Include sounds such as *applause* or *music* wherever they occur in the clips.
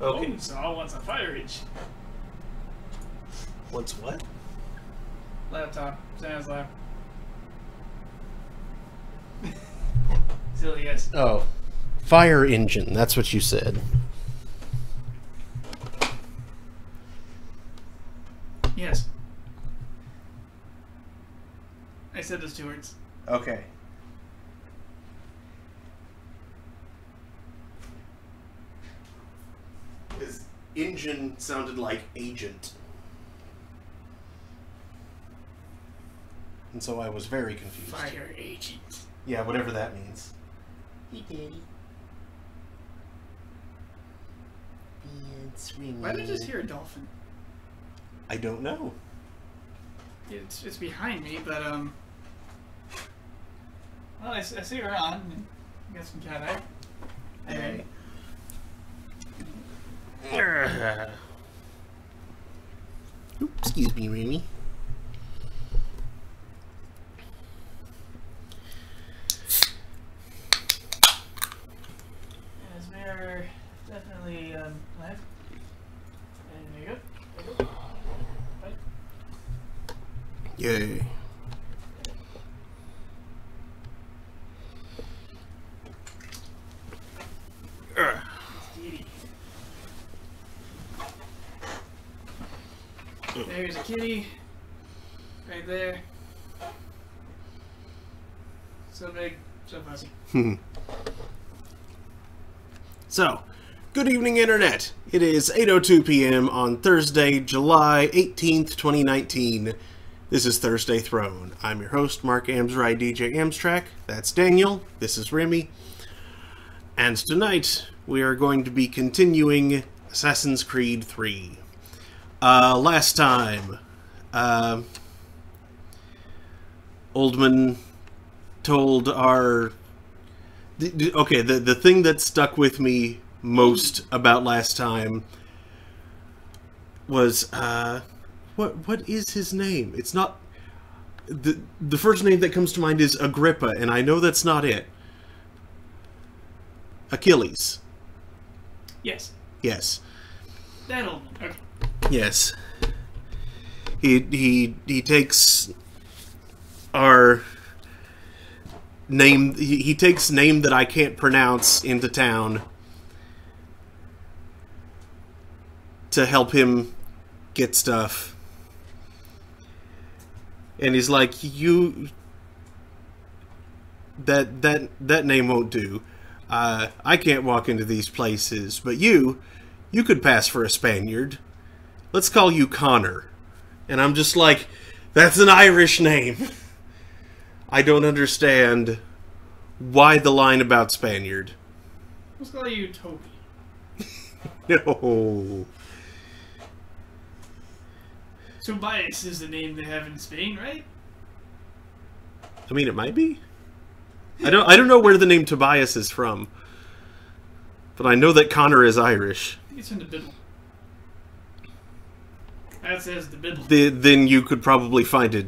Okay. Oh, Saw wants a fire engine. What's what? Laptop. Sounds lap. Silly yes. Oh. Fire engine, that's what you said. Yes. I said those two words. Okay. His engine sounded like agent. And so I was very confused. Fire agent. Yeah, whatever that means. Hey, Daddy. It's. Why did I just hear a dolphin? I don't know. It's it's behind me, but um. Well, I see her on. and Got some cat eye. Anyway, Excuse me, Remy. as we're definitely um, live. And there you go. There you go. Yay. It's kitty. There's a kitty. Right there. So big, *laughs* so. Good evening, Internet. It is 8.02 p.m. on Thursday, July 18th, 2019. This is Thursday Throne. I'm your host, Mark Amsray, DJ Amstrack. That's Daniel. This is Remy. And tonight, we are going to be continuing Assassin's Creed 3. Uh, last time, uh, Oldman told our okay the the thing that stuck with me most about last time was uh what what is his name? It's not the the first name that comes to mind is agrippa and i know that's not it. Achilles. Yes, yes. That old one. Okay. yes. He he he takes our name he, he takes name that i can't pronounce into town to help him get stuff. And he's like you that that that name won't do. Uh, i can't walk into these places but you you could pass for a spaniard. Let's call you connor. And i'm just like that's an irish name *laughs* i don't understand why the line about spaniard Let's call you Toby. *laughs* no Tobias is the name they have in Spain, right? I mean, it might be. I don't. I don't know where the name Tobias is from, but I know that Connor is Irish. It's in the Bible. That says the Bible. The, then you could probably find it.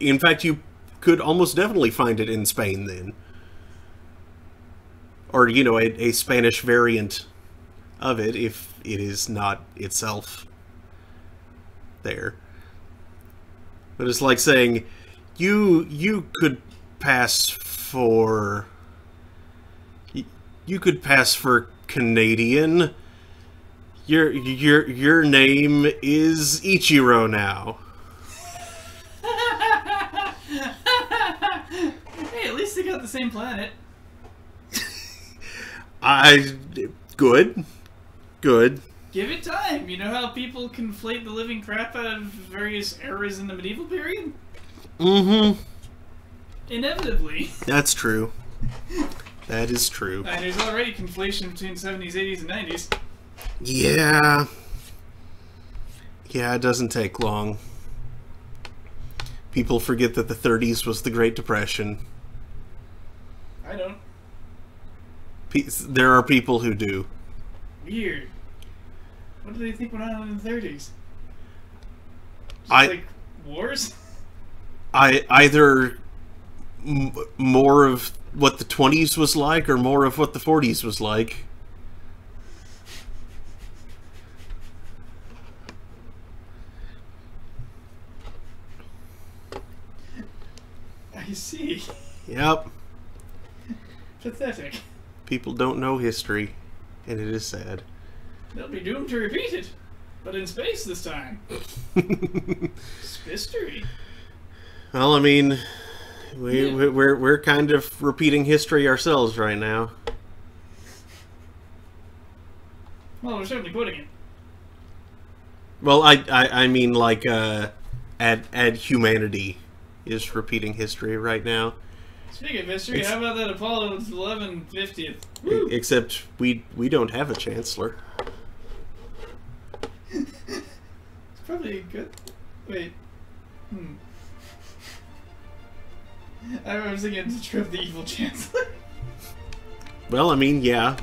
In fact, you could almost definitely find it in Spain then, or you know, a, a Spanish variant of it if it is not itself there. But it's like saying you you could pass for you could pass for Canadian. Your your your name is Ichiro now. hey, at least they got the same planet. I good. Good. Give it time. You know how people conflate the living crap out of various eras in the medieval period? Mm-hmm. Inevitably. That's true. *laughs* That is true. And there's already conflation between 70s, 80s, and 90s. Yeah. Yeah, it doesn't take long. People forget that the 30s was the Great Depression. I don't. There are people who do. Weird. What did they think went on in the 30s? I like wars. I either m- more of what the 20s was like or more of what the 40s was like. I see. Yep. Pathetic. People don't know history, and it is sad. They'll be doomed to repeat it, but in space this time. *laughs* History. well, I mean, we, Yeah. we we're we're kind of repeating history ourselves right now. Well, we're certainly putting it. Well, I I, I mean like uh, ad ad humanity is repeating history right now. Speaking of It's- how about that Apollo 11 50th? E- Except we we don't have a chancellor. It's probably good. Wait. Hmm. I was thinking to trip the evil chancellor. Well, I mean, yeah.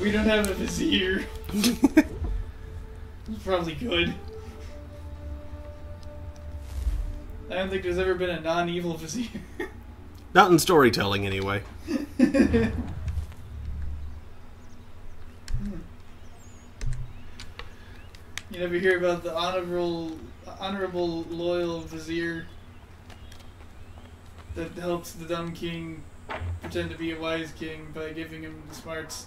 we don't have a vizier. *laughs* It's probably good. I don't think there's ever been a non-evil vizier. *laughs* Not in storytelling, anyway. You never hear about the honorable, honorable, loyal vizier that helps the dumb king pretend to be a wise king by giving him the smarts.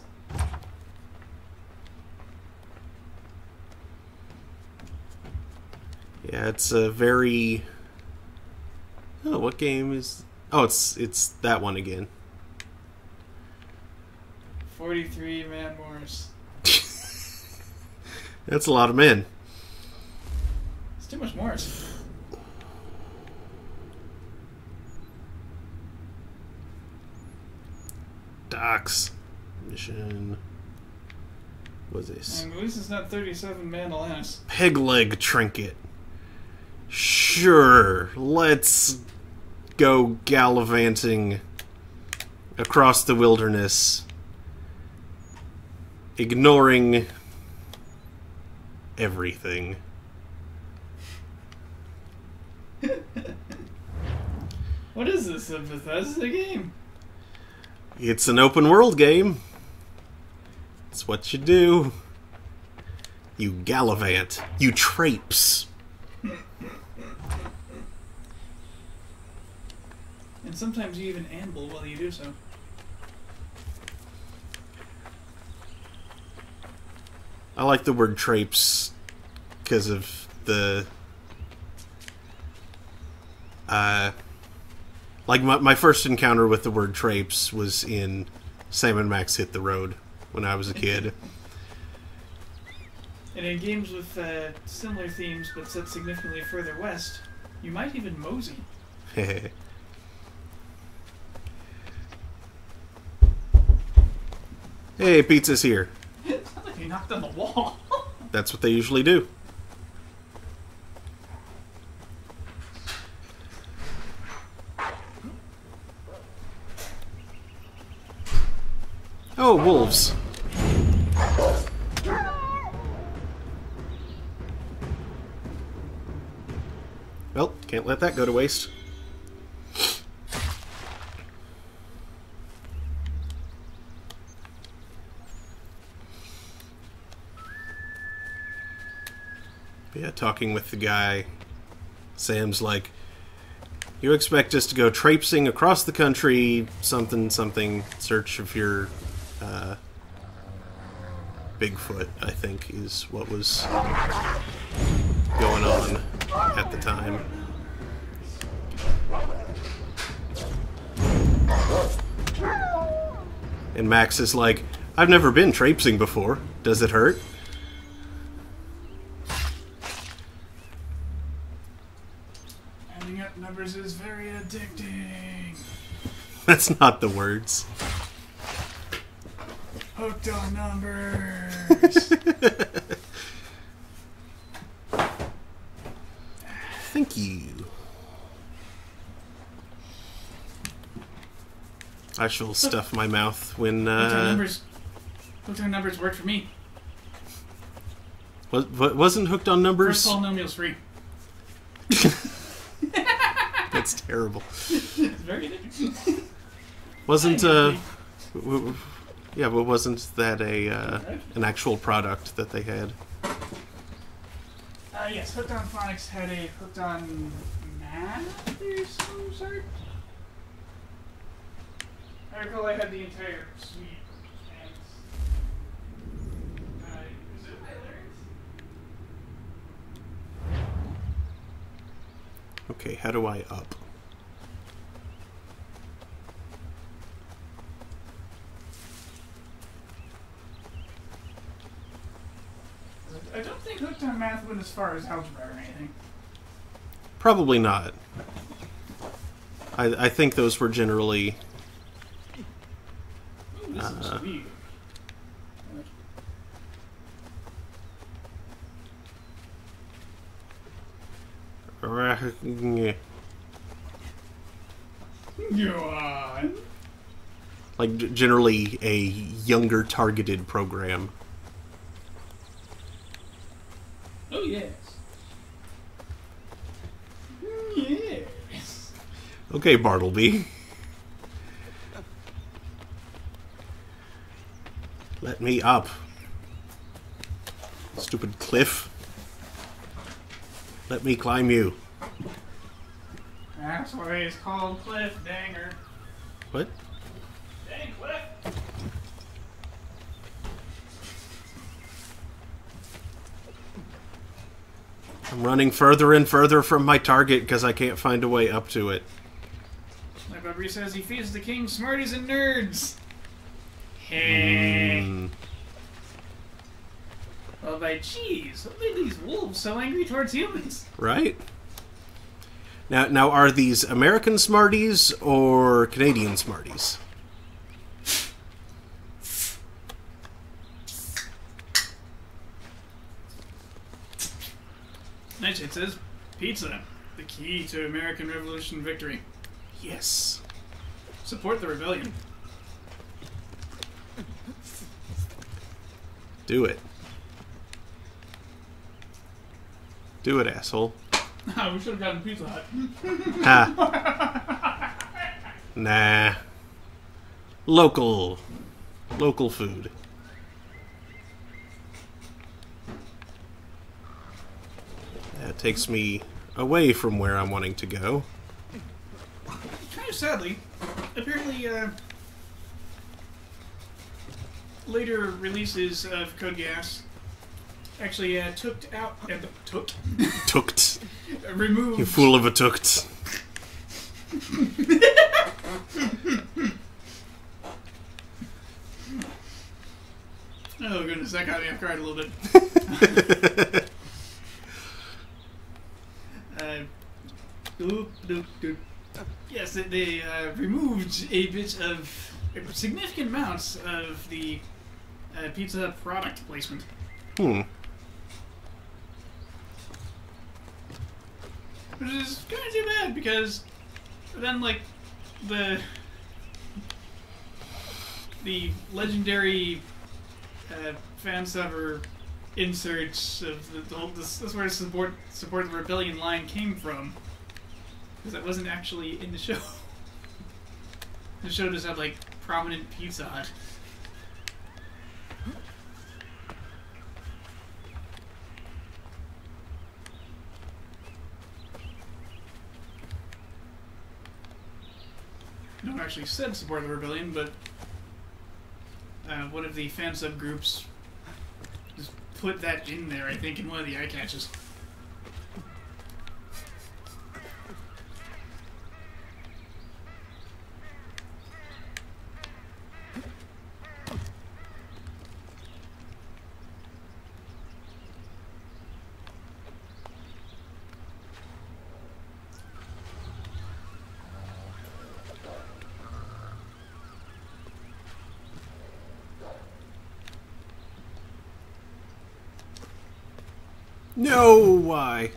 Yeah, it's a very. Oh, what game is? Oh, it's it's that one again. Forty-three man Morris. *laughs* That's a lot of men. It's too much Morris. Docs mission. What's this? And at least it's not thirty-seven man Alanis. Peg leg trinket. Sure, let's go gallivanting across the wilderness, ignoring everything. *laughs* What is this? A Bethesda game? It's an open world game. It's what you do. You gallivant. You traipse. And sometimes you even amble while you do so. I like the word traipse because of the. Uh, like my, my first encounter with the word traipse was in Sam and Max Hit the Road when I was a kid. *laughs* And in games with uh, similar themes but set significantly further west, you might even mosey. *laughs* hey, pizza's here. Like *laughs* you knocked on the wall. *laughs* That's what they usually do. Oh, wolves. Well, can't let that go to waste. Yeah, talking with the guy, Sam's like, You expect us to go traipsing across the country, something, something, search of your uh, Bigfoot, I think, is what was going on at the time. And Max is like, I've never been traipsing before. Does it hurt? Numbers is very addicting. *laughs* That's not the words. Hooked on numbers. *laughs* Thank you. I shall stuff my mouth when. Hooked on Uh, numbers. Hooked on numbers worked for me. Was, wasn't hooked on numbers. First numbers? polynomial's free. *laughs* Terrible. It's *laughs* very addicting. Wasn't uh, w- w- yeah, but wasn't that a uh, an actual product that they had? Uh, yes, Hooked on Phonics had a Hooked on after some sort. I recall I had the entire suite. And I presume I learned. Okay, how do I up? I don't think hooked on math went as far as algebra or anything. Probably not. I, I think those were generally. Ooh, this is Uh, sweet. Go on. like generally a younger targeted program. Oh yes. Oh, yes. Okay, Bartleby. Let me up. Stupid cliff. Let me climb you. That's why he's called Cliff Danger. What? Dang Cliff. I'm running further and further from my target because I can't find a way up to it. My Bobby says, he feeds the king smarties and nerds. Hey. Hmm. Well, by jeez, what made these wolves so angry towards humans? *laughs* Right? Now, now, are these American Smarties or Canadian Smarties? It says, pizza, the key to American Revolution victory. Yes. Support the rebellion. Do it. Do it, asshole. *laughs* we should have gotten Pizza Hut. Ha. *laughs* nah. Local. Local food. That takes me away from where I'm wanting to go. Kind of sadly, apparently, uh, later releases of Code Geass actually uh, took out, uh, took, *laughs* Tooked. removed. You fool of a tooked. *laughs* Oh goodness, that got me off guard a little bit. *laughs* Uh, doop, doop, doop. Yes, they, uh, removed a bit of significant amounts of the uh, Pizza product placement. Hmm. Which is kind of too bad because then, like, the the legendary uh, fan server inserts of the, the whole this, this is where support support the rebellion line came from because that wasn't actually in the show. *laughs* the show just had like prominent Pizza Hut. One actually said support the rebellion, but uh, one of the fan subgroups just put that in there, I think, in one of the eye catches. No, why?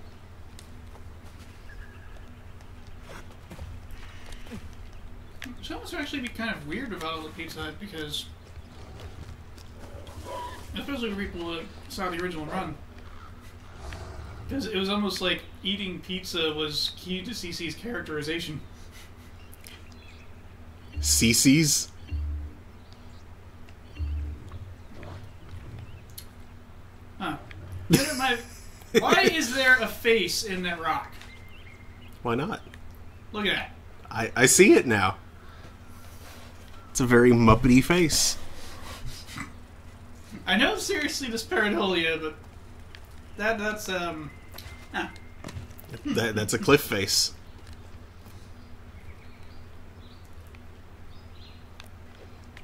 Would actually be kind of weird about all the Pizza Hut because, especially for people that saw the original run, because it was almost like eating pizza was key to CC's characterization. CC's? Huh. *laughs* Why, is there a face in that rock? Why not? Look at that. I, I see it now. It's a very muppety face. I know seriously this pareidolia, but that that's um ah, That, that's a cliff face.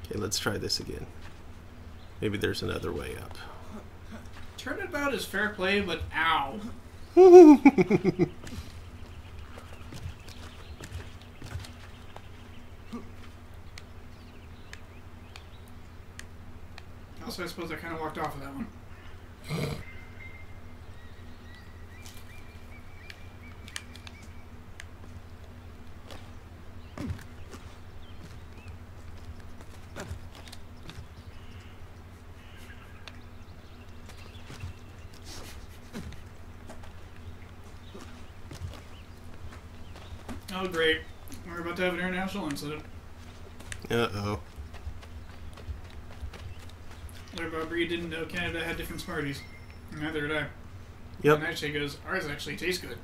Okay, let's try this again. Maybe there's another way up. Turnabout is fair play, but ow. *laughs* Also, I suppose I kind of walked off of that one. *laughs* Oh, great. We're about to have an international incident. Uh oh. Larry Bob Reed didn't know Canada had different Smarties. Neither did I. Yep. And actually goes, ours actually tastes good.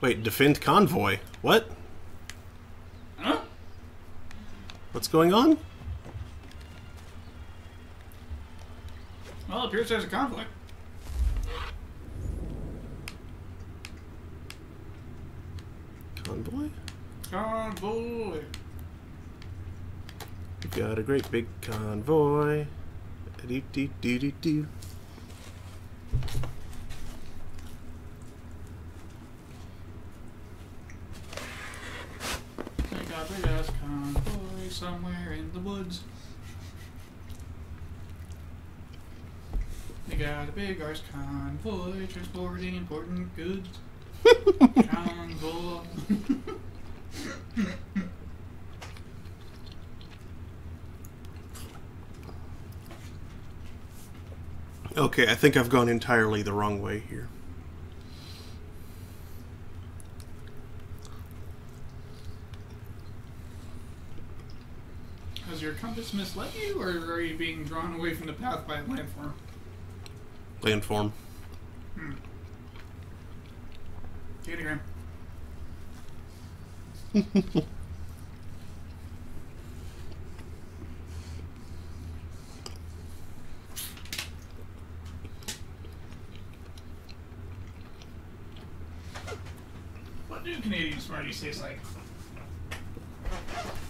Wait, defend convoy. What? Huh? What's going on? Well, it appears there's a conflict. Convoy? Convoy. We've got a great big convoy. Do do do do do. They got big ass convoy somewhere in the woods. They got a big ass convoy transporting important goods. Okay, I think I've gone entirely the wrong way here. Has your compass misled you, or are you being drawn away from the path by a landform? Landform. What do Canadian Smarties taste like?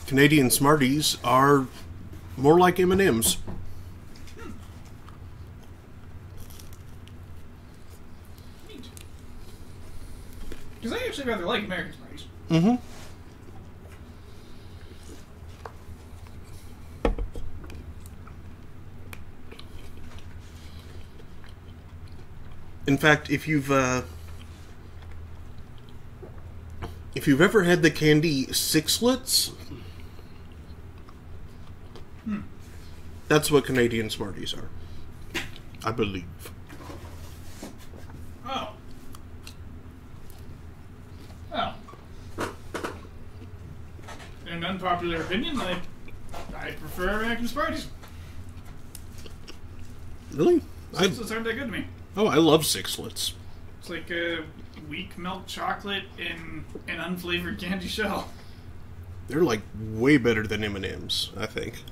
Canadian Smarties are more like M&Ms. Neat. Because I actually rather like American Smarties. Mm-hmm. In fact, if you've uh, if you've ever had the candy sixlets, that's what Canadian Smarties are. I believe. Oh. Oh. In an unpopular opinion, I, I prefer American Smarties. Really? I, Sixlets aren't that good to me. Oh, I love sixlets. It's like a weak milk chocolate in an unflavored candy shell. They're like way better than M and M's. I think.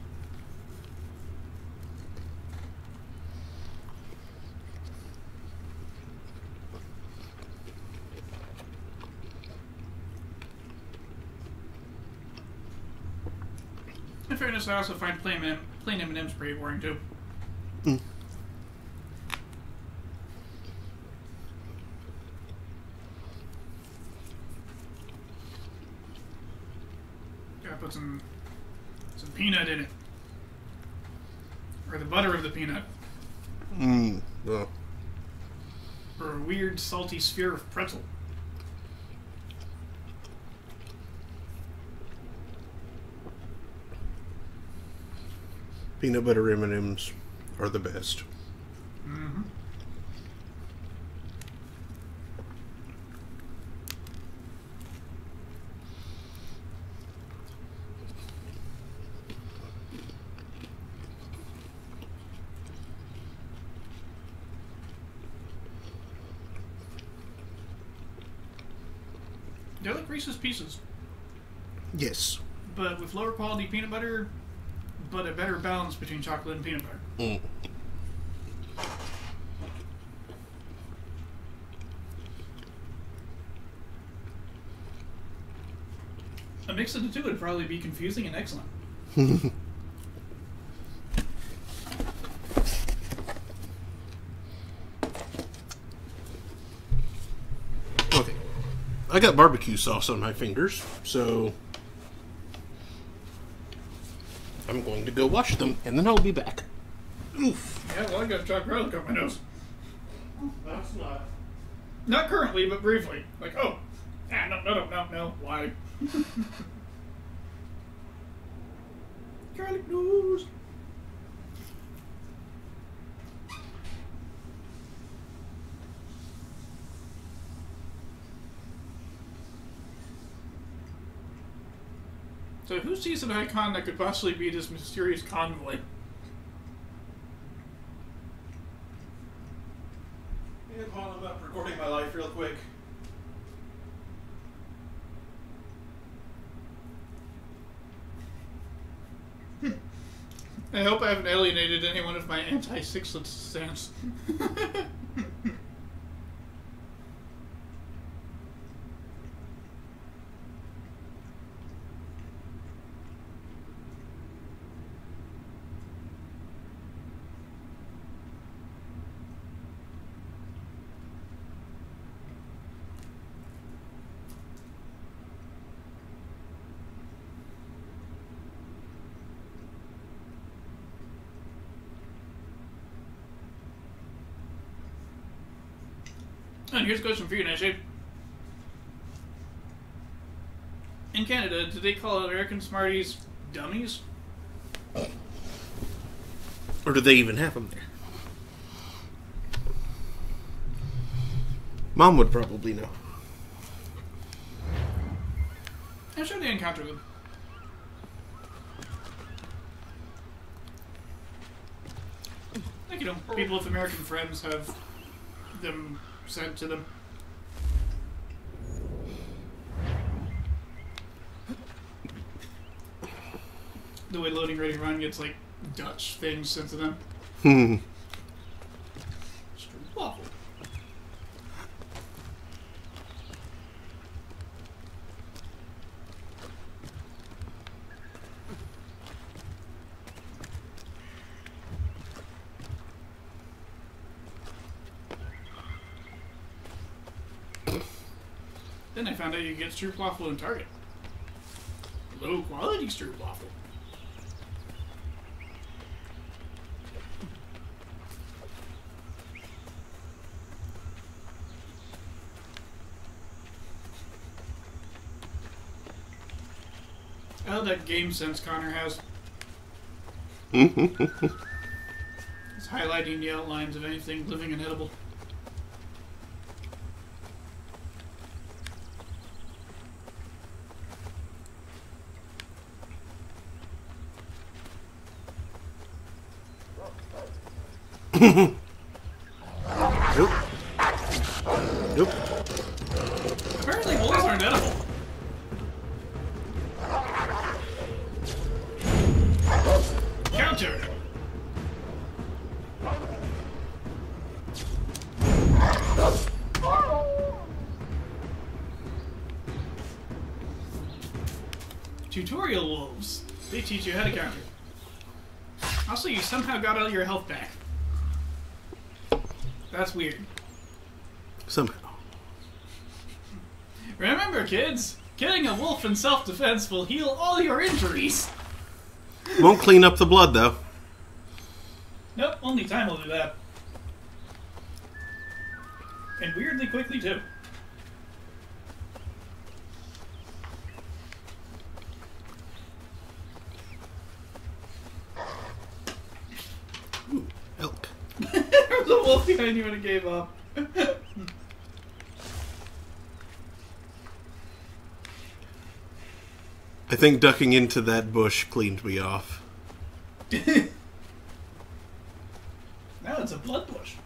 In fairness, I also find plain M- plain M&M's pretty boring too. Mm. Gotta put some some peanut in it, or the butter of the peanut, Mm. Well, or a weird salty sphere of pretzel. peanut butter M and M's are the best. They're Reese's Pieces, Yes. but with lower quality peanut butter, but a better balance between chocolate and peanut butter. Mm. A mix of the two would probably be confusing and excellent. *laughs* Okay. I got barbecue sauce on my fingers, so I'm going to go wash them, and then I'll be back. Oof. Yeah, well, I got chocolate garlic on my nose. That's not. Not currently, but briefly. Like, oh, ah, no, no, no, no, no. Why? *laughs* garlic nose. Sees an icon that could possibly be this mysterious convoy? And while I'm up recording my life real quick. I hope I haven't alienated anyone of my anti-sixlets stance. *laughs* Here's a question for you, Nightshade. In Canada, do they call American Smarties dummies? Or do they even have them there? Mom would probably know. I'm sure they encounter them. Like, you know, people with American friends have them sent to them. The way LoadingReadyRun gets like Dutch things sent to them. Hmm. *laughs* Then I found out you get stroopwafel in Target. Low quality stroopwafel. I love that game sense Connor has. *laughs* It's highlighting the outlines of anything living and edible. Nope. Nope. Apparently, wolves aren't edible. Counter. Tutorial wolves. They teach you how to counter. Also, you somehow got all your health back. That's weird. Somehow. Remember, kids, killing a in self-defense will heal all your injuries. Won't clean up the blood, though. Nope, only time will do that. And weirdly quickly, too. Ooh, elk. *laughs* there was a wolf behind you and it gave up. I think ducking into that bush cleaned me off. *laughs* now it's a blood bush.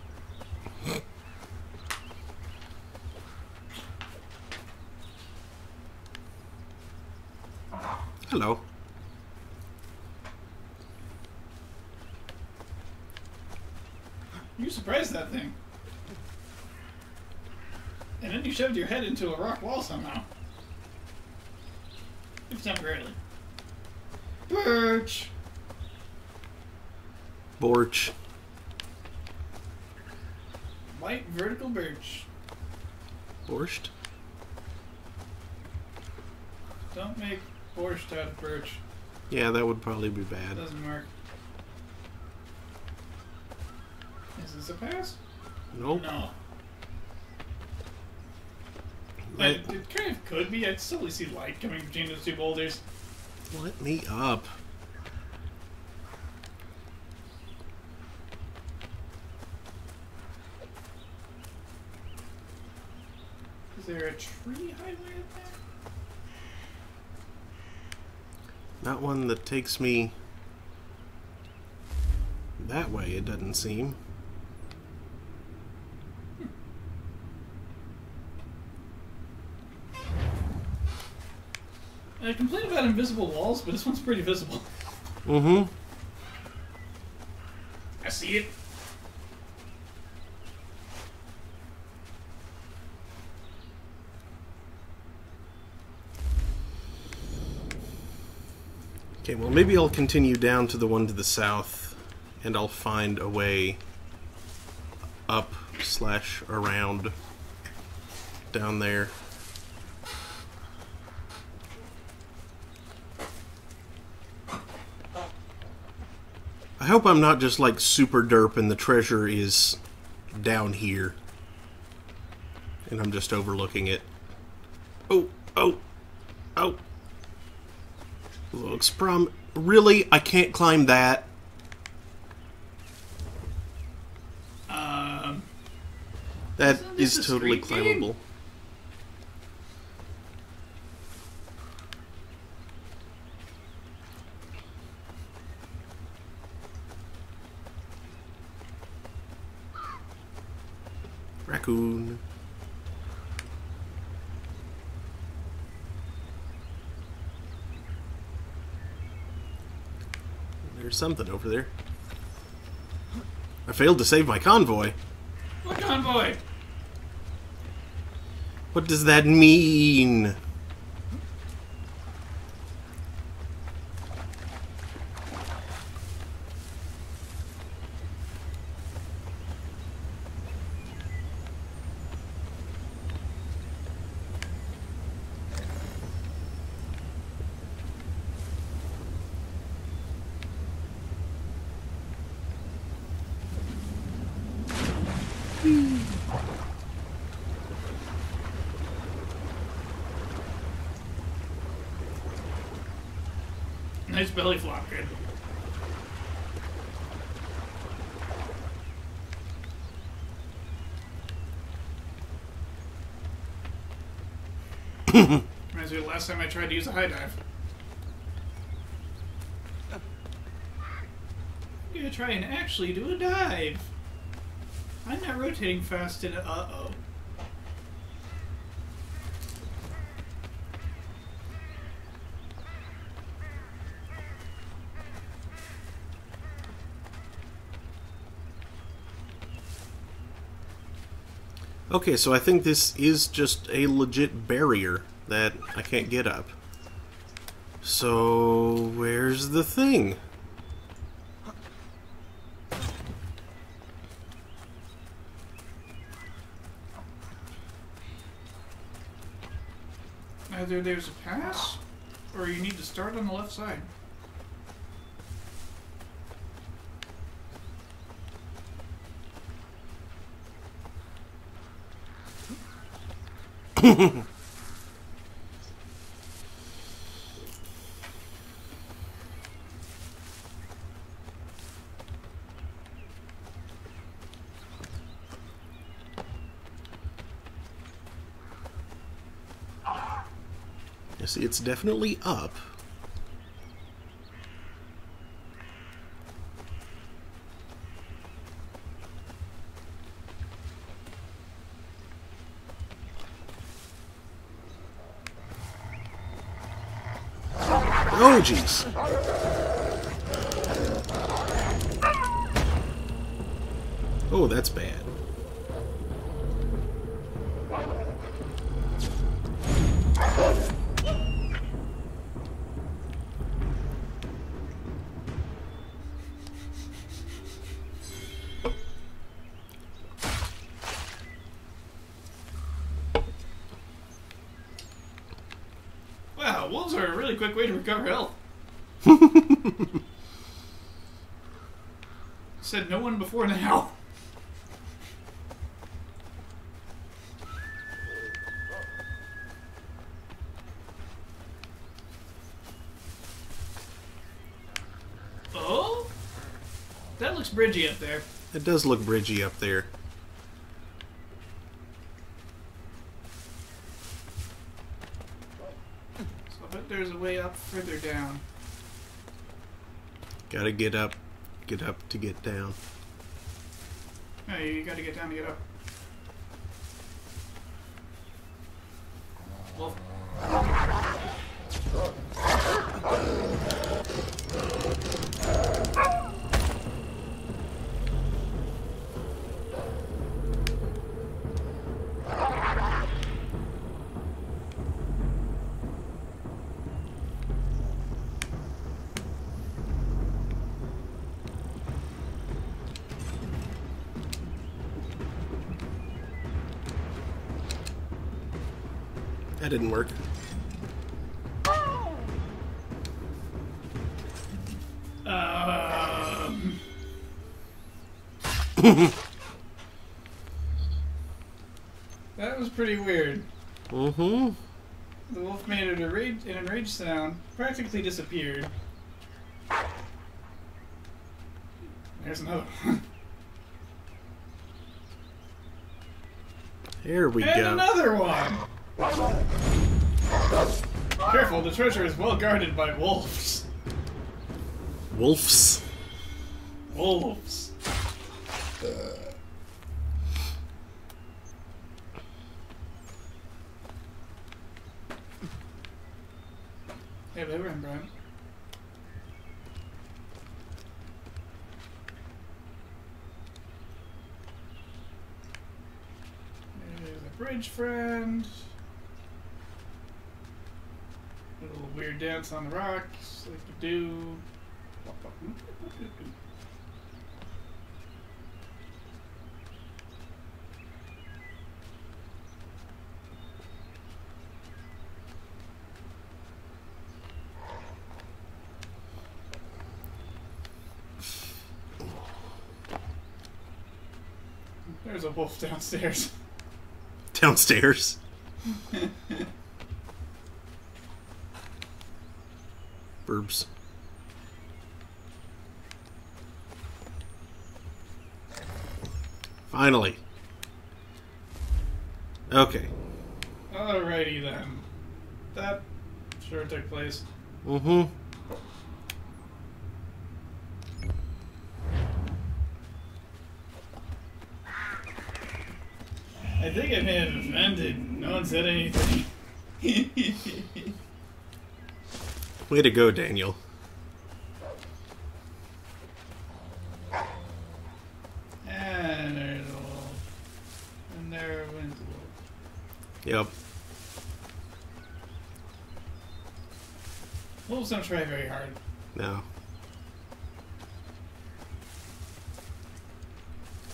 hello. You surprised that thing. And then you shoved your head into a rock wall somehow. If temporarily. Birch! Borch. White vertical birch. Borscht? Don't make borscht out of birch. Yeah, that would probably be bad. Doesn't work. Is this a pass? Nope. No. It, it kind of could be. I'd still see light coming between those two boulders. let me up. Is there a tree highway up there? Not one that takes me that way, it doesn't seem. I complain about invisible walls, but this one's pretty visible. Mm-hmm. I see it. Okay, well maybe I'll continue down to the one to the south and I'll find a way up slash around down there. I hope I'm not just like super derp and the treasure is down here. And I'm just overlooking it. Oh, oh, oh. Looks prom. Really? I can't climb that? Um, That is totally game? climbable. Raccoon. There's something over there. I failed to save my convoy. what convoy? What does that mean? Nice belly flop, good. Reminds me of the last time I tried to use a high dive. I'm gonna try and actually do a dive. I'm not rotating fast enough. uh Okay, so I think this is just a legit barrier that I can't get up. So, where's the thing? Either there's a pass, or you need to start on the left side. *laughs* see, it's definitely up. Oh. Oh, that's bad. Wow, wolves are a really quick way to recover health. *laughs* Said no one before now. Oh? That looks bridgy up there. It does look bridgy up there. So I bet there's a way up further down. Gotta get up, get up to get down. No, you gotta get down to get up. Wolf. That didn't work. Um, *laughs* that was pretty weird. Mm-hmm. The wolf made an enraged, an enraged sound, practically disappeared. There's another one. *laughs* There we and go. Treasure is well guarded by wolves. Wolves. Hey, they were in Brian. There's a bridge friend. A little weird on the rocks, like you do. There's a wolf downstairs. Downstairs. Finally. Okay. Alrighty then. That sure took place. Mm-hmm. I think I may have offended. No one said anything. *laughs* Way to go, Daniel. and there's a wolf. And there went the wolf. Yep. Wolves don't try very hard. No.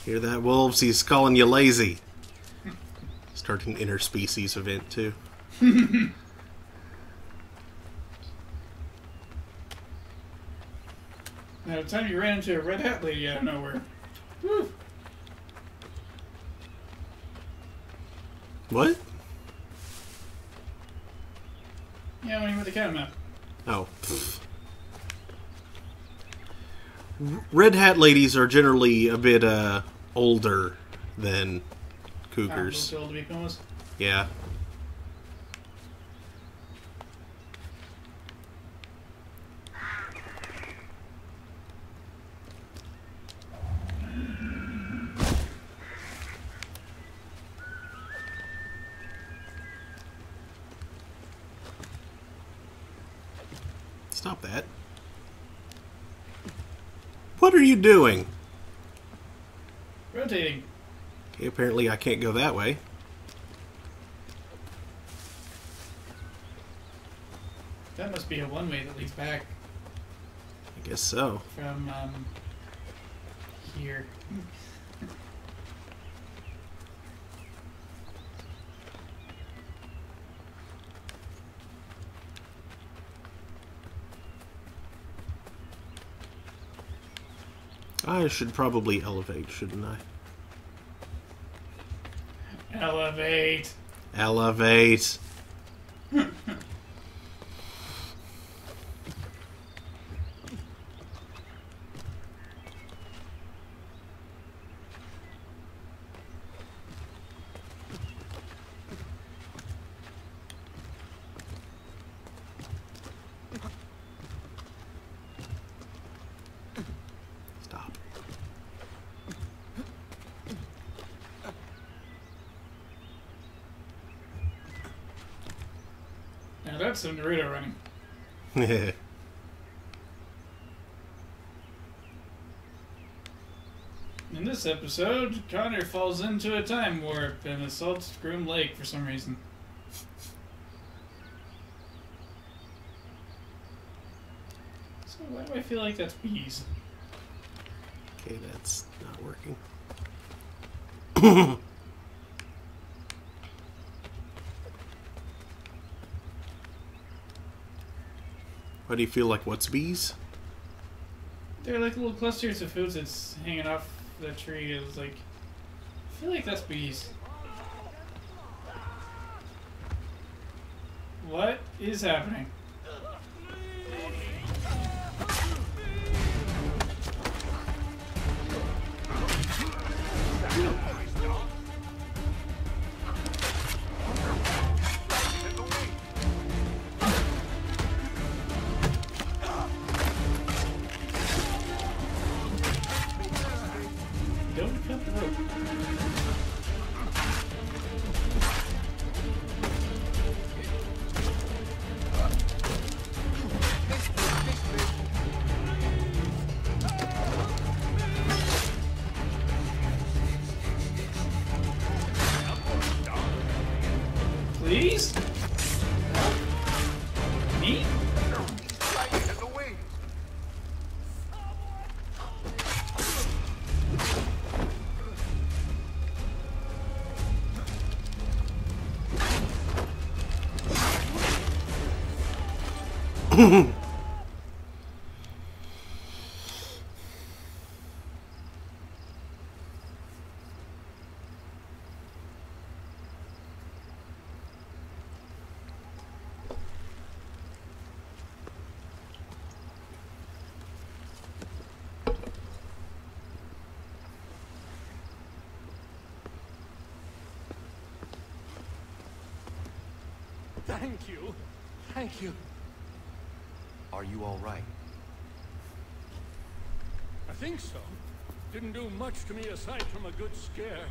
Hear that, wolves? He's calling you lazy. *laughs* Start an interspecies event, too. *laughs* Now, the time you ran into a red hat lady out of nowhere. Whew. What? Yeah, when you went to cat map. Red hat ladies are generally a bit uh, older than cougars. Ah, little to be pumas. Yeah. stop that. What are you doing? Rotating. Okay, apparently I can't go that way. That must be a one way that leads back I guess so. from um, here. I should probably elevate, shouldn't I? Elevate. Elevate. Stop. Now that's some Naruto running. In this episode, Connor falls into a time warp and assaults Groom Lake for some reason. So why do I feel like that's bees? okay, that's not working. *coughs* *coughs* Why do you feel like what's bees? They're like little clusters of foods that's hanging off the tree. Is like, I feel like that's bees. What is happening? Thank you. Are you all right? I think so. Didn't do much to me aside from a good scare.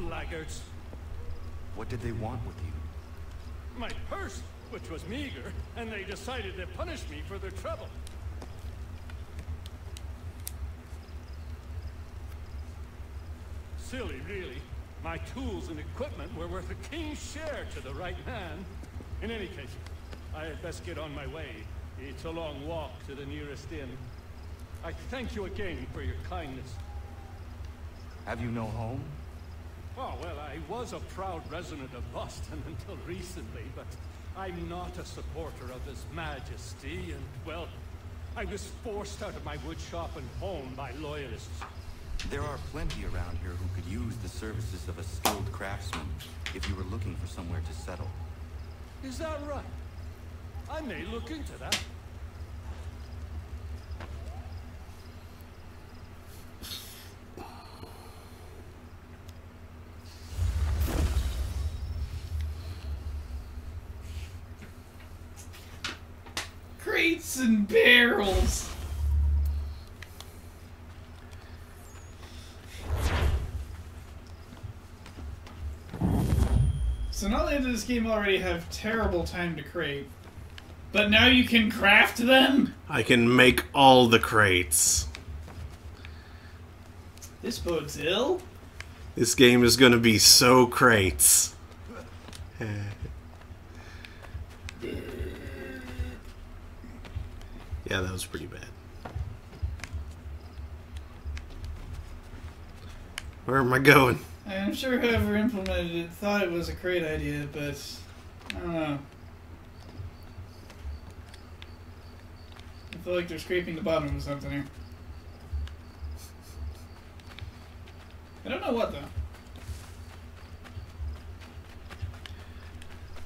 Laggards. What did they want with you? My purse, which was meager, and they decided to punish me for their trouble. Silly, really. My tools and equipment were worth a king's share to the right man. In any case, I had best get on my way. It's a long walk to the nearest inn. I thank you again for your kindness. Have you no home? Oh, well, I was a proud resident of Boston *laughs* until recently, but I'm not a supporter of His Majesty, and, well, I was forced out of my woodshop and home by loyalists. There are plenty around here who could use the services of a skilled craftsman if you were looking for somewhere to settle. Is that right? I may look into that. Crates and barrels. So only does this game already have terrible time to crate, But now you can craft them? I can make all the crates. This bodes ill. This game is gonna be so crates. yeah, that was pretty bad. Where am I going? I'm sure whoever implemented it thought it was a great idea, but I don't know. Feel like they're scraping the bottom of something here. I don't know what though.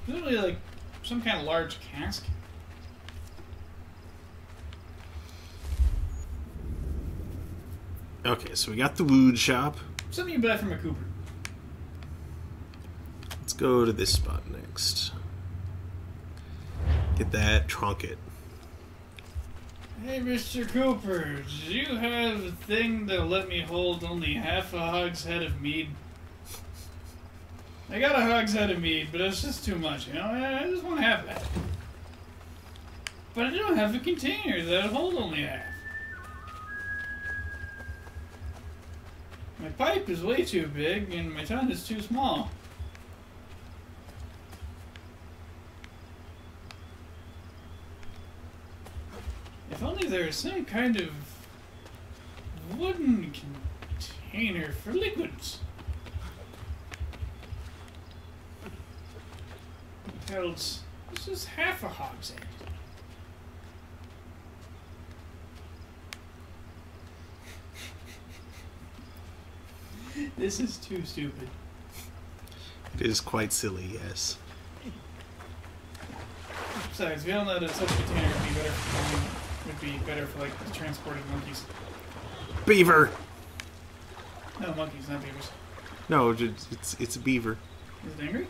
Literally like some kind of large cask. Okay, so we got the wood shop. Something you buy from a Cooper. Let's go to this spot next. Get that trunket. Hey, Mr. Cooper, do you have a thing that'll let me hold only half a hogshead of mead? I got a hogshead of mead, but it's just too much, you know? I just want half that. But I don't have a container that'll hold only half. My pipe is way too big, and my tongue is too small. If only there was some kind of wooden container for liquids. Tells this is half a hog's hogshead. *laughs* this is too stupid. It is quite silly, yes. Besides, we all know that such a container would be better for would be better for like the transport monkeys. Beaver! No, monkeys, not beavers. No, it's it's, it's a beaver. Is it angry?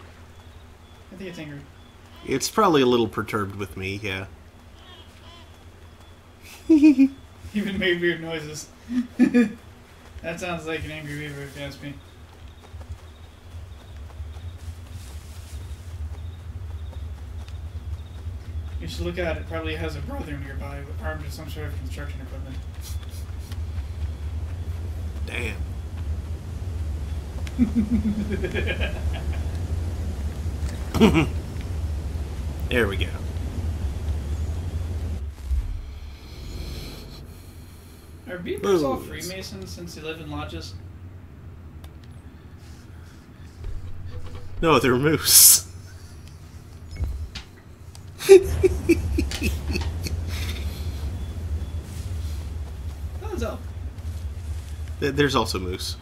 I think it's angry. It's probably a little perturbed with me, yeah. *laughs* Even made weird noises. *laughs* that sounds like an angry beaver if you ask me. You should look at it. Probably has a brother nearby armed with some sort of construction equipment. Damn. *laughs* there we go. Are beavers all. Freemasons since they live in lodges? No, they're moose. It's elk. Th- There's also moose.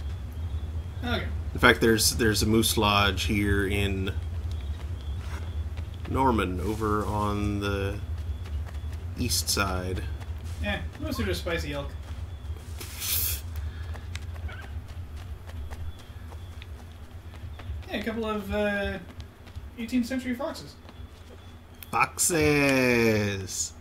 Okay. In fact, there's there's a moose lodge here in Norman, over on the east side. Yeah, most are just spicy elk. Yeah, a couple of uh, 18th century foxes. Foxes.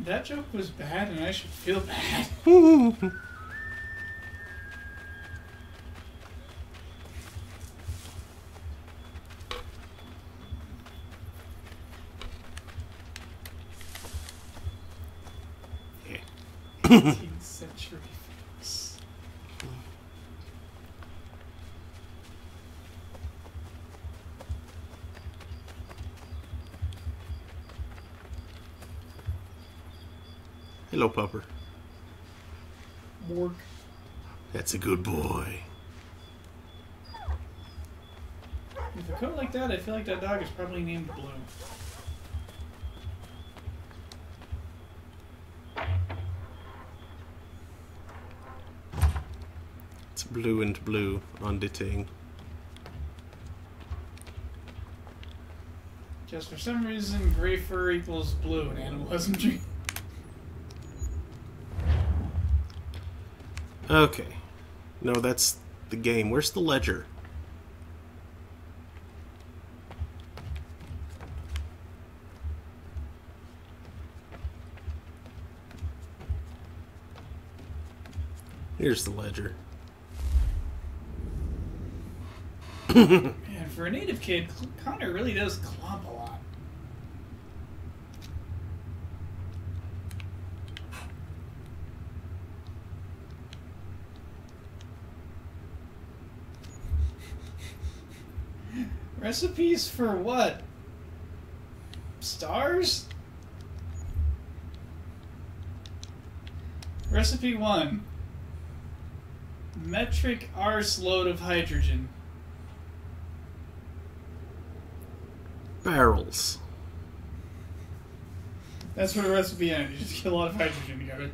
That joke was bad, and I should feel bad. *laughs* Yeah. Hello, pupper. Morg. That's a good boy. With a coat like that, I feel like that dog is probably named Blue. It's blue and blue on the thing. Just for some reason, gray fur equals blue in animal husbandry. Okay. No, that's the game. Where's the ledger? Here's the ledger. *laughs* Man, for a native kid, Connor really does clomp a lot. Recipes for what? Stars? Recipe 1 Metric arse load of hydrogen. Barrels. That's what a recipe is. You just get a lot of hydrogen together.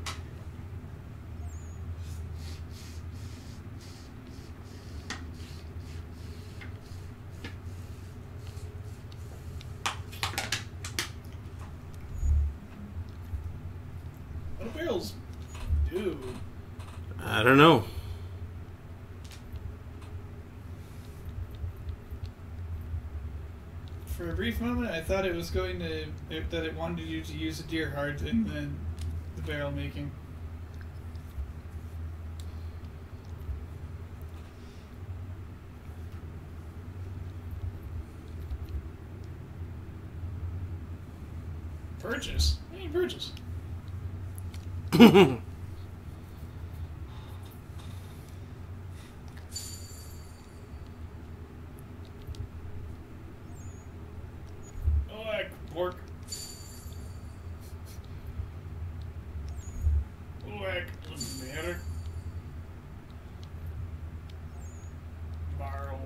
What do barrels do? I don't know. For a brief moment, I thought it was going to it, that it wanted you to use a deer heart in the, the barrel making. Purchase? Any purchase? *laughs* Oh, heck, pork. Oh, heck, doesn't matter. Barrel.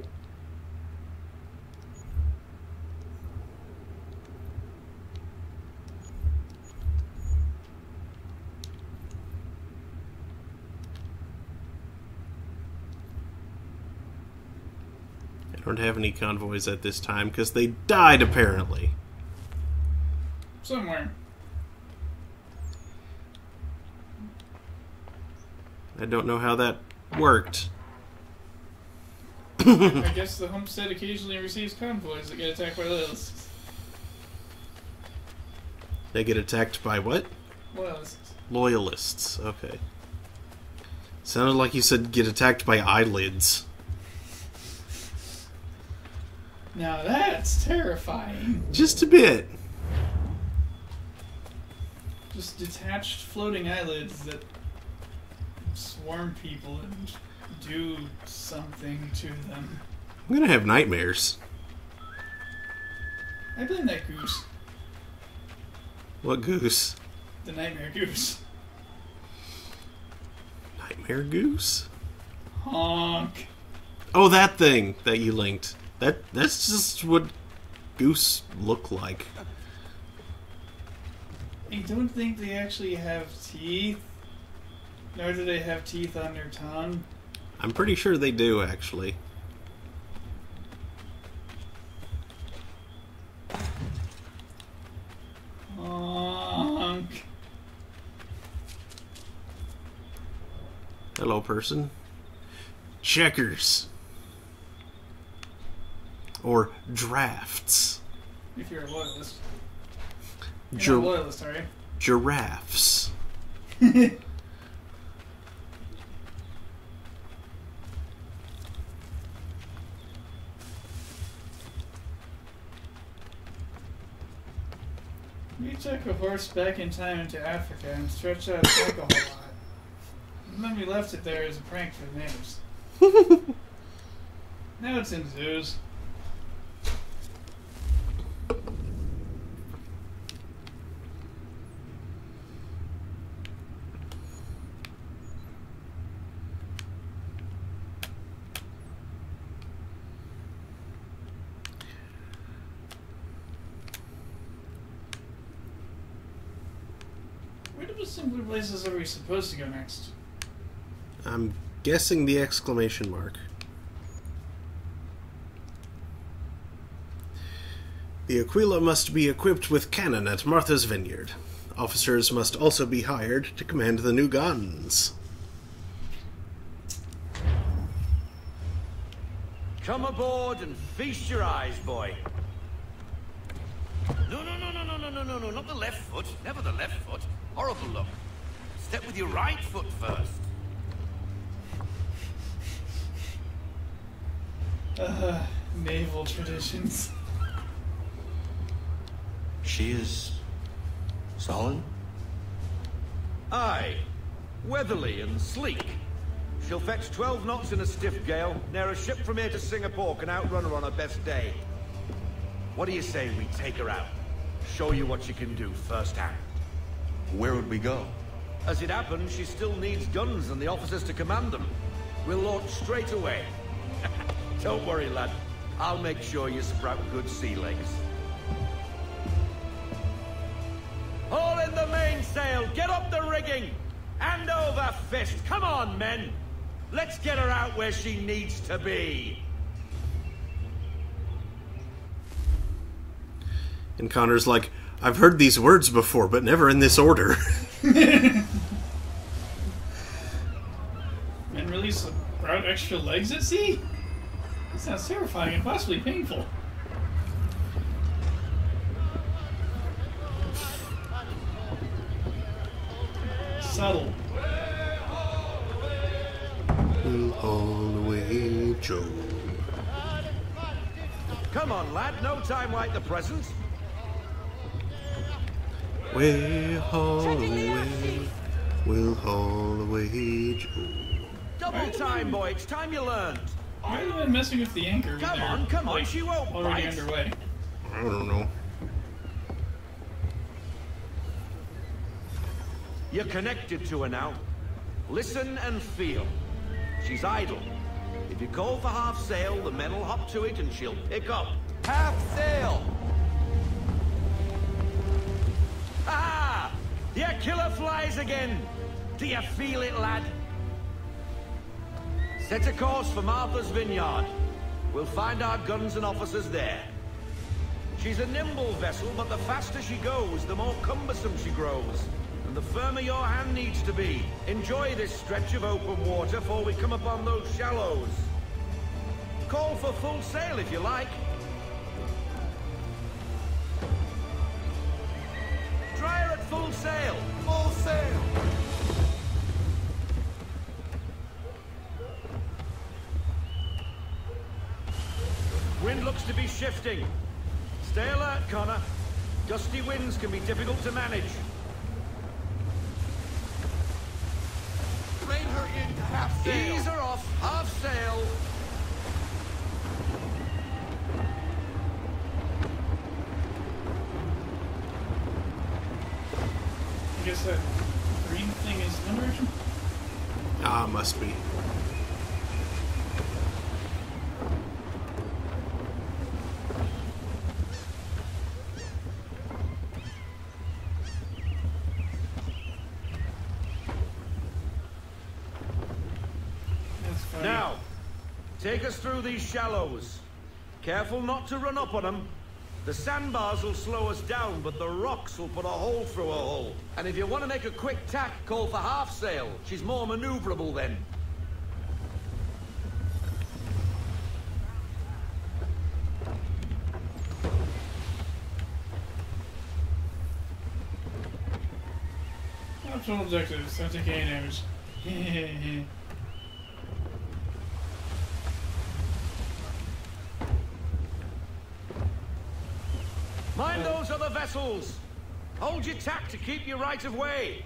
I don't have any convoys at this time because they died apparently. Somewhere. I don't know how that worked. I *laughs* guess the homestead occasionally receives convoys that get attacked by loyalists. They get attacked by what? Loyalists. Loyalists. Okay. Sounded like you said get attacked by eyelids. Now that's terrifying. Just a bit. Just detached floating eyelids that swarm people and do something to them. I'm gonna have nightmares. I blame that goose. What goose? The nightmare goose. Nightmare goose? Honk. Oh, that thing that you linked. That that's just what goose look like. I don't think they actually have teeth. Nor do they have teeth on their tongue. I'm pretty sure they do actually. Honk. Hello, person. Checkers. Or drafts. If you're a loyalist. You're Gir- loyalist, are giraffes. you? *laughs* You took a horse back in time into Africa and stretched out its neck a whole lot. And then we left it there as a prank for the natives. *laughs* Now it's in zoos. Where do the simpler places are we supposed to go next? I'm guessing the exclamation mark. The Aquila must be equipped with cannon at Martha's Vineyard. Officers must also be hired to command the new guns. Come aboard and feast your eyes, boy. No, no, no, no, no, no, no, no, no, not the left foot. Never the left foot. Horrible look. Step with your right foot first. Uh, naval traditions. She is... solid? Aye. Weatherly and sleek. She'll fetch 12 knots in a stiff gale, near a ship from here to Singapore can outrun her on her best day. What do you say we take her out? Show you what she can do firsthand. Where would we go? As it happens, she still needs guns and the officers to command them. We'll launch straight away. *laughs* Don't worry, lad. I'll make sure you sprout good sea legs. All in the mainsail! Get up the rigging! Hand over fist! Come on, men! Let's get her out where she needs to be! And Connor's like, I've heard these words before, but never in this order. *laughs* *laughs* And release sprout extra legs at sea? That sounds terrifying and possibly painful. Subtle. We'll haul away Joe. Come on, lad, no time like the present. We'll haul away. We'll haul away Joe. Double time, boy, it's time you learned. Why are you been messing with the anchor? Come they're, on, come on, like, she won't Already bite. underway. I don't know. You're connected to her now. Listen and feel. She's idle. If you call for half sail, the men will hop to it and she'll pick up. Half sail! Ah! Your killer flies again! Do you feel it, lad? Set a course for Martha's Vineyard. We'll find our guns and officers there. She's a nimble vessel, but the faster she goes, the more cumbersome she grows. And the firmer your hand needs to be. Enjoy this stretch of open water before we come upon those shallows. Call for full sail if you like. Try her at full sail. Full sail. Wind looks to be shifting. Stay alert, Connor. Gusty winds can be difficult to manage. Rein her in to half sail. Ease her off, half sail. I guess that green thing is wind direction? Ah, must be. That's fine. Now, take us through these shallows. Careful not to run up on them. The sandbars will slow us down, but the rocks will put a hole through a hole. And if you want to make a quick tack, call for half sail. She's more maneuverable then. Optional objectives. Don't take damage. Mind those other vessels. Hold your tack to keep your right of way.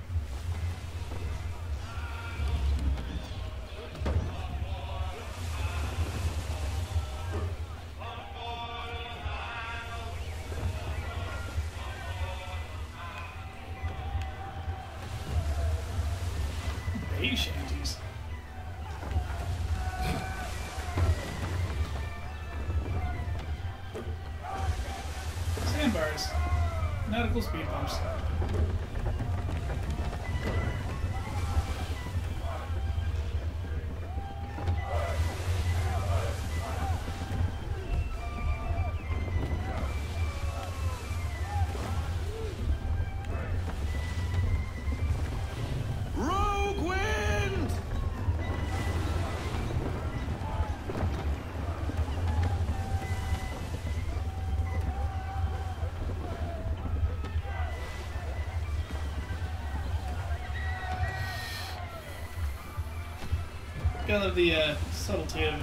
Gotta love the uh, subtlety of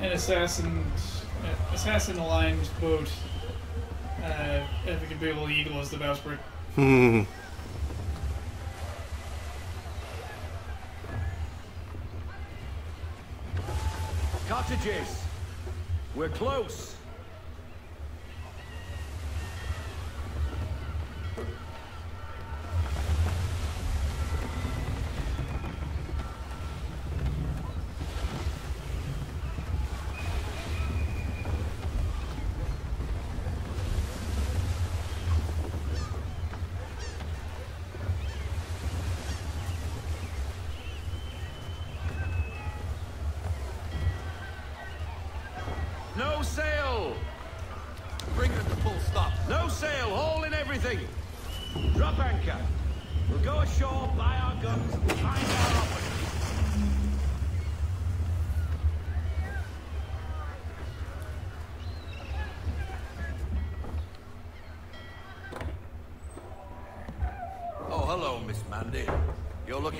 an assassin uh, assassin aligned boat. Uh, Navigable Eagle as the bowsprit. Hmm. Cottages. We're close.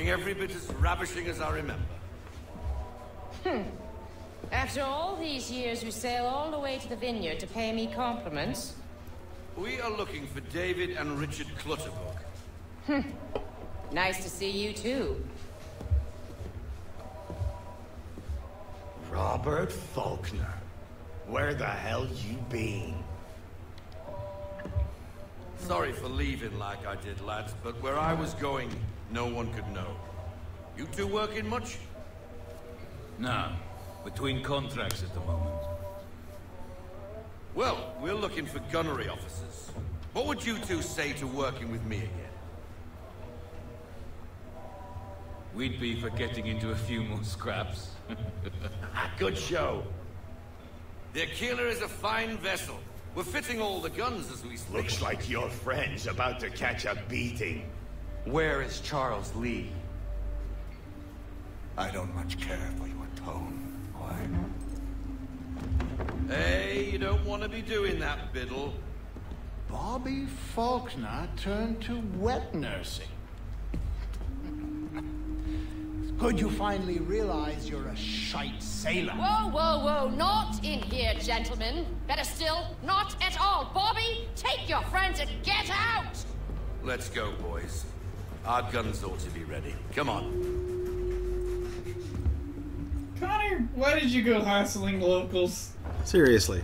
You're looking every bit as ravishing as I remember. Hmm. After all these years, you sail all the way to the vineyard to pay me compliments? We are looking for David and Richard Clutterbuck. Hmm. Nice to see you, too. Robert Faulkner. Where the hell you been? Sorry for leaving like I did, lads, but where I was going, no one could know. You two working much? No. Between contracts at the moment. Well, we're looking for gunnery officers. What would you two say to working with me again? We'd be for getting into a few more scraps. *laughs* Good show. The Aquila is a fine vessel. We're fitting all the guns as we speak. Looks like your friend's about to catch a beating. Where is Charles Lee? I don't much care for your tone, boy. Hey, you don't want to be doing that, Biddle. Bobby Faulkner turned to wet nursing. It's good you finally realize you're a shite sailor. Whoa, whoa, whoa, not in here, gentlemen. Better still, not at all. Bobby, take your friends and get out! Let's go, boys. Our guns ought to be ready. Come on. Connor, why did you go hassling locals? Seriously.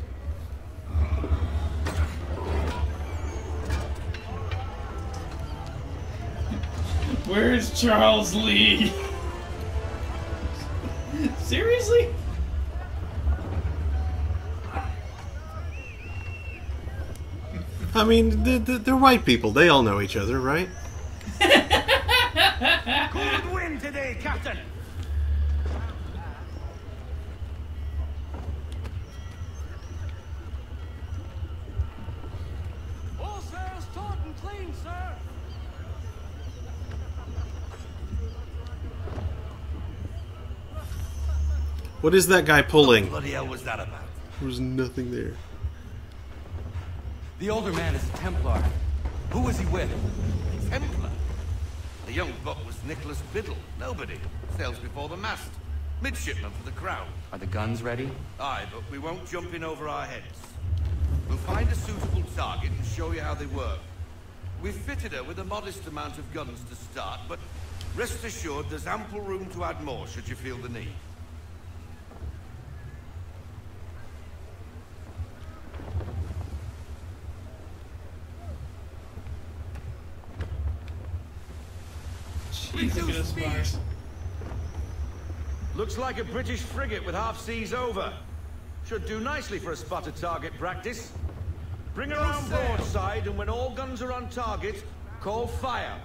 Where's Charles Lee? Seriously? I mean, th- th- they're white people. They all know each other, right? Good wind today, Captain. All sails taut and clean, sir. What is that guy pulling? Bloody hell was that about? There's nothing there. The older man is a Templar. Who was he with? Templar. The young buck was Nicholas Biddle. Nobody. Sails before the mast. Midshipman for the crown. Are the guns ready? Aye, but we won't jump in over our heads. We'll find a suitable target and show you how they work. We've fitted her with a modest amount of guns to start, but rest assured there's ample room to add more should you feel the need. Jeez, look at us spars. Looks like a British frigate with half seas over. Should do nicely for a spotted target practice. Bring her on broadside, and when all guns are on target, call fire.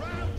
Round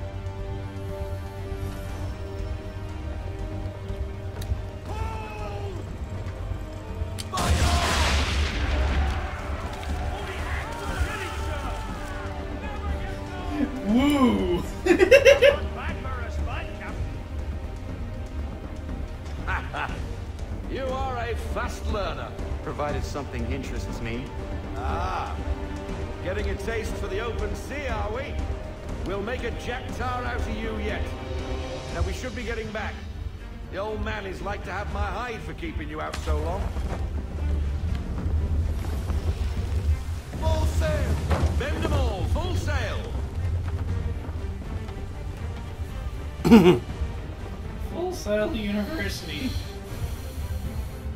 something interests me. Ah, getting a taste for the open sea, are we? We'll make a jack tar out of you yet. Now we should be getting back. The old man is like to have my hide for keeping you out so long. Full sail! Bend them all, full sail! Full Sail the University.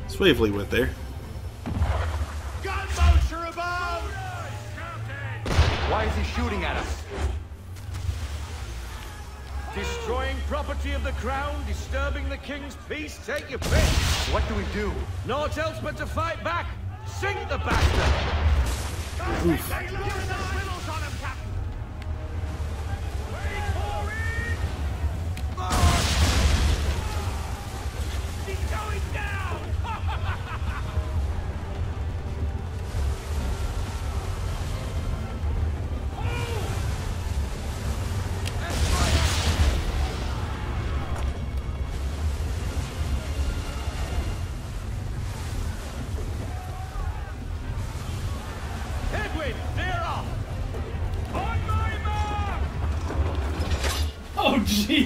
Swavely went there. Gunboats are above! Why is he shooting at us? Destroying property of the crown, disturbing the king's peace, take your pick! What do we do? Naught else but to fight back! Sink the bastard!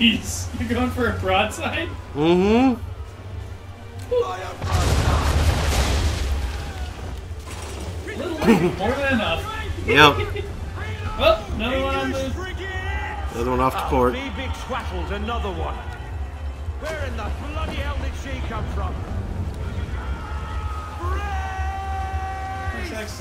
Jeez! *laughs* You're going for a broadside? Mm-hmm. More than enough. *laughs* Yep. *laughs* Oh, another one on the. Another one off to port. Be big twattles, another one. Where in the bloody hell did she come from? What's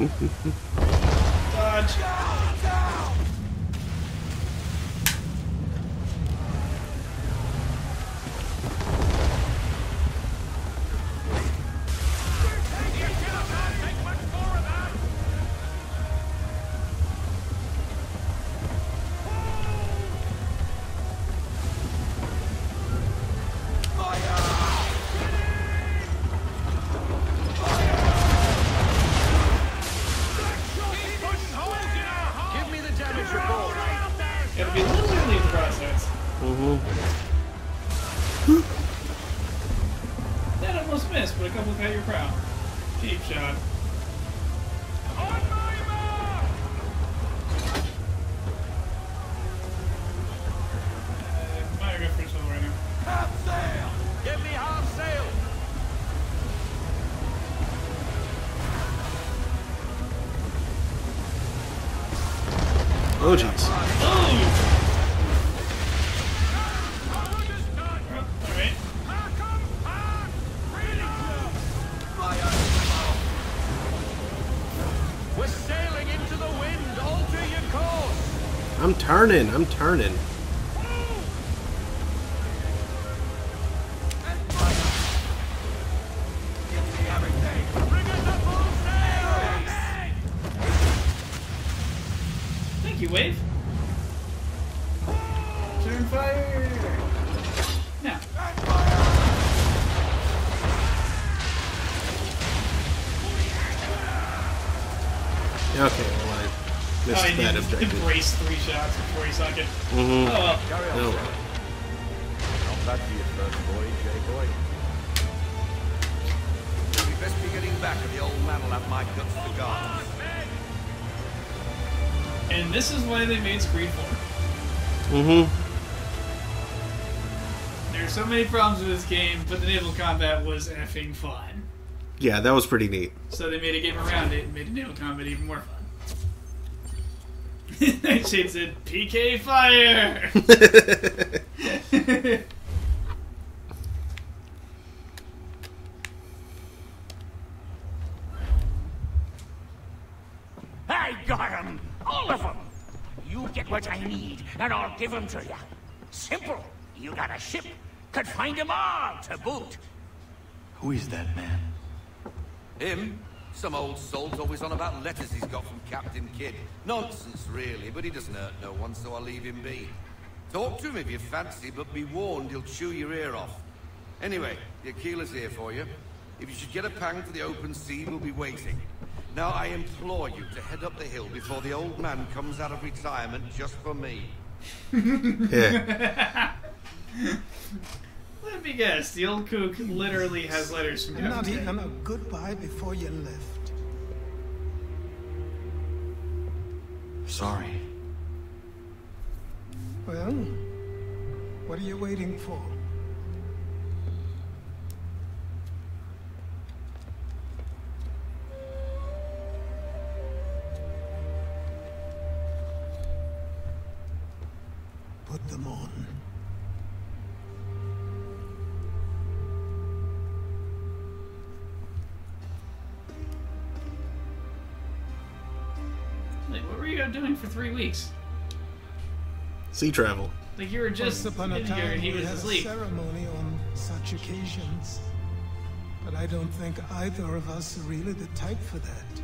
*laughs* Dodge. Turning. I'm turning. And this is why they made Screed 4. Mm-hmm. There are so many problems with this game, but the naval combat was effing fun. Yeah, that was pretty neat. So they made a game around it and made the naval combat even more fun. *laughs* Nightshade said, PK fire! *laughs* I got 'em, All of them! You get what I need, and I'll give 'em to you. Simple. You got a ship. Could find 'em all to boot. Who is that man? Him? Some old salt always on about letters he's got from Captain Kidd. Nonsense, really, but he doesn't hurt no one, so I'll leave him be. Talk to him if you fancy, but be warned he'll chew your ear off. Anyway, the Aquila's here for you. If you should get a pang for the open sea, we'll be waiting. Now, I implore you to head up the hill before the old man comes out of retirement just for me. Yeah. *laughs* Let me guess, the old kook literally has letters from Not Captain even a goodbye before you left. Sorry. Well, what are you waiting for? Put them on. Like, what were you doing for three weeks? Sea travel. Like, you were just Once upon a in here time, and he we was had asleep. a ceremony on such occasions. But I don't think either of us are really the type for that.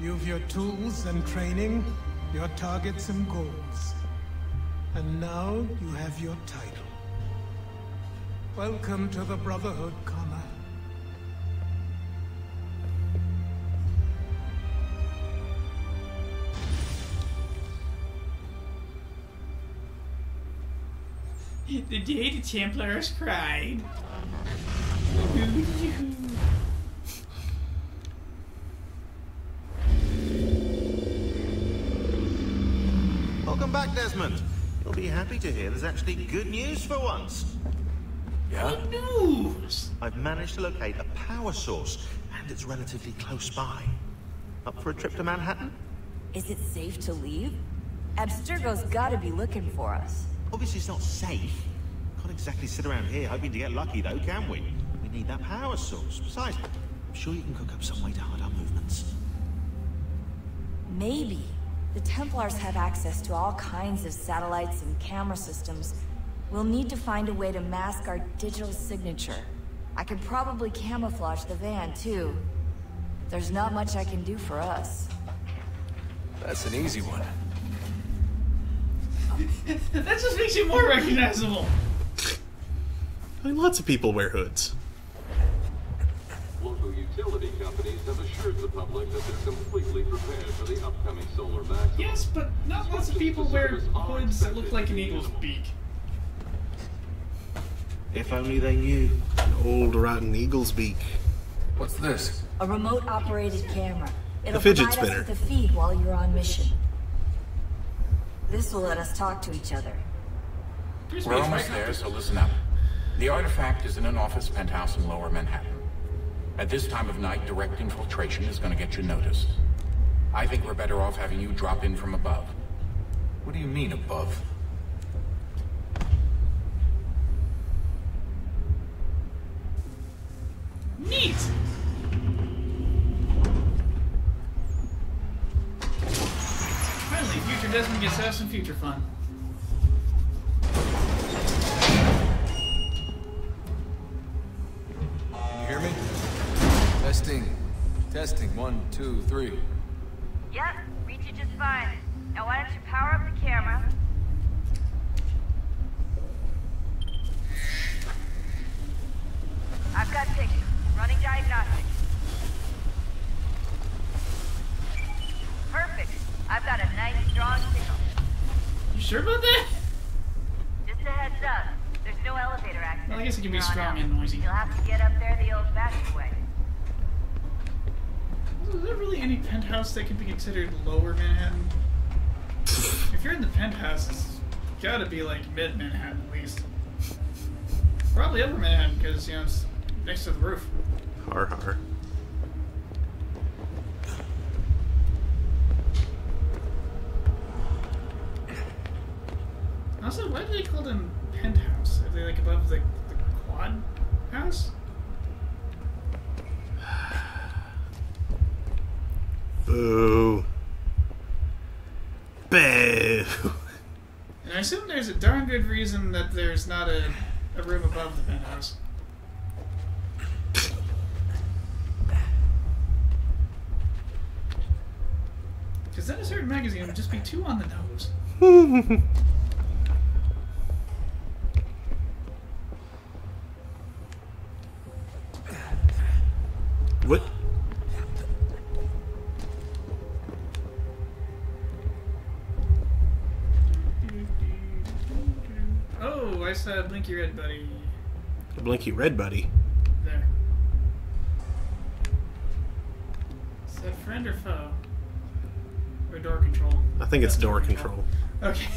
You've your tools and training, your targets and goals. And now you have your title. Welcome to the Brotherhood, Connor. *laughs* The day the Templars cried. Welcome back, Desmond. You'll be happy to hear there's actually good news for once. Yeah? Good News! I've managed to locate a power source, and it's relatively close by. Up for a trip to Manhattan? Is it safe to leave? Abstergo's gotta be looking for us. Obviously, it's not safe. Can't exactly sit around here hoping to get lucky, though, can we? We need that power source. Besides, I'm sure you can cook up some way to hide our movements. Maybe. The Templars have access to all kinds of satellites and camera systems. We'll need to find a way to mask our digital signature. I could probably camouflage the van, too. There's not much I can do for us. That's an easy one. *laughs* that just makes you more recognizable. I mean, lots of people wear hoods. Local utility companies have assured the public that they're completely prepared for the upcoming solar maximum. Yes, but not lots of people wear hoods that look like an eagle's beak. If only they knew. An old rotten eagle's beak. What's this? A remote operated camera. It'll a fidget provide spinner. us with a feed while you're on mission. This will let us talk to each other. We're almost there, so listen up. The artifact is in an office penthouse in lower Manhattan. At this time of night, direct infiltration is going to get you noticed. I think we're better off having you drop in from above. What do you mean above? Neat! Finally, future Desmond gets to have some future fun. Can you hear me? Testing. Testing. One, two, three. Yep, reach you just fine. Now why don't you power up the camera? I've got pictures. Running diagnostics. Perfect. I've got a nice strong signal. You sure about that? Just a heads up. There's no elevator access. Well, I guess it can be from strong and noisy. You'll have to get up there the old-fashioned way. Is there really any penthouse that could be considered lower Manhattan? if you're in the penthouse, it's gotta be like mid Manhattan at least. Probably upper Manhattan because you know it's next to the roof. Har har. Also, why do they call them penthouse? Are they like above the, the quad house? Boo. Boo. And I assume there's a darn good reason that there's not a, a room above the penthouse. Because then a certain magazine would just be too on the nose. What? Oh, I saw a Blinky Red Buddy A Blinky Red Buddy. there. Is that friend or foe? Or door control? I think it's door control. Okay.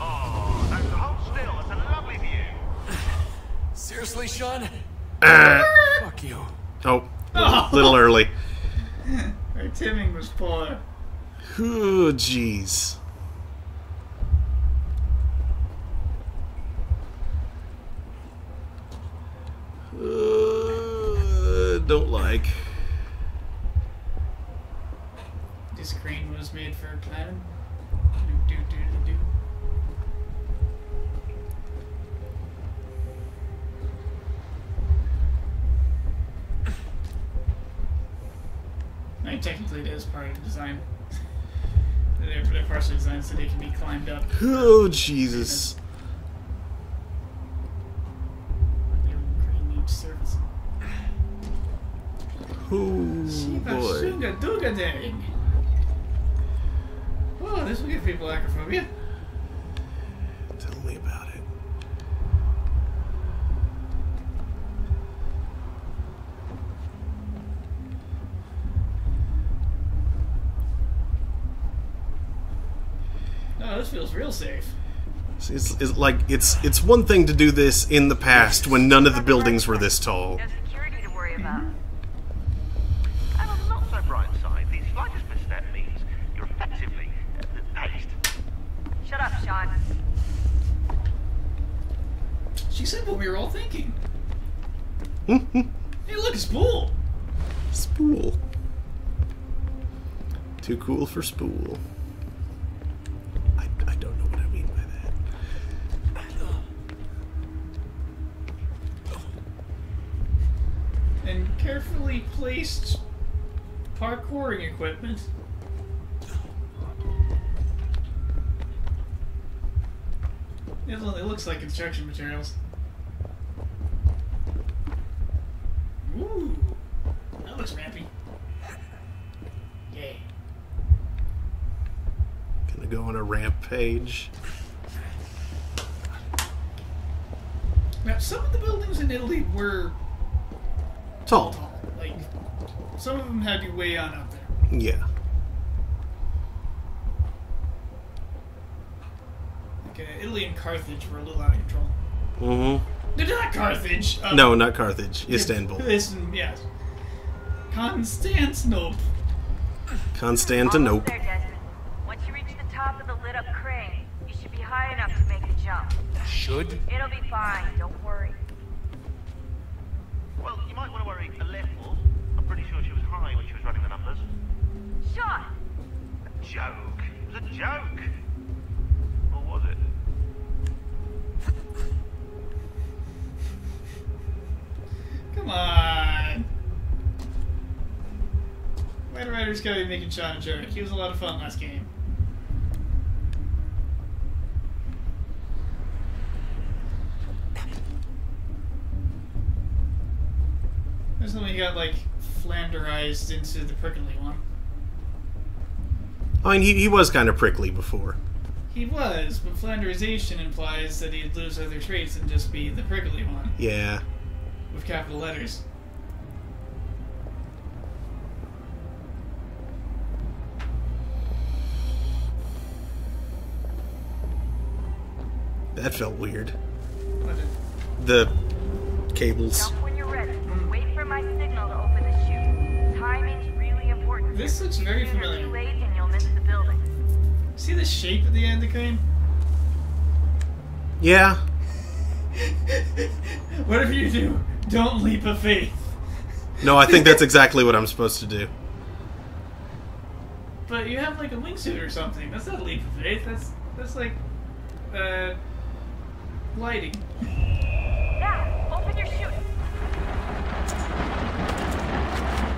Oh, thanks hold still. It's a lovely view. Seriously, Sean? Ah. Fuck you. Oh, *laughs* little, little early. Our timing was poor. Oh, jeez. Uh, don't like. This crane was made for climbing. Do, do, do, do, do. I mean, technically it is part of the design. *laughs* They're, they're partially designed so they can be climbed up. Oh, Jesus. Crane service. Oh, Shiba boy. Shuga Duga Dang. Oh, this will give people acrophobia. Tell me about it. Oh, this feels real safe. It's, it's, it's like it's it's one thing to do this in the past when none of the buildings were this tall. No security to worry about. And on not so bright side, the slightest misstep means you're effectively. Shut up, Sean. She said what we were all thinking. *laughs* hey, look, Spool. Spool. Too cool for spool. And carefully placed parkouring equipment. It, looks like construction materials. Ooh, that looks rampy. Yay. Gonna go on a rampage. Now, some of the buildings in Italy were Tall. tall. Like, some of them had you way on up there. Yeah. Like, uh, Italy and Carthage were a little out of control. Mm-hmm. No, not Carthage. um, No, not Carthage. Istanbul. Listen, yes. Constantinople. Constantinople. There, Once you reach the top of the lit up crane, you should be high enough to make the jump. Should? It'll be fine, don't worry. Well, you might want to worry a little. I'm pretty sure she was high when she was running the numbers. Sean! A joke. It was a joke. Or was it? Come on. Why do writers gotta be making Sean a jerk? He was a lot of fun last game. definitely got like flanderized into the prickly one. I mean, he, he was kind of prickly before. He was, but flanderization implies that he'd lose other traits and just be the prickly one. Yeah. With capital letters. That felt weird. The cables. This looks very familiar. too late and you'll miss the building. See the shape at the end of the crane? Yeah. *laughs* Whatever you do, don't leap of faith. No, I think that's exactly what I'm supposed to do. *laughs* But you have like a wingsuit or something. That's not a leap of faith. That's that's like uh gliding. Now, open your chute.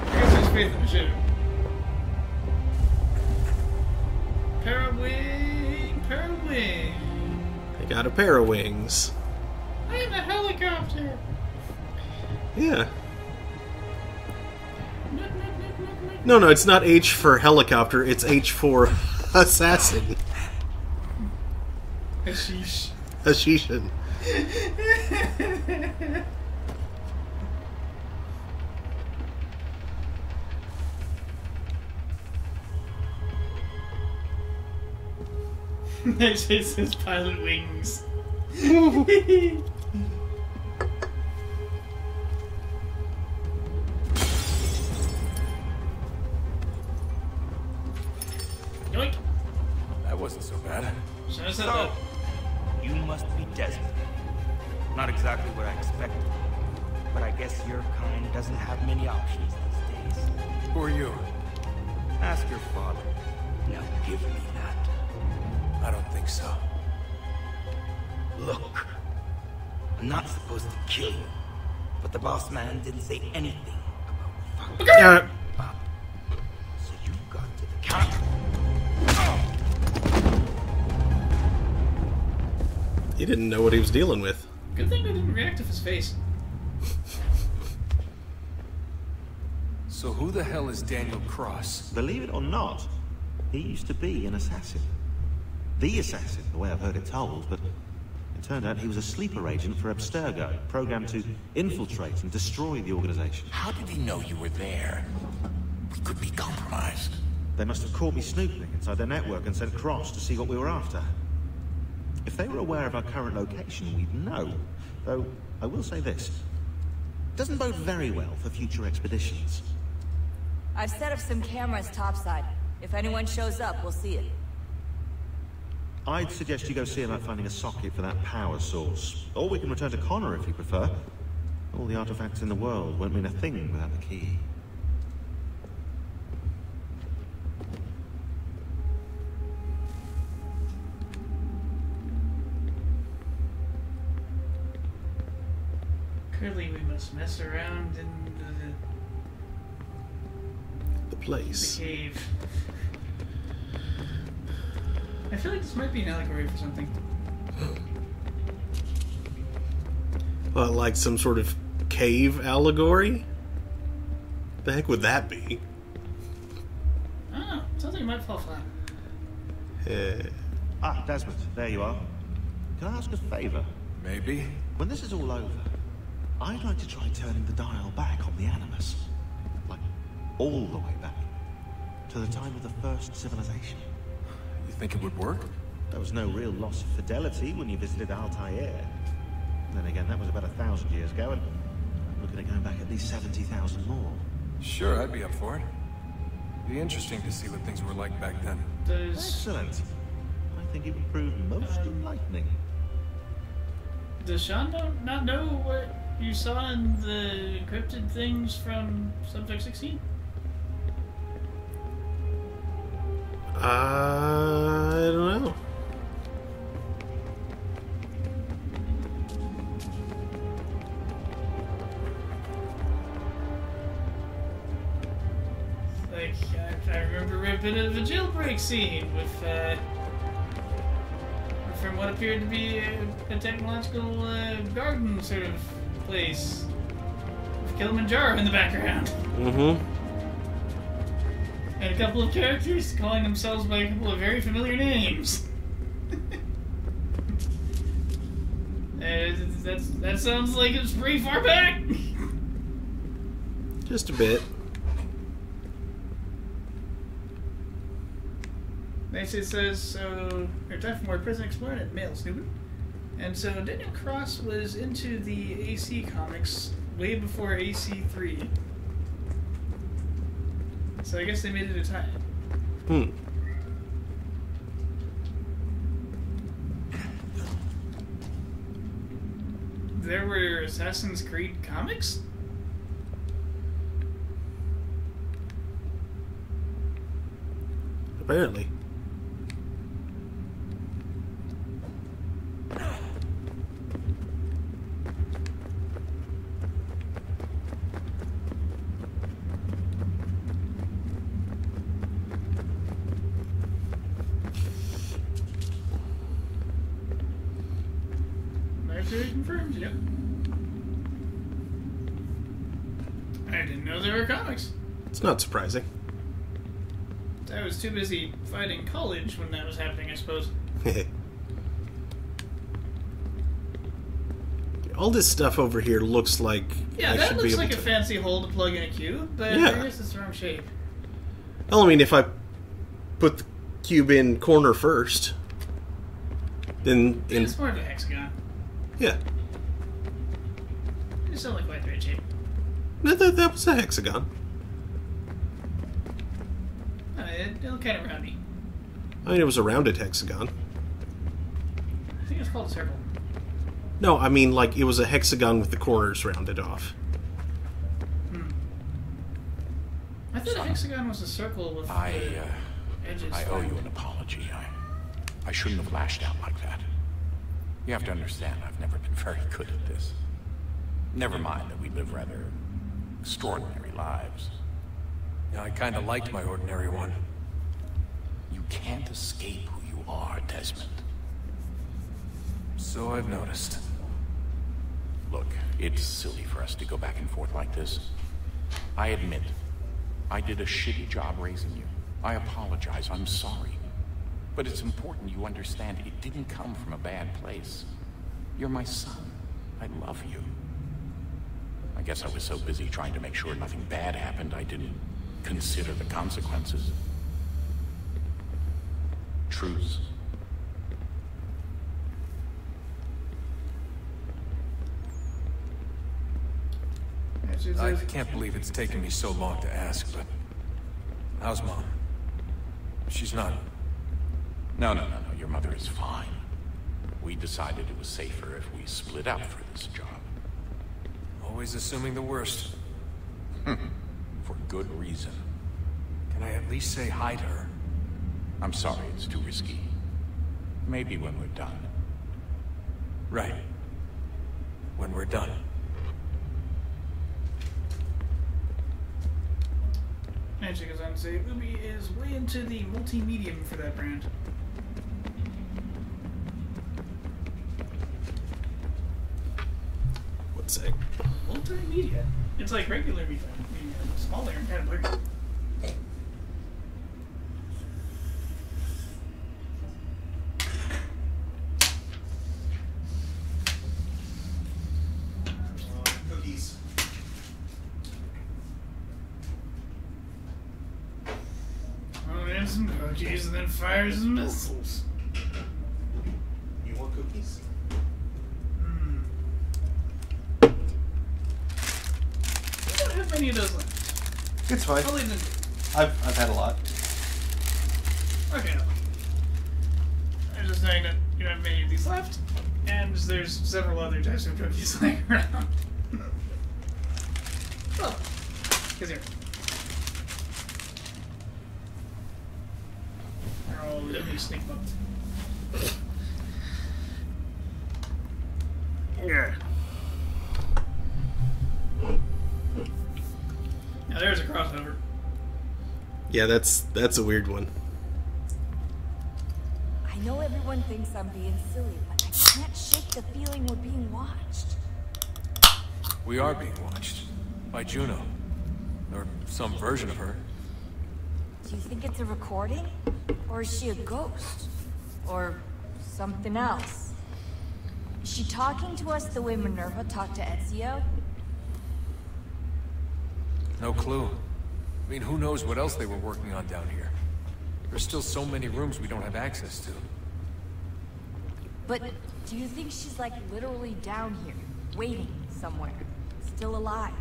I guess there's faith in the ship. Parawing, parawing. I got a pair of wings. I am a helicopter. Yeah. No, no, it's not H for helicopter, it's H for *laughs* assassin. Hashish. Hashishin. *laughs* *laughs* It his pilot wings. *laughs* dealing with. Good thing I didn't react to his face. So who the hell is Daniel Cross? Believe it or not, he used to be an assassin. The assassin, the way I've heard it told, but it turned out he was a sleeper agent for Abstergo, programmed to infiltrate and destroy the organization. How did he know you were there? We could be compromised. They must have caught me snooping inside their network and sent Cross to see what we were after. If they were aware of our current location, we'd know. Though, I will say this. It Doesn't bode very well for future expeditions. I've set up some cameras topside. If anyone shows up, we'll see it. I'd suggest you go see about finding a socket for that power source. Or we can return to Connor if you prefer. All the artifacts in the world won't mean a thing without the key. Clearly, we must mess around in The the, place. the cave. I feel like this might be an allegory for something. Well, like some sort of cave allegory? The heck would that be? I don't know. Sounds like it might fall flat. Uh, Ah, Desmond, there you are. Can I ask a favor? Maybe. When this is all over, I'd like to try turning the dial back on the Animus. Like, all the way back. To the time of the first civilization. You think it would work? There was no real loss of fidelity when you visited Altair. Then again, that was about a thousand years ago, and I'm looking at going back at least 70,000 more. Sure, I'd be up for it. It'd Be interesting to see what things were like back then. Does Excellent. I think it would prove most enlightening. does Sean don't not know what you saw in the encrypted things from Subject 16? I don't know. Like I, I remember a bit of a jailbreak scene with uh, from what appeared to be a, a technological uh, garden sort of place with Kilimanjaro in the background. Mm-hmm. And a couple of characters calling themselves by a couple of very familiar names. *laughs* Uh, that's, that sounds like it's pretty far back. *laughs* Just a bit. Next it says, so, your time for more prison exploring at male snooping. And so Daniel Cross was into the AC comics way before AC3. So I guess they made it a tie. Hmm. There were Assassin's Creed comics? Apparently. Military confirmed, yep. I didn't know there were comics. It's not surprising. I was too busy fighting college when that was happening, I suppose. *laughs* All this stuff over here looks like Yeah, I that should be looks like to. a fancy hole to plug in a cube, but Yeah. I guess it's the wrong shape. Well, I mean, if I put the cube in corner first, then in It's more of a hexagon. yeah, It's still like quite the right shape. that, that, that was a hexagon. Uh, it, kind of roundy. I mean, it was a rounded hexagon. I think it's called a circle. No, I mean like it was a hexagon with the corners rounded off. Hmm. I thought a hexagon was a circle with I, the uh, edges. I owe you an apology. I, I shouldn't have lashed out like that. You have to understand, I've never been very good at this. Never mind that we live rather extraordinary lives. Yeah, I kinda liked my ordinary one. Can't escape who you are, Desmond. So I've noticed. Look, it's silly for us to go back and forth like this. I admit, I did a shitty job raising you. I apologize, I'm sorry. But it's important you understand it didn't come from a bad place. You're my son. I love you. I guess I was so busy trying to make sure nothing bad happened, I didn't consider the consequences. Truce. I can't believe it's taken me so long to ask, but how's mom? She's not. No, no, no, no. Your mother is fine. We decided it was safer if we split up for this job. Always assuming the worst. *laughs* For good reason. Can I at least say hi to her? I'm sorry, it's too risky. Maybe when we're done. Right. When we're done. Magic goes on to say Ubi is way into the multi-medium for that brand. What's that? Multimedia. It's like regular media, media, smaller and kind of bigger. Cookies. Oh, and cookies, and then fires and missiles. You want cookies? Hmm. We don't have many of those left. It's fine. Leave them. I've I've had a lot. Okay. I'm just saying that you don't have many of these left, and there's several other types of cookies *laughs* laying around. oh, because here. Oh, let me sneak them up. Yeah. Now there's a crossover. Yeah, that's that's a weird one. I know everyone thinks I'm being silly, but I can't shake the feeling we're being watched. We are being watched. By Juno. Or some version of her. Do you think it's a recording? Or is she a ghost? Or something else? Is she talking to us the way Minerva talked to Ezio? No clue. I mean, who knows what else they were working on down here? There's still so many rooms we don't have access to. But do you think she's like literally down here, waiting somewhere, still alive?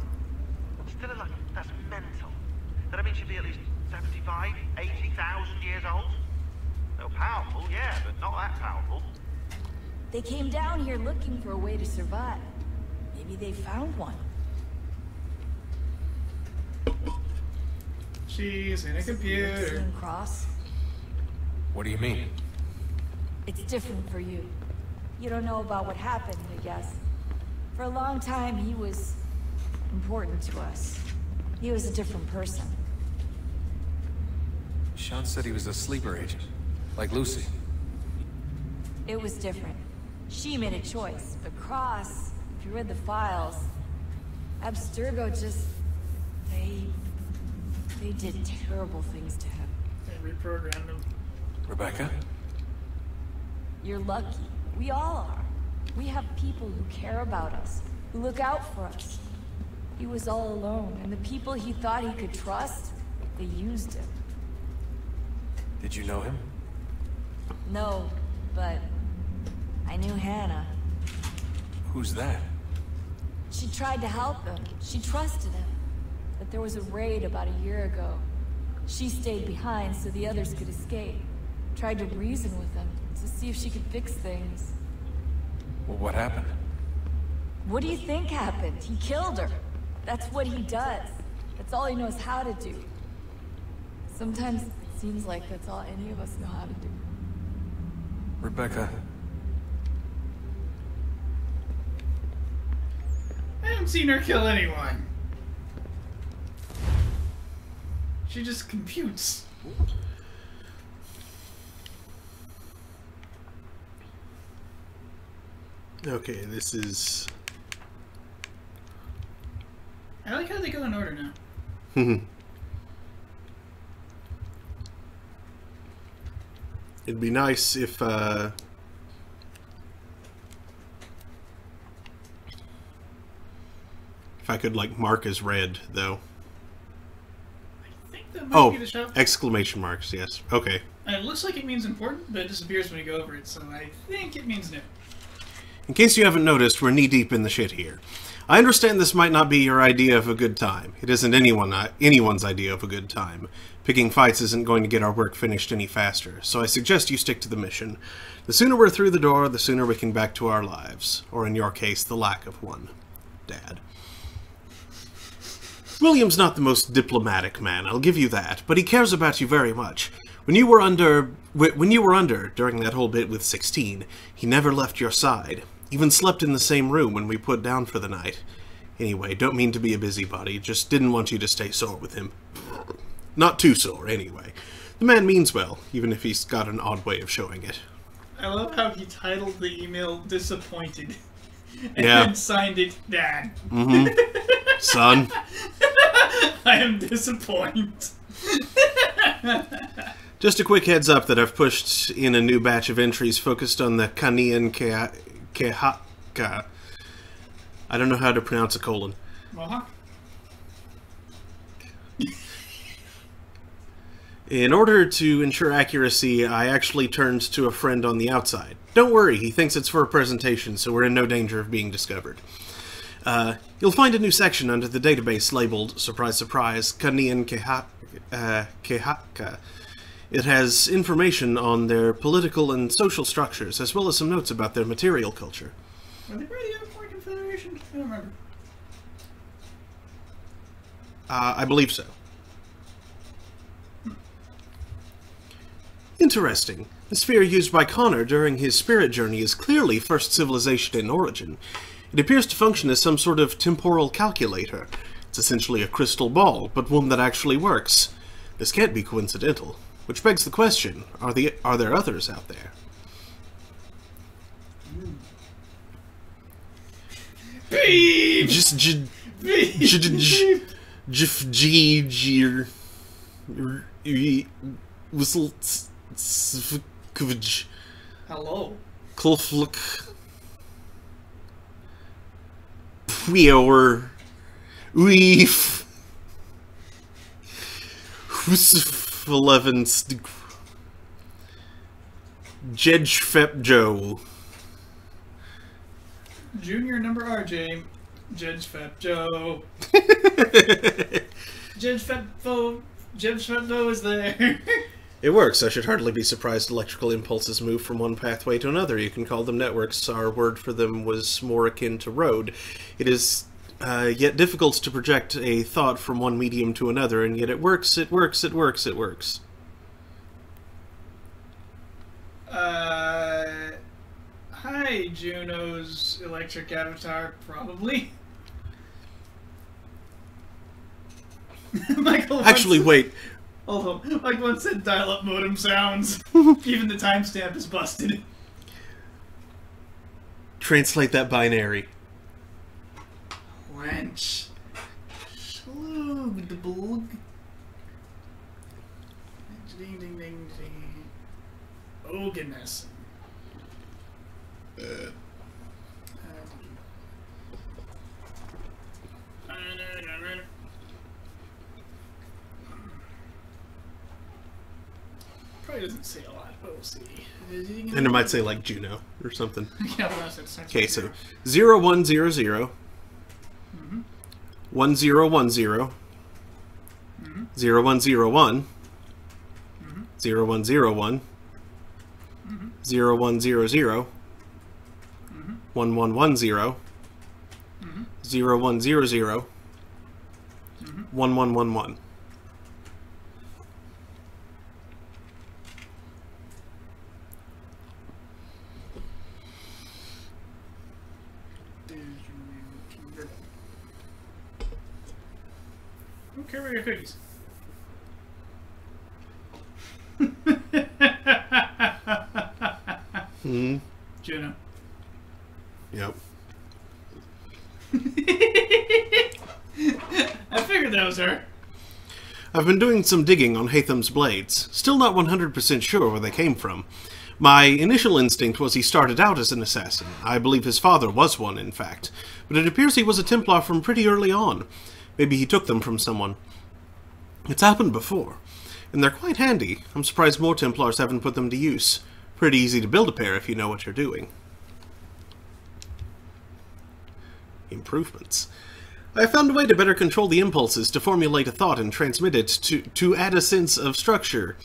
Still alive? That's mental. That I mean she'd be at least 75, 80,000 years old? No, powerful, yeah, but not that powerful. They came down here looking for a way to survive. Maybe they found one. She's in a computer. Seeing Cross? What do you mean? It's different for you. You don't know about what happened, I guess. For a long time, he was important to us. He was a different person. Sean said he was a sleeper agent, like Lucy. It was different. She made a choice, but Cross, if you read the files, Abstergo just... They... They did terrible things to him. They reprogrammed him. Rebecca? You're lucky. We all are. We have people who care about us, who look out for us. He was all alone, and the people he thought he could trust, they used him. Did you know him? No, but I knew Hannah. Who's that? She tried to help him. She trusted him. But there was a raid about a year ago. She stayed behind so the others could escape. Tried to reason with him to see if she could fix things. Well, what happened? What do you think happened? He killed her. That's what he does. That's all he knows how to do. Sometimes seems like that's all any of us know how to do. Rebecca. I haven't seen her kill anyone. She just computes. Okay, this is. I like how they go in order now. *laughs* It'd be nice if uh, if I could like mark as red though. Oh, exclamation marks. Yes. Okay. And it looks like it means important, but it disappears when you go over it, so I think it means new. In case you haven't noticed, we're knee deep in the shit here. I understand this might not be your idea of a good time. It isn't anyone uh, anyone's idea of a good time. Picking fights isn't going to get our work finished any faster, so I suggest you stick to the mission. The sooner we're through the door, the sooner we can back to our lives, or in your case, the lack of one. Dad. William's not the most diplomatic man, I'll give you that, but he cares about you very much. When you were under when you were under during that whole bit with 16, he never left your side. Even slept in the same room when we put down for the night. Anyway, don't mean to be a busybody, just didn't want you to stay sore with him. Not too sore, anyway. The man means well, even if he's got an odd way of showing it. I love how he titled the email "Disappointed" and Yeah. then signed it "Dad." hmm *laughs* Son. I am disappointed. Just a quick heads up that I've pushed in a new batch of entries focused on the Kanian Kehaka. I don't know how to pronounce a colon. Uh-huh. In order to ensure accuracy, I actually turned to a friend on the outside. Don't worry, he thinks it's for a presentation, so we're in no danger of being discovered. Uh, you'll find a new section under the database labeled, surprise, surprise, Kanian Keha- uh, Kehaka. It has information on their political and social structures, as well as some notes about their material culture. Were they part of the Confederation? I don't remember. Uh, I believe so. Interesting. The sphere used by Connor during his spirit journey is clearly first civilization in origin. It appears to function as some sort of temporal calculator. It's essentially a crystal ball, but one that actually works. This can't be coincidental. Which begs the question, are, the, are there others out there? Beep! Just j- Beep! j- j- j- jif- g- g- r- r- whistle s- s- kvj- Hello. Klfluk Pweor Weef Husif Eleven Jedge Fep Joe Junior number RJ, Judge Fat Joe. *laughs* Judge Fatfo, Judge Fatfo is there. It works. I should hardly be surprised electrical impulses move from one pathway to another. You can call them networks. Our word for them was more akin to road. It is uh, yet difficult to project a thought from one medium to another, and yet it works, it works, it works, it works. uh, hi, Juno's electric avatar, probably. *laughs* Michael. once- Actually, wait. Hold on. Like once said dial-up modem sounds. *laughs* Even the timestamp is busted. Translate that binary. Wench. Slug the bug. Ding ding ding ding. Oh goodness. Probably doesn't say a lot, but we'll see. And it might say like Juno or something. *laughs* Yeah, that's- Okay, so zero one zero zero. Mhm. One zero one zero. Mhm. Zero one zero one. Mhm. Zero one zero one. Mhm. Zero one zero zero. Mhm. One one one zero. Mhm. Zero one zero zero. Mhm. One one one one. Okay, we got cookies. Hmm. Juno. Yep. I figured that was her. I've been doing some digging on Haytham's blades. Still not 100% sure where they came from. My initial instinct was he started out as an assassin. I believe his father was one, in fact. But it appears he was a Templar from pretty early on. Maybe he took them from someone. It's happened before. And they're quite handy. I'm surprised more Templars haven't put them to use. Pretty easy to build a pair if you know what you're doing. Improvements. I found a way to better control the impulses to formulate a thought and transmit it to, to add a sense of structure,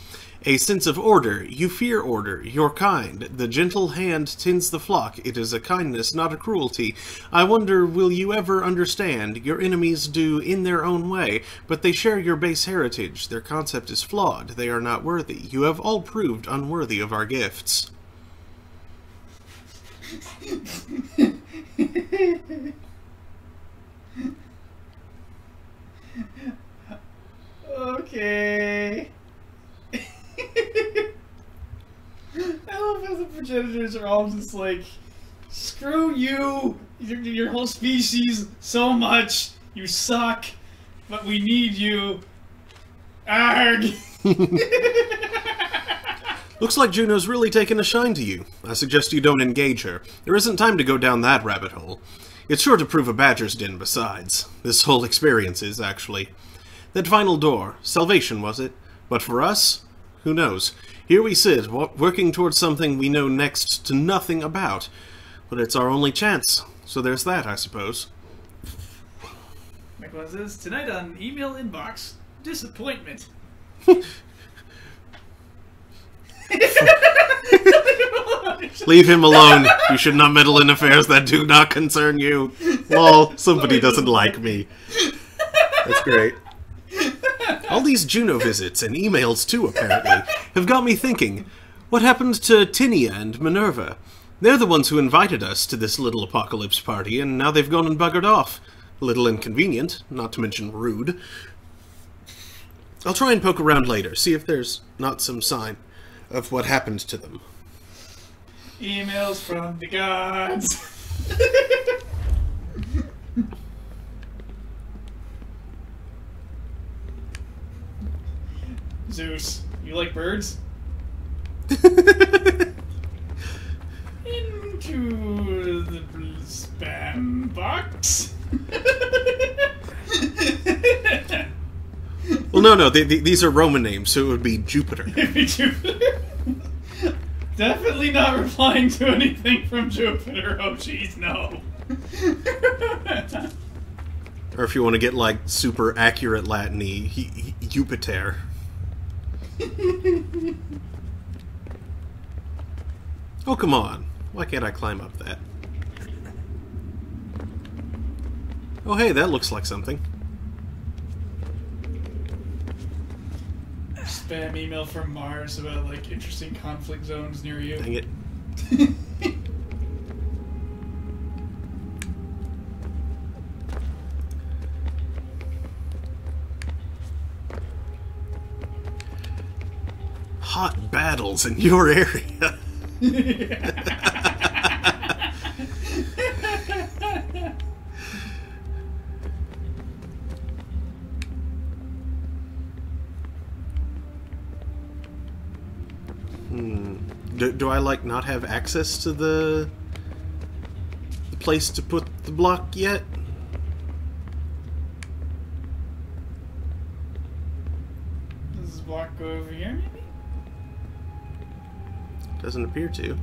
a sense of order. You fear order, your kind. The gentle hand tends the flock. It is a kindness, not a cruelty. I wonder, will you ever understand? Your enemies do in their own way, but they share your base heritage. Their concept is flawed. They are not worthy. You have all proved unworthy of our gifts. *laughs* Okay. I love how the progenitors are all just like, screw you, your, your whole species, so much, you suck, but we need you. Arg! *laughs* Looks like Juno's really taken a shine to you. I suggest you don't engage her. There isn't time to go down that rabbit hole. It's sure to prove a badger's den besides. This whole experience is, actually. That final door, salvation, was it? But for us, who knows? Here we sit, working towards something we know next to nothing about. But it's our only chance. So there's that, I suppose. Michael says, tonight on email inbox, disappointment. *laughs* *laughs* *laughs* Leave him alone. You should not meddle in affairs that do not concern you. Lol, somebody doesn't like me. That's great. All these Juno visits and emails, too, apparently, have got me thinking what happened to Tinia and Minerva? They're the ones who invited us to this little apocalypse party, and now they've gone and buggered off. A little inconvenient, not to mention rude. I'll try and poke around later, see if there's not some sign of what happened to them. Emails from the gods. *laughs* Zeus, you like birds? *laughs* Into the spam box. *laughs* Well, no, no, they, they, these are Roman names, so it would be Jupiter. Jupiter. Definitely not replying to anything from Jupiter. Oh, jeez, no. *laughs* or if you want to get like super accurate Latin y, Jupiter. *laughs* oh, come on. Why can't I climb up that? Oh, hey, that looks like something. Spam email from Mars about like interesting conflict zones near you. Dang it. *laughs* Hot battles in your area. *laughs* *laughs* Do, do I like not have access to the the place to put the block yet? Does this block go over here, maybe? Doesn't appear to.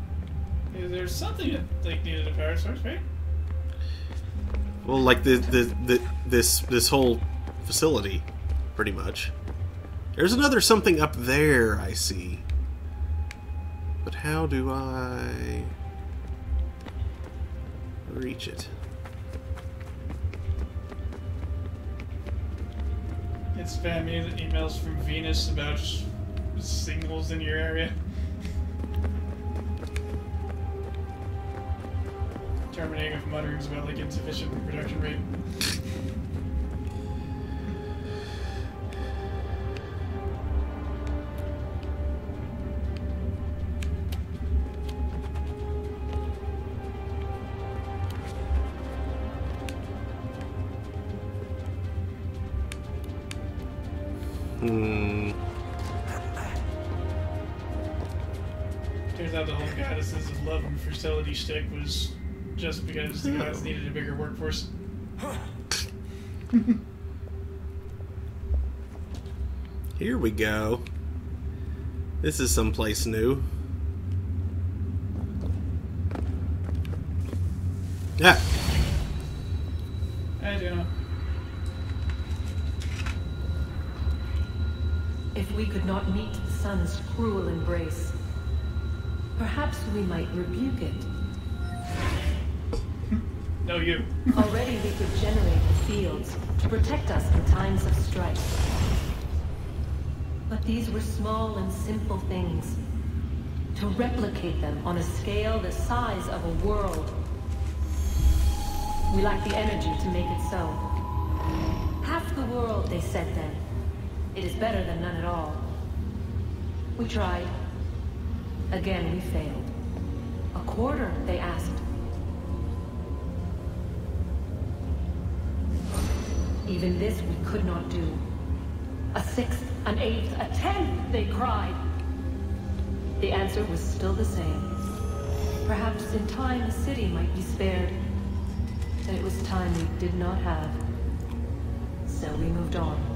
Yeah, There's something that like needed a power source, right? Well, like the, the the this this whole facility, pretty much. There's another something up there I see. But how do I reach it? It's spam emails from Venus about singles in your area. Terminating with mutterings about like insufficient reproduction rate. Turns out the whole goddesses of love and fertility shtick was just because the gods needed a bigger workforce. *laughs* Here we go. This is someplace new. Yeah. I do know. If we could not meet the sun's cruel embrace, perhaps we might rebuke it. No, you. Already we could generate the fields to protect us in times of strife. But these were small and simple things. To replicate them on a scale the size of a world. We lack the energy to make it so. Half the world, they said then. It is better than none at all. We tried. Again, we failed. A quarter, they asked. Even this we could not do. A sixth, an eighth, a tenth, they cried. The answer was still the same. Perhaps in time the city might be spared. But it was time we did not have. So we moved on.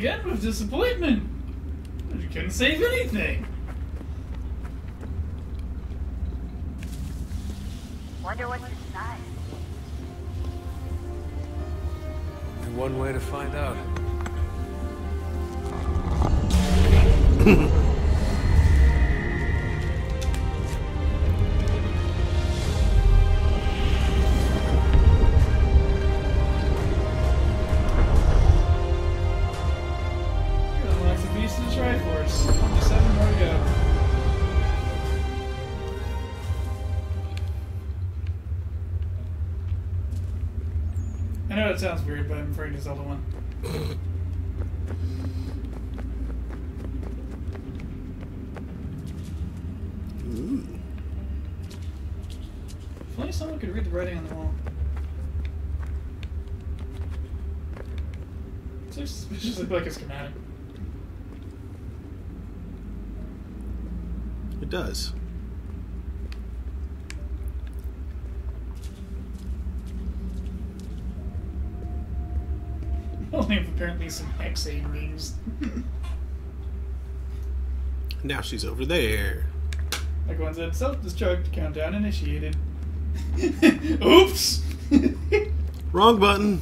Again with disappointment. You couldn't save anything. Wonder what's inside. And one way to find out. *laughs* afraid Zelda one. Ooh. If only someone could read the writing on the wall. *laughs* It's suspiciously like a schematic. It does. Only have apparently some hexane rings. *laughs* Now she's over there. Like one said, self-destruct countdown initiated. *laughs* Oops! *laughs* Wrong button.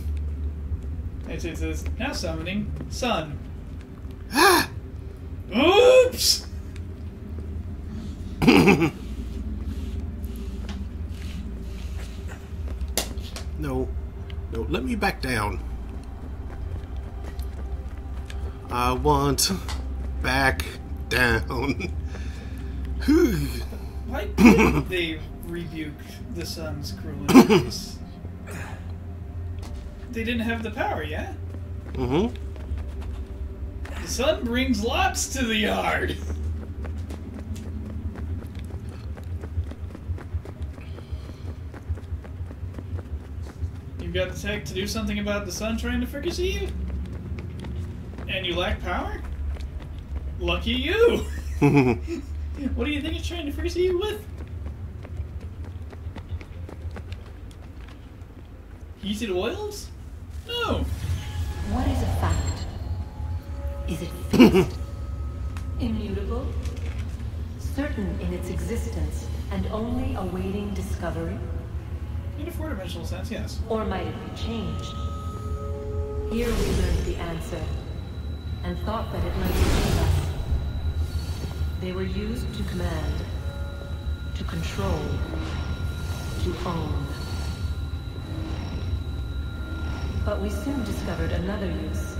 It says, now summoning sun. Oops! No. No, let me back down. I want back down. Why didn't *laughs* they rebuke the sun's cruelty? they didn't have the power yet. mm-hmm. The sun brings lots to the yard. You've got the tech to do something about the sun trying to fricassee you? And you lack power? Lucky you! *laughs* what do you think it's trying to fricassee you with? Heated oils? No! What is a fact? Is it *laughs* fixed? Immutable? Certain in its existence and only awaiting discovery? In a four-dimensional sense, yes. Or might it be changed? Here we learned the answer, and thought that it might save us. They were used to command, to control, to own. But we soon discovered another use.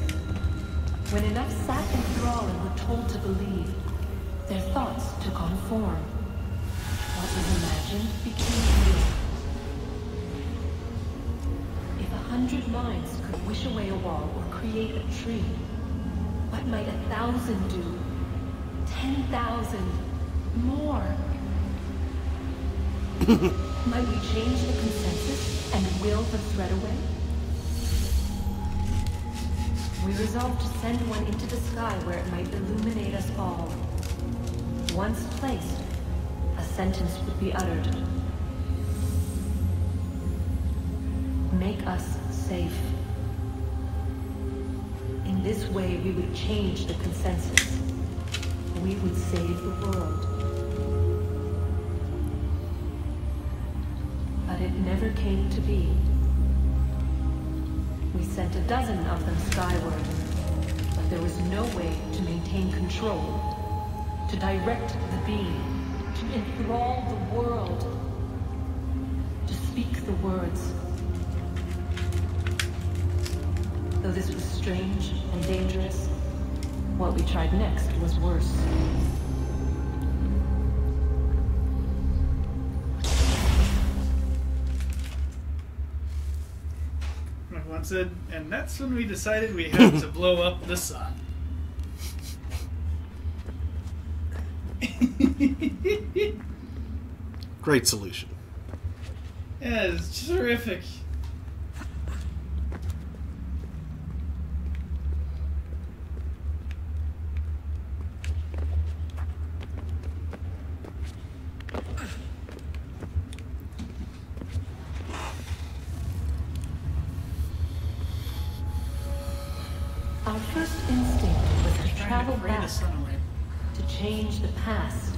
When enough sat in thrall and were told to believe, their thoughts took on form. What was imagined became real. If a hundred minds could wish away a wall or create a tree, what might a thousand do? Ten thousand? More? *laughs* might we change the consensus and will the thread away? We resolved to send one into the sky where it might illuminate us all. Once placed, a sentence would be uttered. Make us safe. This way, we would change the consensus. We would save the world. But it never came to be. We sent a dozen of them skyward, but there was no way to maintain control, to direct the beam, to enthrall the world, to speak the words. Though this was strange and dangerous, what we tried next was worse. Like one said, and that's when we decided we had to *laughs* blow up the sun. Great solution. *laughs* Yeah, it's terrific. Our first instinct was to travel Ray the back, sun away. to change the past.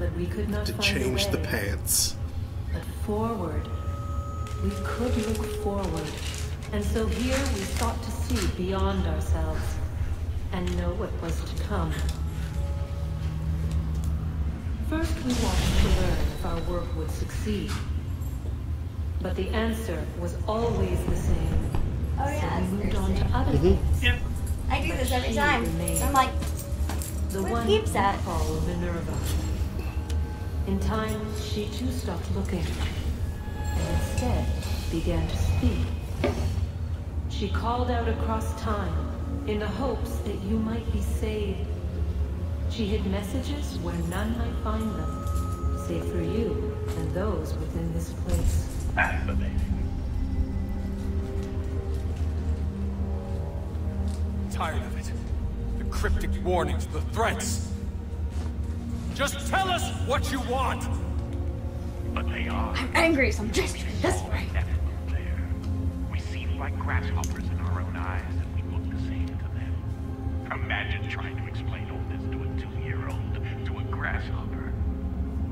But we could not To change a the pants. But forward, we could look forward. And so here we sought to see beyond ourselves and know what was to come. First, we wanted to learn if our work would succeed. But the answer was always the same. Oh, yeah, so we moved on to Thursday. other Mhm. things. Yep. I do but this every time. I'm like, The Where one Peeps we at? call Minerva. In time, she too stopped looking, and instead began to speak. She called out across time, in the hopes that you might be saved. She hid messages where none might find them, save for you and those within this place. Tired of it. The cryptic warnings, the threats. Just tell us what you want! But they are. I'm angry, so I'm gesturing this way. We seem like grasshoppers in our own eyes and we look the same to them. Imagine trying to explain all this to a two-year-old, to a grasshopper.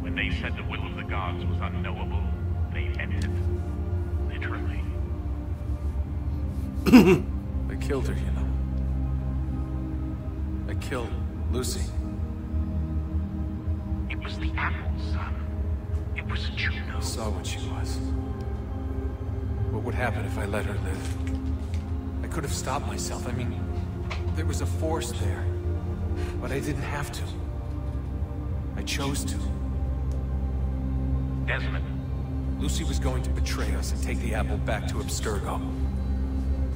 When they said the will of the gods was unknowable, they meant it. Literally. *coughs* I killed her, you know. I killed Lucy. Saw what she was. What would happen if I let her live? I could have stopped myself. I mean, there was a force there. But I didn't have to. I chose to. Desmond. Lucy was going to betray us and take the apple back to Abstergo.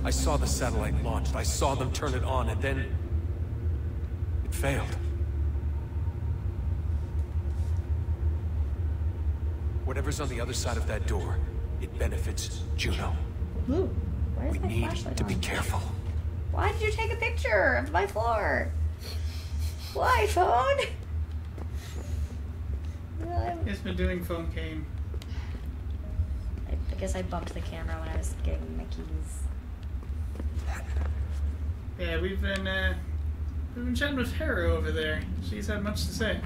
I saw the satellite launched. I saw them turn it on, and then... It failed. Whatever's on the other side of that door, it benefits Juno. Ooh, where's We my need flashlight to be careful. Why did you take a picture of my floor? Why, phone? It's been doing phone game. I, I guess I bumped the camera when I was getting my keys. Yeah, we've been uh, we've been chatting with Hera over there. She's had much to say.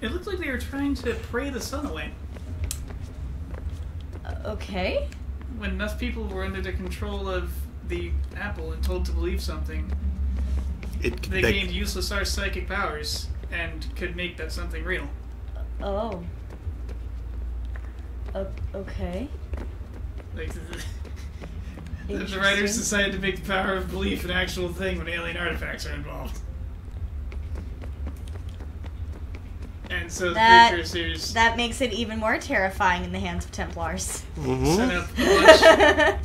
It looked like they were trying to pray the sun away. Uh, okay. When enough people were under the control of the apple and told to believe something, It, they that- gained useless our psychic powers and could make that something real. Oh. O- okay. Like *laughs* the, the, the writers decided to make the power of belief an actual thing when alien artifacts are involved. And so That, creature series that makes it even more terrifying in the hands of Templars. Mm-hmm. sent up *laughs* a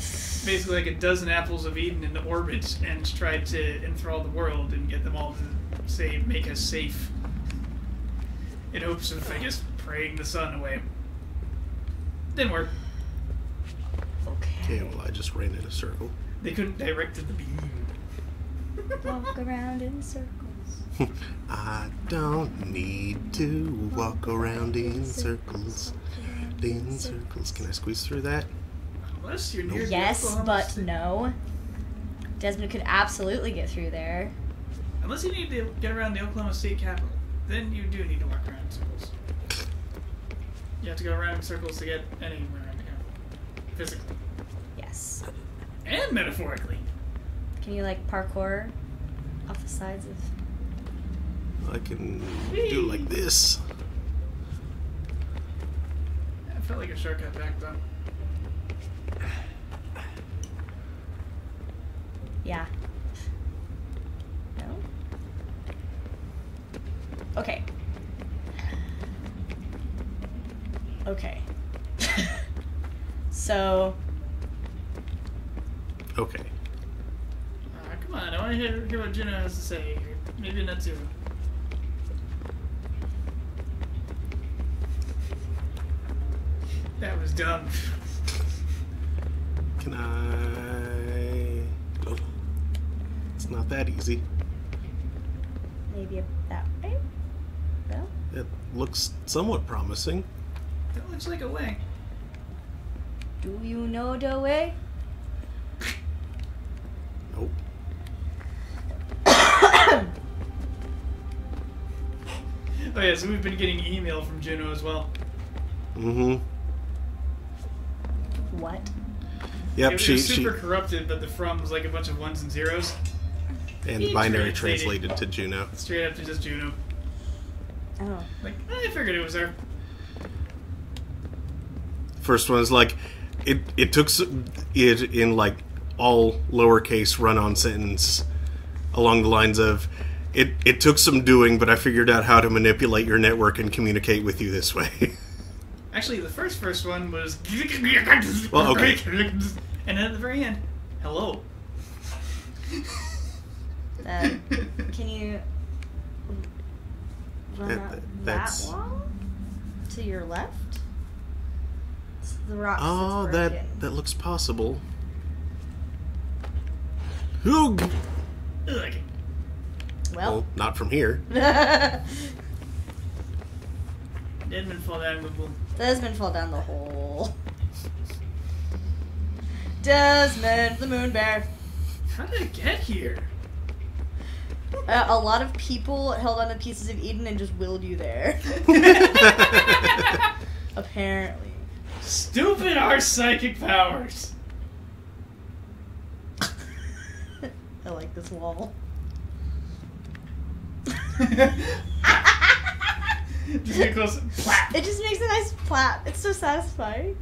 basically like a dozen apples of Eden into orbit and tried to enthrall the world and get them all to say, make us safe. In hopes of, I guess, praying the sun away. Didn't work. Okay, well, I just ran in a circle. They couldn't direct the beam. Walk around in circles. *laughs* I don't need to walk around in circles. In circles. Can I squeeze through that? Unless you're near the Yes, but no. Desmond could absolutely get through there. Unless you need to get around the Oklahoma State Capitol, then you do need to walk around in circles. You have to go around in circles to get anywhere around the Capitol. Physically. Yes. And metaphorically. Can you like parkour off the sides of? I can do it like this. I felt like a shortcut back then. Yeah. No. Okay. Okay. *laughs* so Okay. Uh, come on, I want to hear, hear what Juno has to say. Maybe not too. That was dumb. Can I. Oh, it's not that easy. maybe that way. No. It looks somewhat promising. That looks like a way. Do you know the way? Nope. *coughs* Oh yeah, so we've been getting email from Juno as well. Mm-hmm. What? Yep, it, she, it was she super corrupted, but the from was like a bunch of ones and zeros. and He binary translated. translated to Juno. Straight up to just Juno. Oh. Like, I figured it was her. First one is like, it it took it in like all lowercase run-on sentence along the lines of, it it took some doing, but I figured out how to manipulate your network and communicate with you this way. *laughs* Actually, the first first one was. Well, okay. *laughs* And then at the very end, hello. Uh, *laughs* can you run That- out that- that that's- wall to your left? It's the rocks. oh, that's that that looks possible. Hoog. Ugh. Well. not from here. *laughs* Edmund fall down the pool. Desmond fall down the hole. Desmond, the moon bear. How did I get here? Uh, a lot of people held on to pieces of Eden and just willed you there. *laughs* *laughs* Apparently. Stupid our psychic powers. *laughs* I like this wall. Just get close. Plap. It just makes a nice plap. It's so satisfying.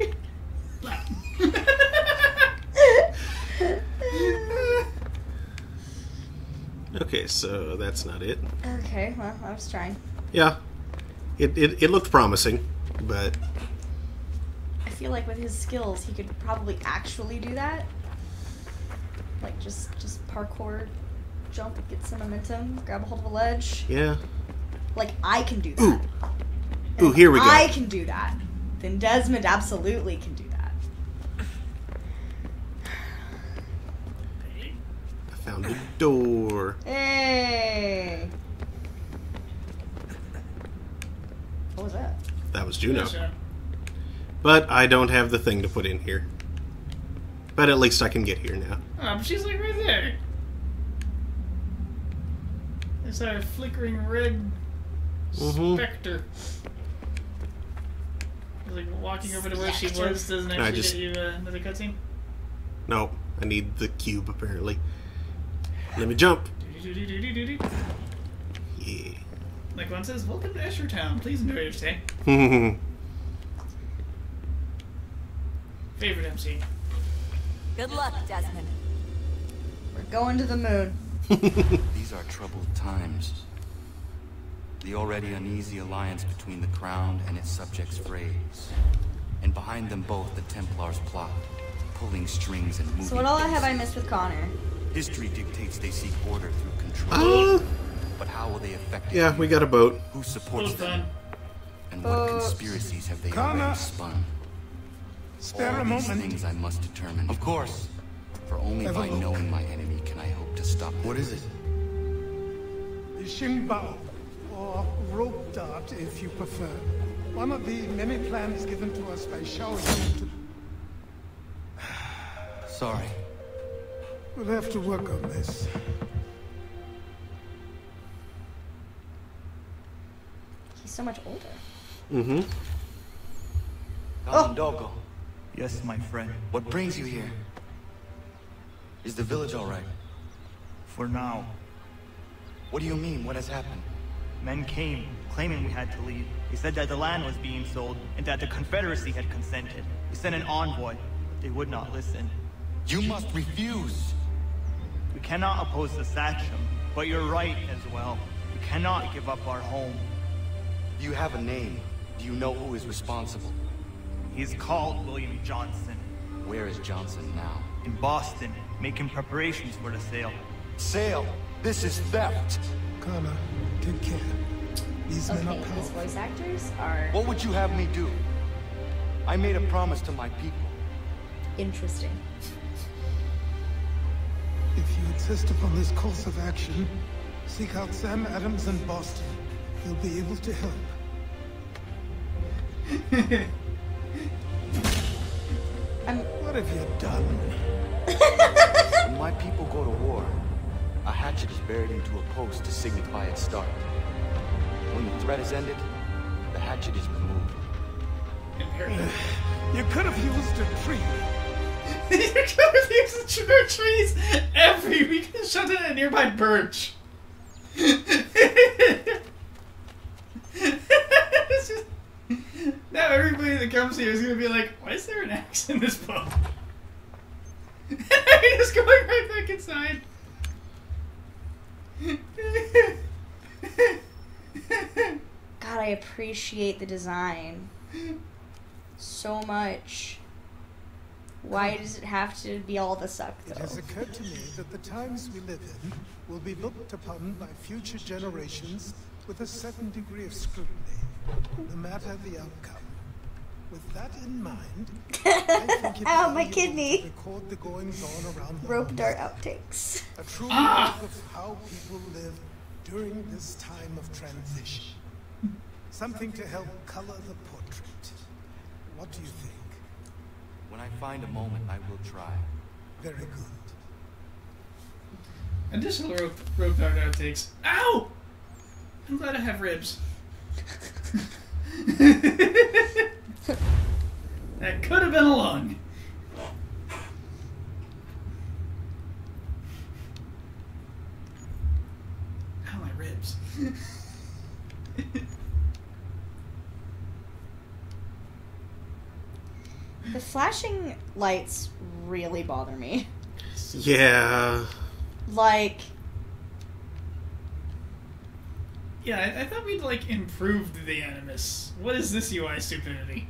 Okay, so that's not it. okay, well, I was trying. Yeah, it it, it looked promising, but I feel like with his skills, he could probably actually do that. Like just just parkour, jump, get some momentum, grab a hold of a ledge. yeah. Like I can do that. Ooh, here we go. I can do that. Then Desmond absolutely can do that. I found a door. Hey. What was that? That was Juno. Sure. But I don't have the thing to put in here. But at least I can get here now. Oh, but she's like right there. There's our flickering red Mhm. specter. Like walking over to where she was doesn't I actually just- get you uh, another cutscene. No, I need the cube apparently. Let me jump. Yeah. Like one says, "Welcome to Escher Town. Please enjoy your stay." *laughs* Favorite MC. Good luck, Desmond. We're going to the moon. *laughs* These are troubled times. The already uneasy alliance between the Crown and its subjects frays. And behind them both, the Templars plot, pulling strings and moving So what all things. have I missed with Connor? History dictates they seek order through control. Uh, but how will they affect it? yeah, we got a boat. Who supports them? done. And what conspiracies have they Connor. already spun? Spare All a these moment. things I must determine. Of course. For only Have by look. knowing my enemy can I hope to stop them. What is it? The Sheng Biao, or rope dart if you prefer. One of the many plans given to us by Shao Jun to... *sighs* Sorry. We'll have to work on this. He's so much older. Mm-hmm. Kanen'tó:kon, Yes, my friend. what brings you here? Is the village all right? For now, What do you mean? What has happened? Men came, claiming we had to leave. They said that the land was being sold and that the Confederacy had consented. We sent an envoy. but They would not listen. You must refuse. We cannot oppose the Sachem, but you're right as well. We cannot give up our home. You have a name. Do you know who is responsible? He's called William Johnson. Where is Johnson now? In Boston, making preparations for the sale. Sale! This is theft! Connor, take care. These men Okay, are these voice actors are What would you have me do? I made a promise to my people. interesting. If you insist upon this course of action, seek out Sam Adams in Boston. He'll be able to help. I'm *laughs* What have you done? When *laughs* my people go to war, a hatchet is buried into a post to signify its start. When the threat is ended, the hatchet is removed. You could have used a tree. you could have used the tree *laughs* trees every we could have shot it at a nearby birch. It's *laughs* just- now everybody that comes here is gonna be like, why is there an axe in this book? *laughs* He's going right back inside. God, I appreciate the design so much. Why does it have to be all the suck It has occurred to me that the times we live in will be looked upon by future generations with a certain degree of scrutiny, no matter the outcome. With that in mind, I *laughs* think it Ow, my kidney. record the goings on around the Rope dart outtakes. A true Ah! of how people live during this time of transition. Something to help color the portrait. What do you think? When I find a moment, I will try. Very good. Additional rope, rope dart outtakes. Ow! I'm glad I have ribs. *laughs* *laughs* that could have been a lung. Ow, my ribs. The flashing lights really bother me. Yeah. Like, yeah, I, I thought we'd like improved the animus. What is this UI stupidity?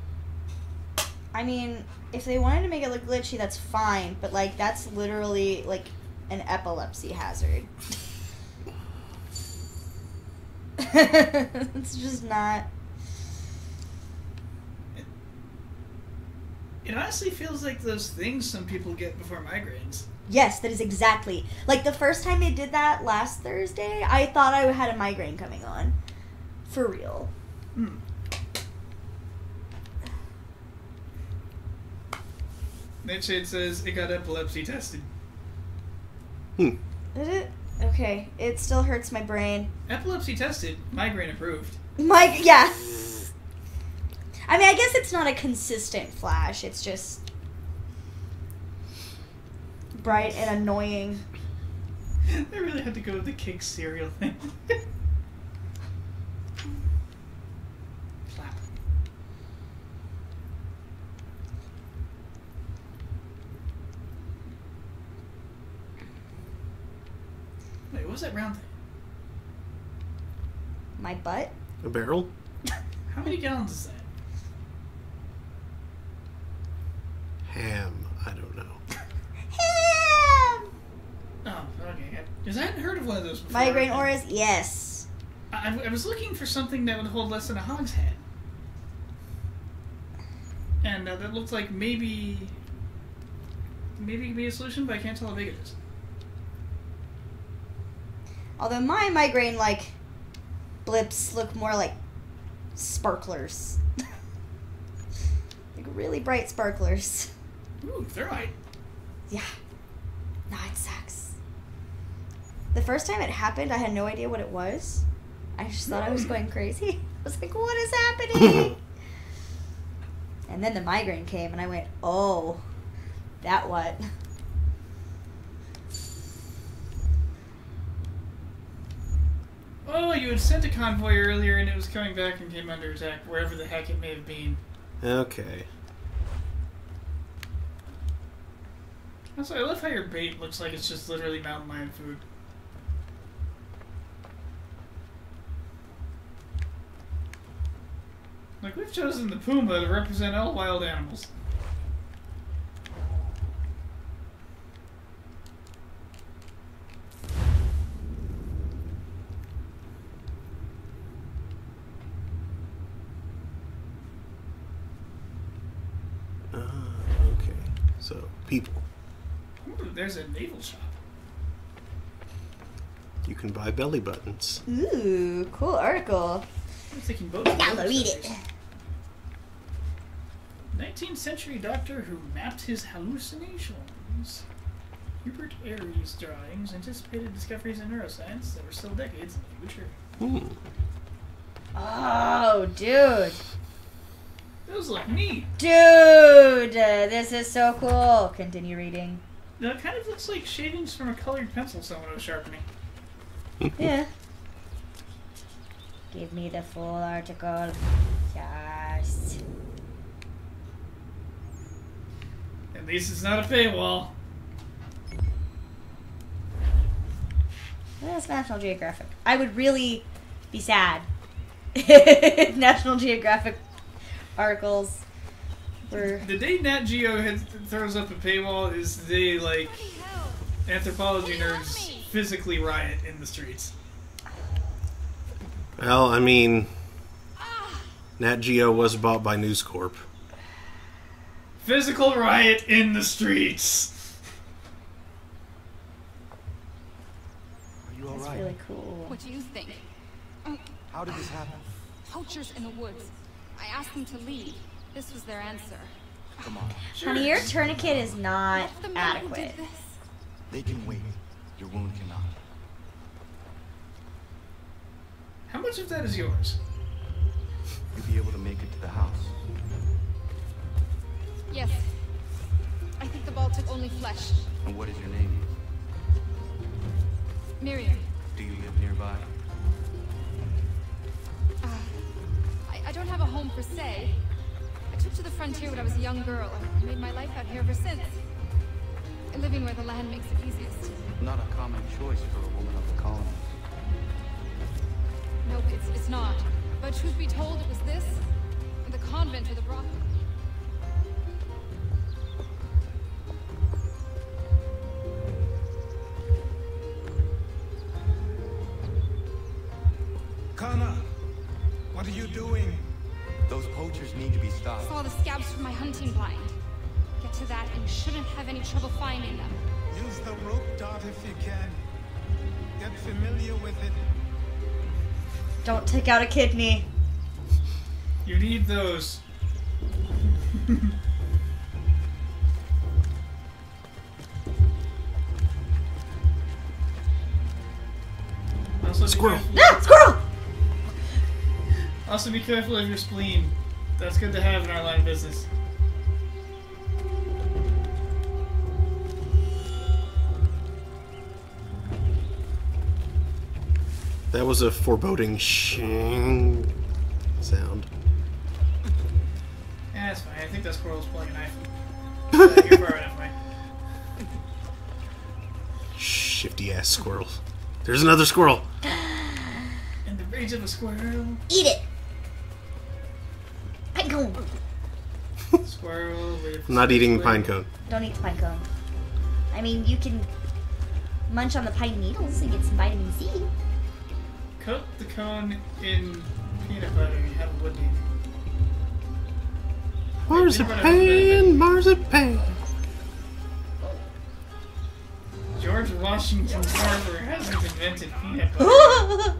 I mean, if they wanted to make it look glitchy, that's fine, but like, that's literally like an epilepsy hazard. *laughs* it's just not. It honestly feels like those things some people get before migraines. Yes, that is exactly. Like the first time they did that last Thursday, I thought I had a migraine coming on. For real. Hmm. Nightshade says it got epilepsy tested. Hmm. Did it? Okay, it still hurts my brain. Epilepsy tested, migraine approved. My yeah. I mean, I guess it's not a consistent flash. It's just bright and annoying. *laughs* they really had to go with the kick cereal thing. Clap. Wait, what was that round thing? My butt. A barrel? *laughs* How many gallons is that? Ham. I don't know. Oh, okay. Because I hadn't heard of one of those before. Migraine auras, yes. I, I was looking for something that would hold less than a hogshead. And uh, that looked like maybe. Maybe it could be a solution, but I can't tell how big it is. Although my migraine like blips look more like sparklers. *laughs* like really bright sparklers. Ooh, thermite. Yeah. No, it sucks. The first time it happened, I had no idea what it was. I just thought I was going mm. crazy. *laughs* I was like, what is *laughs* happening? and then the migraine came, and I went, oh, that what? Oh, you had sent a convoy earlier and it was coming back and came under attack, wherever the heck it may have been. Okay. Also, I love how your bait looks like it's just literally mountain lion food. Like, we've chosen the puma to represent all wild animals. Ah, okay. So, people. Ooh, there's a naval shop. You can buy belly buttons. Ooh, cool article. I was thinking both. Gotta read it. 19th century doctor who mapped his hallucinations. Hubert Airy's drawings anticipated discoveries in neuroscience that were still decades in the future. Hmm. Oh, dude. Those look neat. Dude, uh, this is so cool. Continue reading. That kind of looks like shavings from a colored pencil someone was sharpening. Yeah. Give me the full article. Yes. At least it's not a paywall. That's National Geographic. I would really be sad *laughs* if National Geographic articles were. The day Nat Geo had, throws up a paywall is the day, like, anthropology nerds physically riot in the streets. Well, I mean, Nat Geo was bought by News Corp. Physical riot in the streets. Are you That's alright? really cool. What do you think? How did this happen? Poachers in the woods. I asked them to leave. This was their answer. Come on. Honey, your tourniquet is not adequate. They can wait. Your wound cannot. How much of that is yours? You'll be able to make it to the house. Yes. I think the ball took only flesh. And what is your name? Miriam. Do you live nearby? Uh, I, I don't have a home per se. I took to the frontier when I was a young girl and made my life out here ever since. Living where the land makes it easiest. Not a common choice for a woman of the colony. Nope, it's, it's not. But truth be told, it was this, and the convent or the brothel. Take out a kidney. You need those. *laughs* Also, Squirrel. Ah, squirrel! Also, be careful of your spleen. That's good to have in our line of business. That was a foreboding shing sound. Yeah, that's fine. I think that squirrel's pulling a knife. Uh, you're far enough away. Shifty ass squirrel. There's another squirrel. In the rage of a squirrel. Eat it. Pine cone. Squirrel. I'm not eating pine cone. Don't eat the pine cone. I mean, you can munch on the pine needles and get some vitamin C. Coat the cone in peanut butter and you have a wood name. Marzipan, marzipan. George Washington Carver hasn't invented peanut butter. *laughs*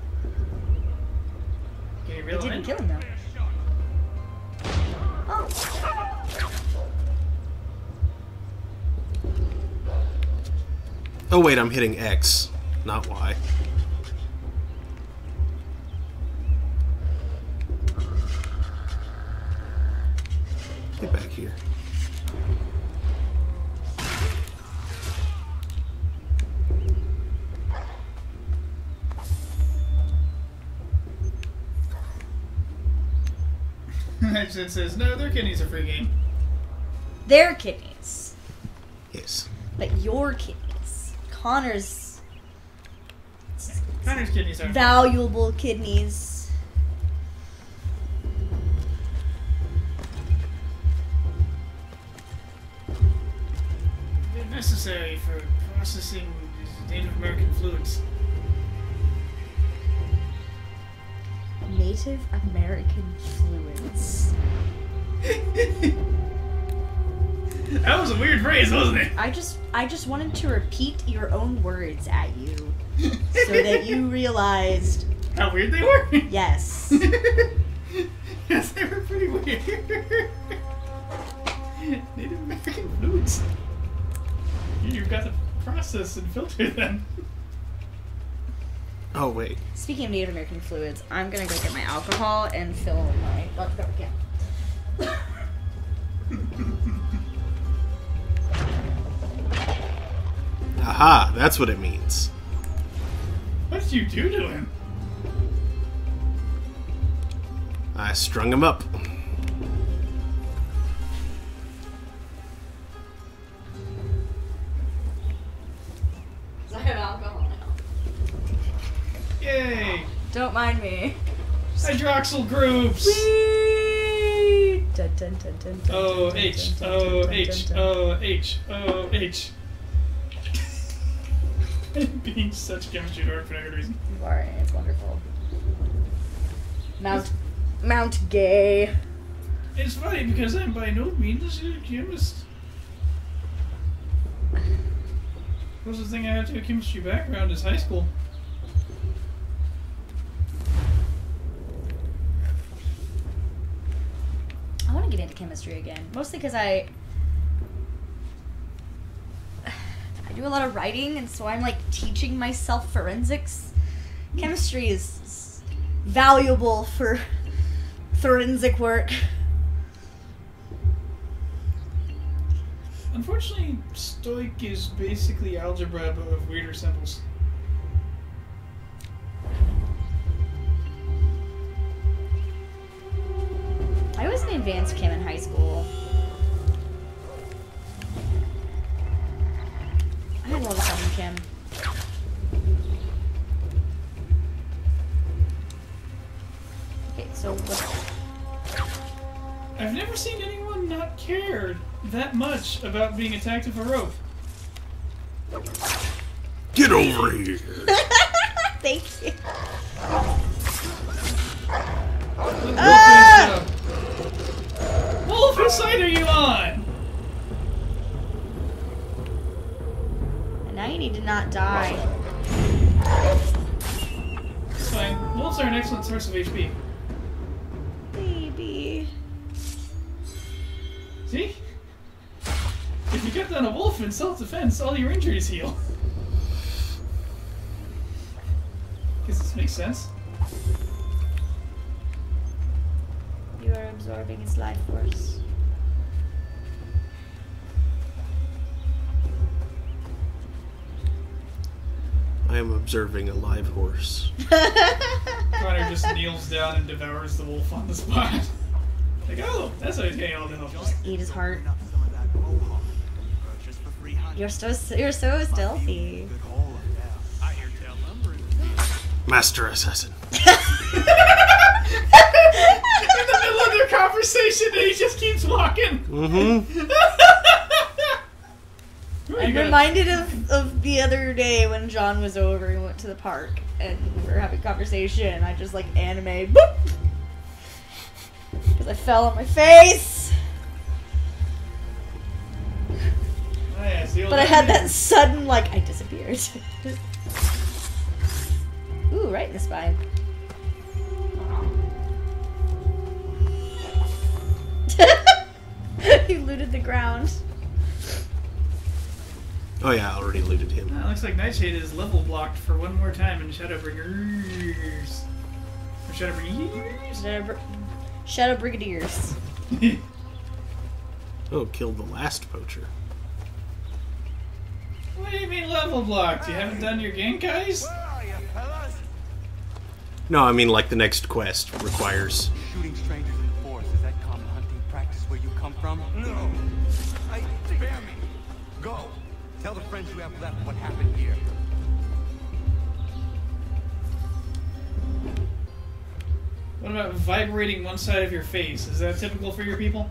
Can you It didn't kill him though. Oh. Oh wait, I'm hitting X, not Y. Actually, it says no. Their kidneys are free game. Their kidneys. Yes. But your kidneys. Connor's Connor's kidneys are. valuable kidneys. They're necessary for processing Native American fluids. Native American fluids. *laughs* That was a weird phrase, wasn't it? I just I just wanted to repeat your own words at you *laughs* so that you realized How weird they were? Yes. *laughs* yes, they were pretty weird. Native American fluids. You've got to process and filter them. Oh wait. Speaking of Native American fluids, I'm gonna go get my alcohol and fill my Dr. Pepper can. Aha, that's what it means. What did you do to him? I strung him up. I have alcohol now. Yay! Don't mind me. Hydroxyl groups! Whee! Dun, dun, dun, dun, dun, O H dun, O dun, dun, H dun, dun. O H O H. *laughs* Being such a chemistry dork for no good reason. You are, it's wonderful. Mount Mount Gay. It's funny because I'm by no means a chemist. Closest thing I have to a chemistry background is high school. I want to get into chemistry again. Mostly because I *sighs* I do a lot of writing, and so I'm like teaching myself forensics. Chemistry is valuable for forensic work. Unfortunately, Stoich is basically algebra but with weirder symbols. I was in advanced chem in high school. I had a lot of fun in chem. Okay, so what? I've never seen anyone not care that much about being attacked with a rope. Get over here. *laughs* Thank you. Wolf, Ah! Whose side are you on? And now you need to not die. It's fine. Wolves are an excellent source of HP. Baby. See? If you cut down a wolf in self-defense, all your injuries heal. Guess this makes sense. You are absorbing its life force. I am observing a live horse. *laughs* Connor just kneels down and devours the wolf on the spot. *laughs* Like, oh, that's how he's getting all the help. Just eat his heart. You're so you're so stealthy. Master assassin. *laughs* in the middle of their conversation, and he just keeps walking. Mm-hmm. I'm reminded of, of the other day when John was over and went to the park and we were having a conversation. I just like anime boop because I fell on my face. Oh, yeah, But I had that sudden like I disappeared. *laughs* Ooh, right in the spine. *laughs* he looted the ground. Oh yeah, I already looted him. Ah, looks like Nightshade is level blocked for one more time in Shadowbringers. Or Shadowbringers? Shadow, Shadow Brigadiers. *laughs* Oh, killed the last poacher. What do you mean level blocked? You haven't done your Genkais? No, I mean like the next quest requires. Shooting strangers in the forest, is that common hunting practice where you come from? No. Tell the friends you have left what happened here. What about vibrating one side of your face? Is that typical for your people?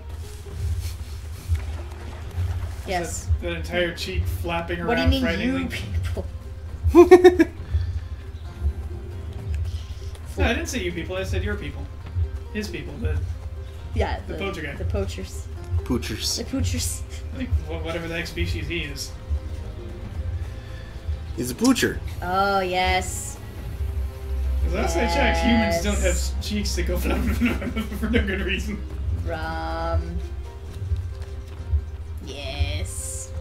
Yes. That, that entire cheek flapping around What do you mean, frighteningly? you people? No, I didn't say you people. I said your people. His people. The, Yeah, the, poacher guy. The poachers. Poachers. The poochers. I think wh- whatever the heck species he is. He's a poocher. Oh yes. Because last I checked, humans don't have cheeks that go *laughs* flap for no good reason. Rum. Yes.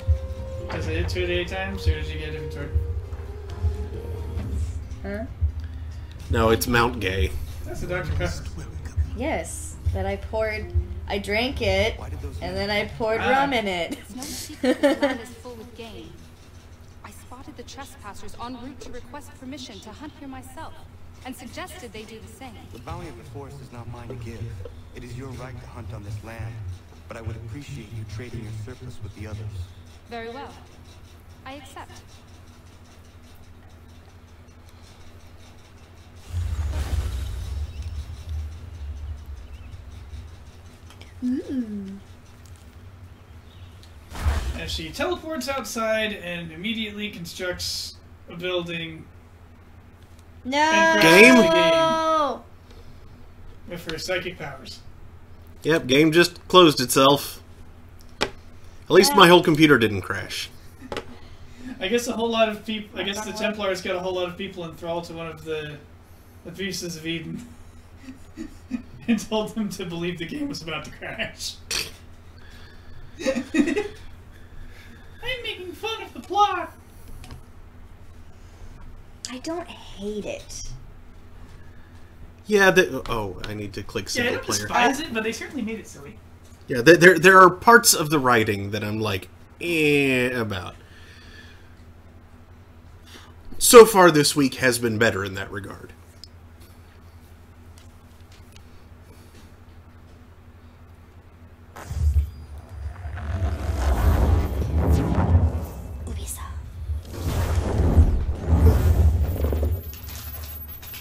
Does it hit two at a time? As soon as you get inventory. Huh? No, it's Mount Gay. That's a Dr. Pepper. Yes. That I poured. I drank it, and then I poured Ah. rum in it. The trespassers en route to request permission to hunt here myself, and suggested they do the same. The bounty of the forest is not mine to give. It is your right to hunt on this land. But I would appreciate you trading your surplus with the others. Very well. I accept. Ooh. And she teleports outside and immediately constructs a building No. Game? crashes the game with her psychic powers. Yep, game just closed itself. At least my whole computer didn't crash. I guess a whole lot of people. I guess the Templars got a whole lot of people enthralled to one of the the pieces of Eden, *laughs* and told them to believe the game was about to crash. *laughs* *laughs* I'm making fun of the plot. I don't hate it. Yeah, the, oh, I need to click Yeah, I single don't player. despise it, but they certainly made it silly. Yeah, there, there there are parts of the writing that I'm like eh about. So far this week has been better in that regard.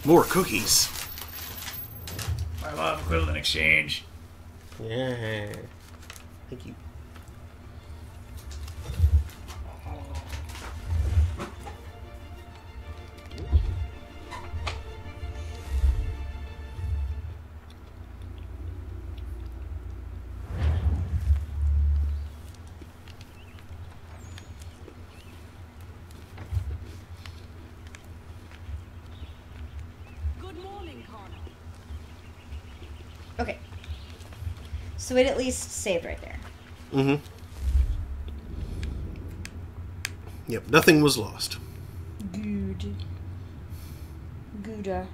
More cookies. I love equivalent exchange. Yeah. Thank you. So it at least saved right there. Mm-hmm. Yep, nothing was lost. Good. Gouda.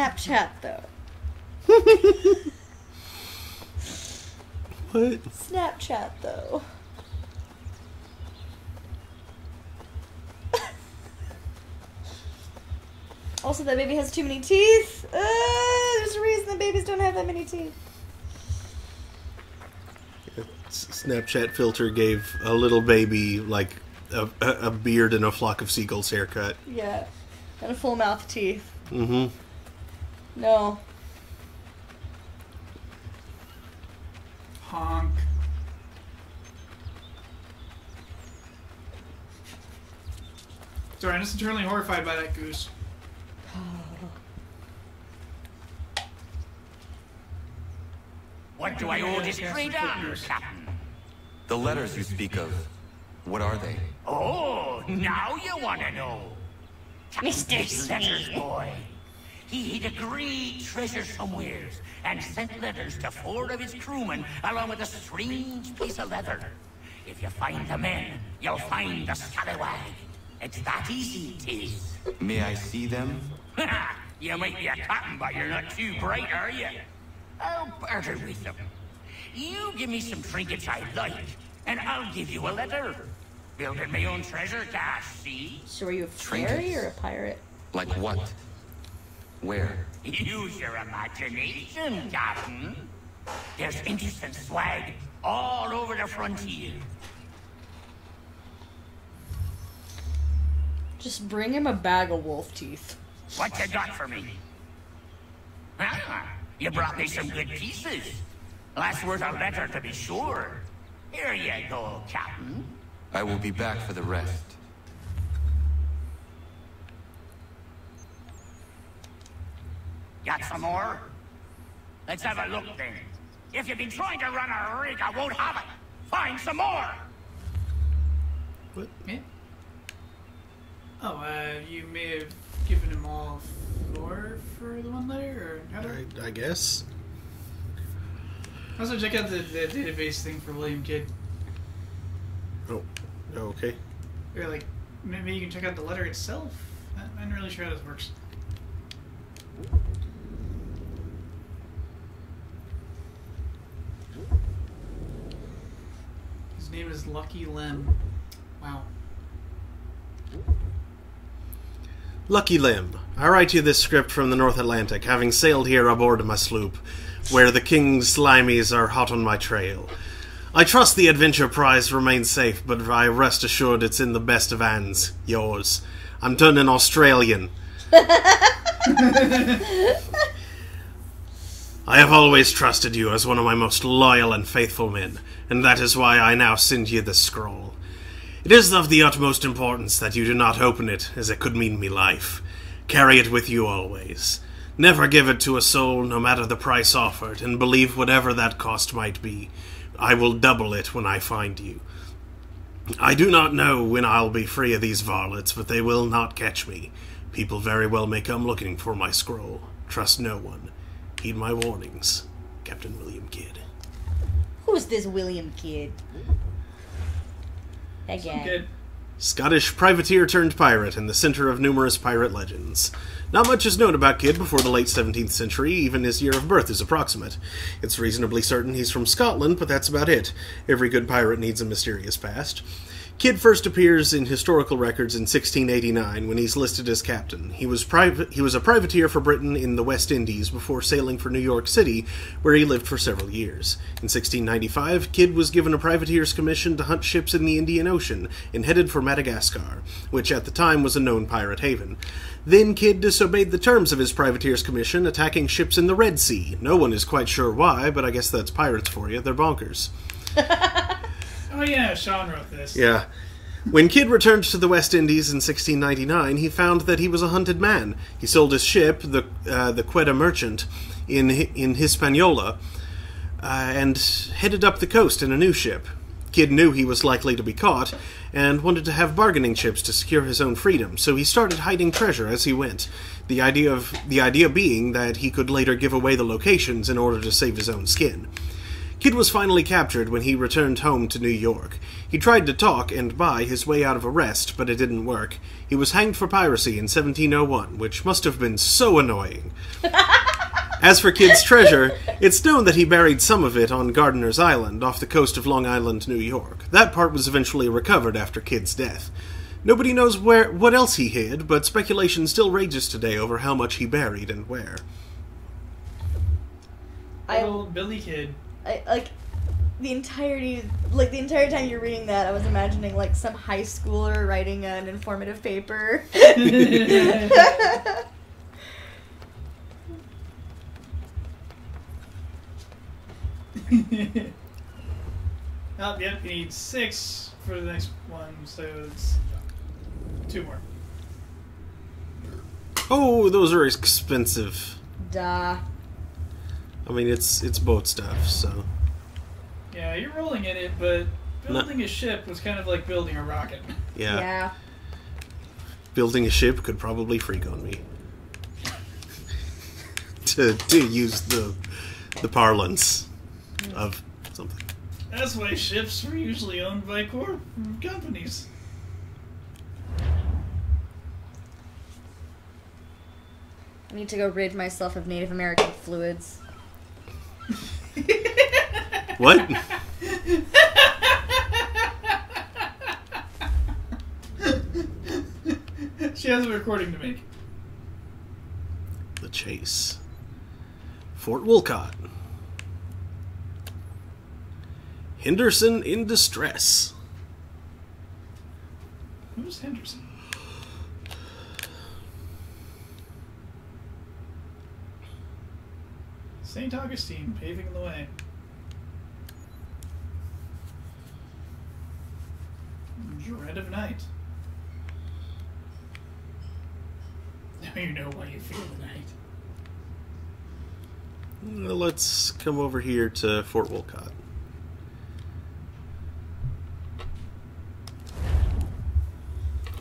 Snapchat though. *laughs* What? Snapchat though. *laughs* also, that baby has too many teeth. Uh, there's a reason that babies don't have that many teeth. Snapchat filter gave a little baby like a, a, a beard and a flock of seagulls haircut. Yeah, and a full mouth teeth. Mm-hmm. No. Honk. Sorry, I'm just internally horrified by that goose. What do I owe this trade on, Captain? The letters you speak of, what are they? Oh, now you want to know. Mr. Letters boy. He hid a great treasure somewheres and sent letters to four of his crewmen along with a strange piece of leather. If you find the men, you'll find the scallywag. It's that easy, tis. May I see them? you might be a captain, but you're not too bright, are you? I'll barter with them. You give me some trinkets I like, and I'll give you a letter. Building my own treasure cache, see? So are you a fairy or a pirate? Like what? Where? Use your imagination, Captain. There's interesting swag all over the frontier. Just bring him a bag of wolf teeth. What you got for me? Ah, you brought me some good pieces. Last worth a letter to be sure. Here you go, Captain. I will be back for the rest. Got some more? Let's have a look then. If you've been trying to run a rig, I won't have it. Find some more. What? Yeah. Oh, uh, you may have given him all four for the one letter, or how I, I guess. Also, check out the, the database thing for William Kidd. Oh, okay. Or like, maybe you can check out the letter itself. I- I'm not really sure how this works. His name is Lucky Lem. Wow. Lucky Limb. I write you this script from the North Atlantic, having sailed here aboard my sloop, where the king's slimies are hot on my trail. I trust the adventure prize remains safe, but I rest assured it's in the best of hands. Yours. I'm turning Australian. *laughs* I have always trusted you as one of my most loyal and faithful men, and that is why I now send you this scroll. It is of the utmost importance that you do not open it, as it could mean me life. Carry it with you always. Never give it to a soul, no matter the price offered, and believe whatever that cost might be. I will double it when I find you. I do not know when I'll be free of these varlets, but they will not catch me. People very well may come looking for my scroll. Trust no one. Heed my warnings. Captain William Kidd. Who's this William Kidd? Again. Scottish privateer turned pirate and the center of numerous pirate legends. Not much is known about Kidd before the late 17th century, even his year of birth is approximate. It's reasonably certain he's from Scotland, but that's about it. Every good pirate needs a mysterious past. Kidd first appears in historical records in 1689 when he's listed as captain. He was he was a privateer for Britain in the West Indies before sailing for New York City, where he lived for several years. In 1695, Kidd was given a privateer's commission to hunt ships in the Indian Ocean and headed for Madagascar, which at the time was a known pirate haven. Then Kidd disobeyed the terms of his privateer's commission, attacking ships in the Red Sea. No one is quite sure why, but I guess that's pirates for you. They're bonkers. *laughs* Oh yeah, Sean wrote this. Yeah. When Kidd returned to the West Indies in 1699, he found that he was a hunted man. He sold his ship, the uh, the Quedagh Merchant, in in Hispaniola, uh, and headed up the coast in a new ship. Kidd knew he was likely to be caught and wanted to have bargaining chips to secure his own freedom, so he started hiding treasure as he went. The idea of the idea being that he could later give away the locations in order to save his own skin. Kidd was finally captured when he returned home to New York. He tried to talk and buy his way out of arrest, but it didn't work. He was hanged for piracy in 1701, which must have been so annoying. *laughs* As for Kidd's treasure, it's known that he buried some of it on Gardiner's Island off the coast of Long Island, New York. That part was eventually recovered after Kidd's death. Nobody knows where what else he hid, but speculation still rages today over how much he buried and where. I- Little Billy Kid. I, like the entirety like the entire time you're reading that i was imagining like some high schooler writing an informative paper *laughs* Oh, yep, you need six for the next one, so it's two more. Oh, those are expensive. duh I mean, it's it's boat stuff, so Yeah, you're rolling in it, but No. building a ship was kind of like building a rocket. *laughs* yeah. yeah Building a ship could probably freak on me. *laughs* to to use the the parlance of something. That's why ships were usually owned by corp companies. i need to go rid myself of native american fluids What? she has a recording to make. The chase. Fort Wolcott. Henderson in distress. Who's Henderson? St. Augustine paving the way. Dread of night. Now you know why you feel the night. Let's come over here to Fort Wolcott.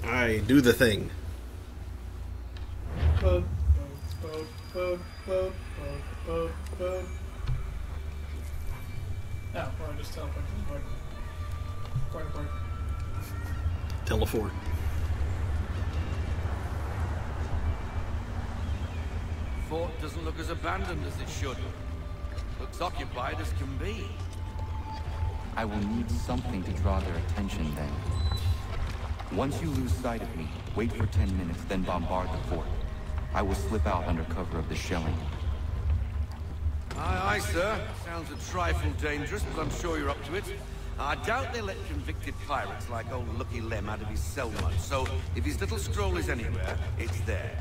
I do the thing. Boat, boat, boat, boat, boat. Oh, well, I just teleport to the port. Port, port. Teleport. Fort doesn't look as abandoned as it should. Looks occupied as can be. I will need something to draw their attention then. Once you lose sight of me, wait for 10 minutes, then bombard the fort. I will slip out under cover of the shelling. Aye, aye, sir. Sounds a trifle dangerous, but I'm sure you're up to it. I doubt they let convicted pirates like old Lucky Lem out of his cell much, so if his little scroll is anywhere, it's there.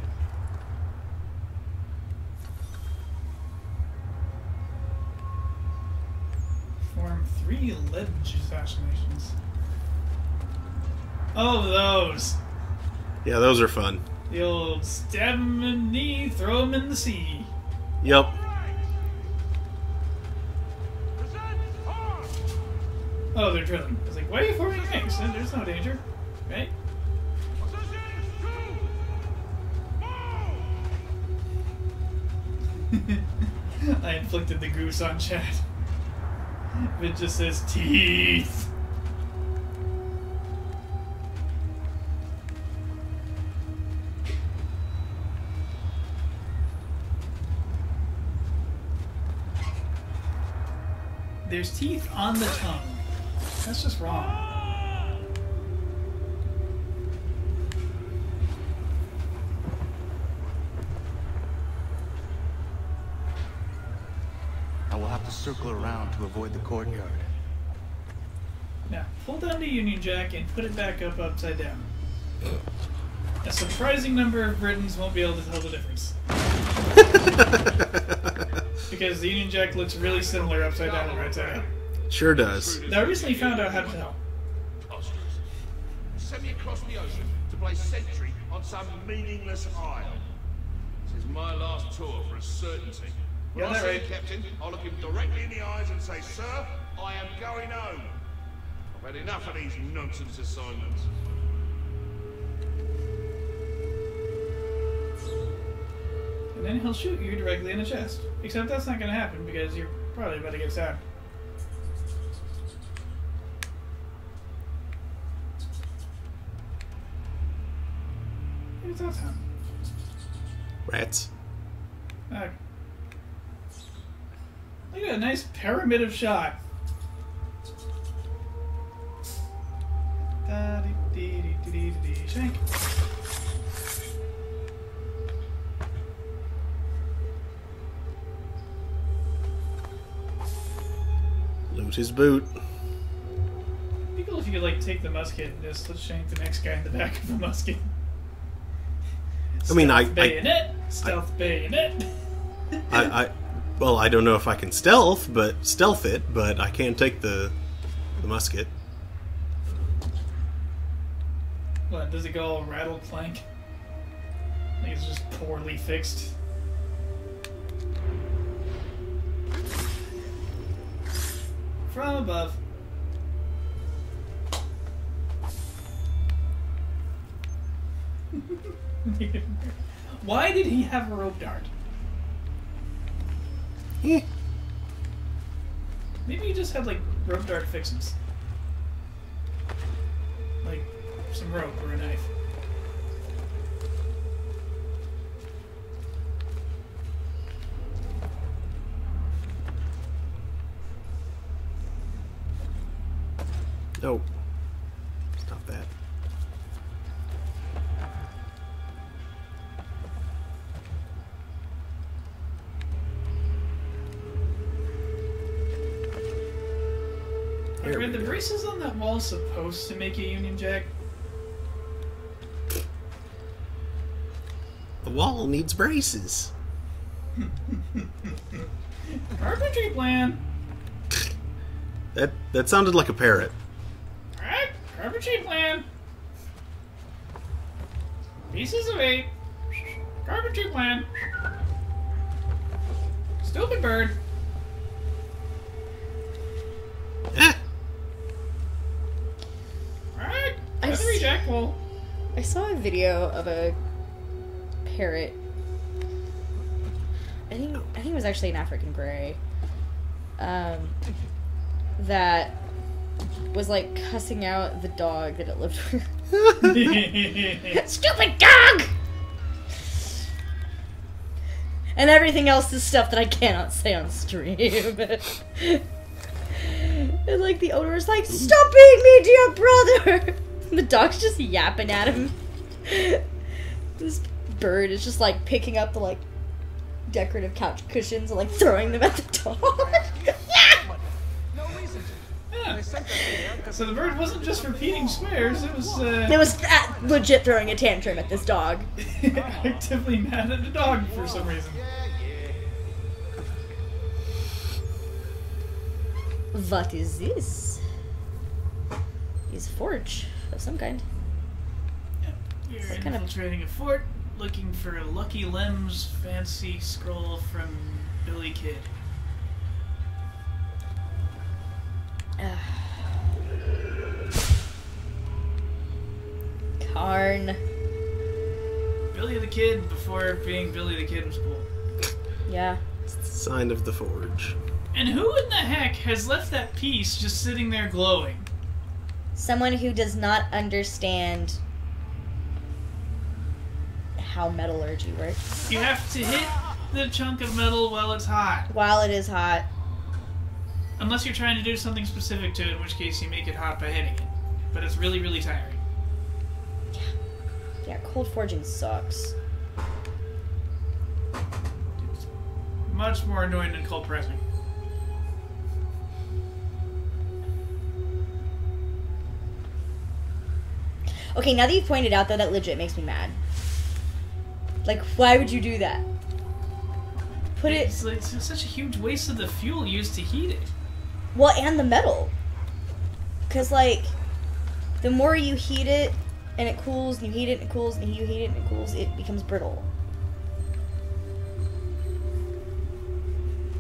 Form three ledge assassinations. Oh, those. Yeah, those are fun. The old stab him in the knee, throw him in the sea. Yep. Oh, they're drilling. I was like, why are you forming ranks? There's no danger, right? *laughs* I inflicted the goose on chat. It just says teeth. There's teeth on the tongue. That's just wrong. I will have to circle around to avoid the courtyard. Now, pull down the Union Jack and put it back up upside down. A surprising number of Britons won't be able to tell the difference. *laughs* because the Union Jack looks really similar upside down and right side up. Sure does. Now, I recently found out how to tell. Send me across the ocean to play sentry on some meaningless isle. This is my last tour for a certainty. When Yeah, I that see right. the captain, I'll look him directly in the eyes and say, Sir, I am going home. I've had enough of these nonsense assignments. And then he'll shoot you directly in the chest. Except that's not going to happen because you're probably about to get stabbed. What's that sound? Rats. Uh, look at a nice pyramid of shot. Shank. Loot his boot. Be cool if you could like take the musket and just shank the next guy in the back of the musket. I mean, I, Stealth I, bayonet, stealth bayonet. *laughs* I, I, well, I don't know if I can stealth, but stealth it, but I can't take the, the musket. What does it go all rattle clank? I think it's just poorly fixed. From above. *laughs* *laughs* Why did he have a rope dart? Eh. Maybe he just had like rope dart fixins. Like some rope or a knife. No. Braces on that wall supposed to make a Union Jack? The wall needs braces. *laughs* Carpentry plan. That that sounded like a parrot. Alright, carpentry plan. Pieces of eight. Carpentry plan. Stupid bird. Alright, I jackpole. I saw a video of a parrot. I think I think it was actually an African gray. Um, that was like cussing out the dog that it lived with. *laughs* *laughs* Stupid dog! And everything else is stuff that I cannot say on stream. *laughs* and like the owner is like, Stop being me, dear brother! *laughs* the dog's just yapping at him. *laughs* this bird is just like picking up the like decorative couch cushions and like throwing them at the dog. *laughs* So the bird wasn't just repeating swears, it was uh, it was uh, legit throwing a tantrum at this dog. actively mad at the dog for some reason. What is this? Is forge of some kind. You're What kind of- infiltrating a fort. looking for a Lucky Lem's fancy scroll from Billy Kid. *sighs* Karn. Billy the Kid before being Billy the Kid was cool. Yeah. Sign of the Forge. And who in the heck has left that piece just sitting there glowing? Someone who does not understand how metallurgy works. You have to hit the chunk of metal while it's hot. While it is hot. Unless you're trying to do something specific to it, in which case you make it hot by hitting it. But it's really, really tiring. Yeah, yeah cold forging sucks. Much more annoying than cold pressing. Okay, now that you've pointed out though, that legit makes me mad. Like, why would you do that? Put it It's, like, it's such a huge waste of the fuel used to heat it. well, and the metal. Cause like, the more you heat it, and it cools, and you heat it, and it cools, and you heat it, and it cools, it becomes brittle.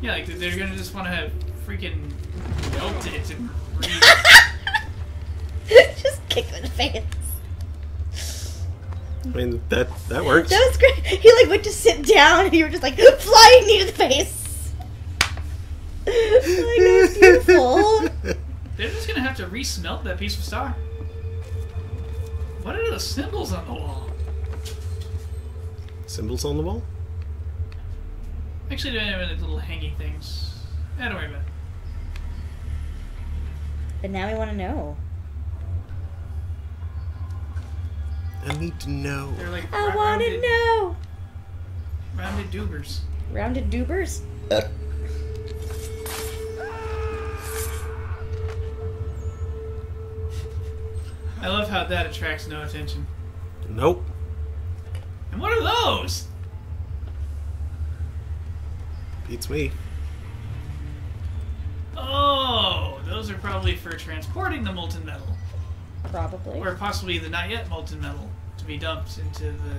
Yeah, like they're gonna just want to have freaking melt it and *laughs* Just kick him in the face. I mean, that that works. That was great. *laughs* He like went to sit down, and you were just like *laughs* flying me to the face. *laughs* like it was beautiful. They're just gonna have to resmelt that piece of star. What are the symbols on the wall? Symbols on the wall? Actually, they have any little hanging things. Eh, don't worry about it. But now we want to know. I need to know. They're like I want to know. rounded dubers. Rounded dubers. Uh. I love how that attracts no attention. Nope. And what are those? Beats me. Oh, those are probably for transporting the molten metal. Probably. Or possibly the not yet molten metal to be dumped into the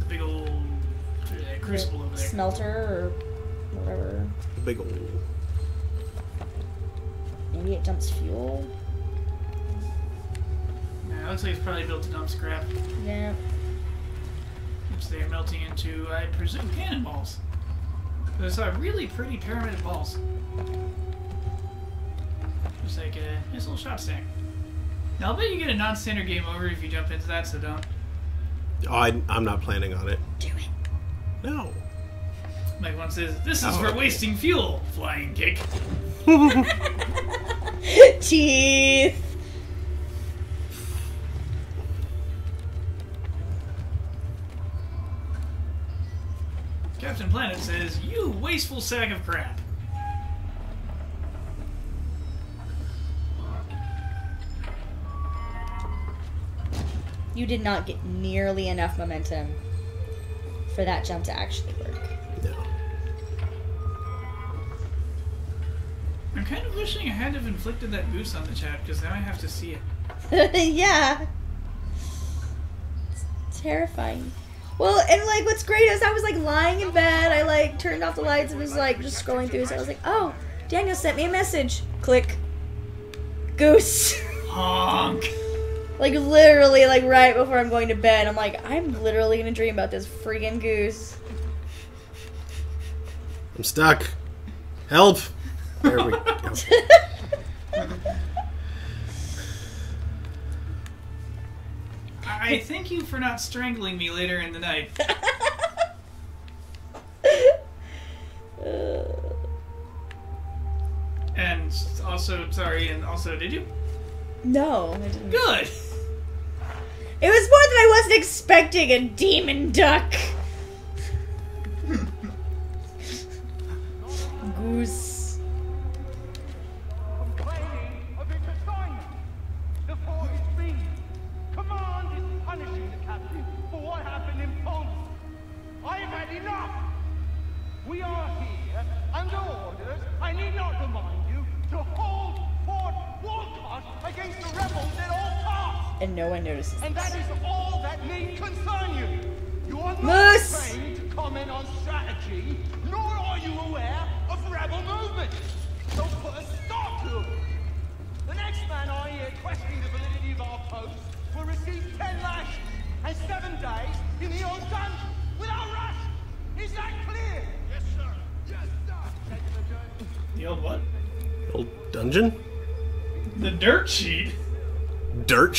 the big old uh, crucible over there. Smelter or whatever. The big old. Maybe it dumps fuel. Yeah, it looks like it's probably built to dump scrap, Yeah. which they are melting into, I presume, cannonballs. There's uh, really pretty pyramid balls. Just like a nice little shot stack. Now, I'll bet you get a non-standard game over if you jump into that, so don't. Oh, I, I'm not planning on it. Do it. No. Like one says, this is Oh. for wasting fuel. Flying kick. *laughs* Teeth. Captain Planet says, you wasteful sack of crap. You did not get nearly enough momentum for that jump to actually work. No. I'm kind of wishing I had have inflicted that goose on the chat, because now I have to see it. *laughs* yeah. It's terrifying. Well, and like what's great is I was like lying in bed, I like turned off the lights and was like just scrolling through, so I was like, oh, Daniel sent me a message. Click. Goose. Honk. Like literally like right before I'm going to bed, I'm like, I'm literally gonna dream about this freaking goose. I'm stuck. Help. There we go. I I thank you for not strangling me later in the night. *laughs* and also, sorry, and also, did you? No, I didn't. Good. It was more than I wasn't expecting a demon duck.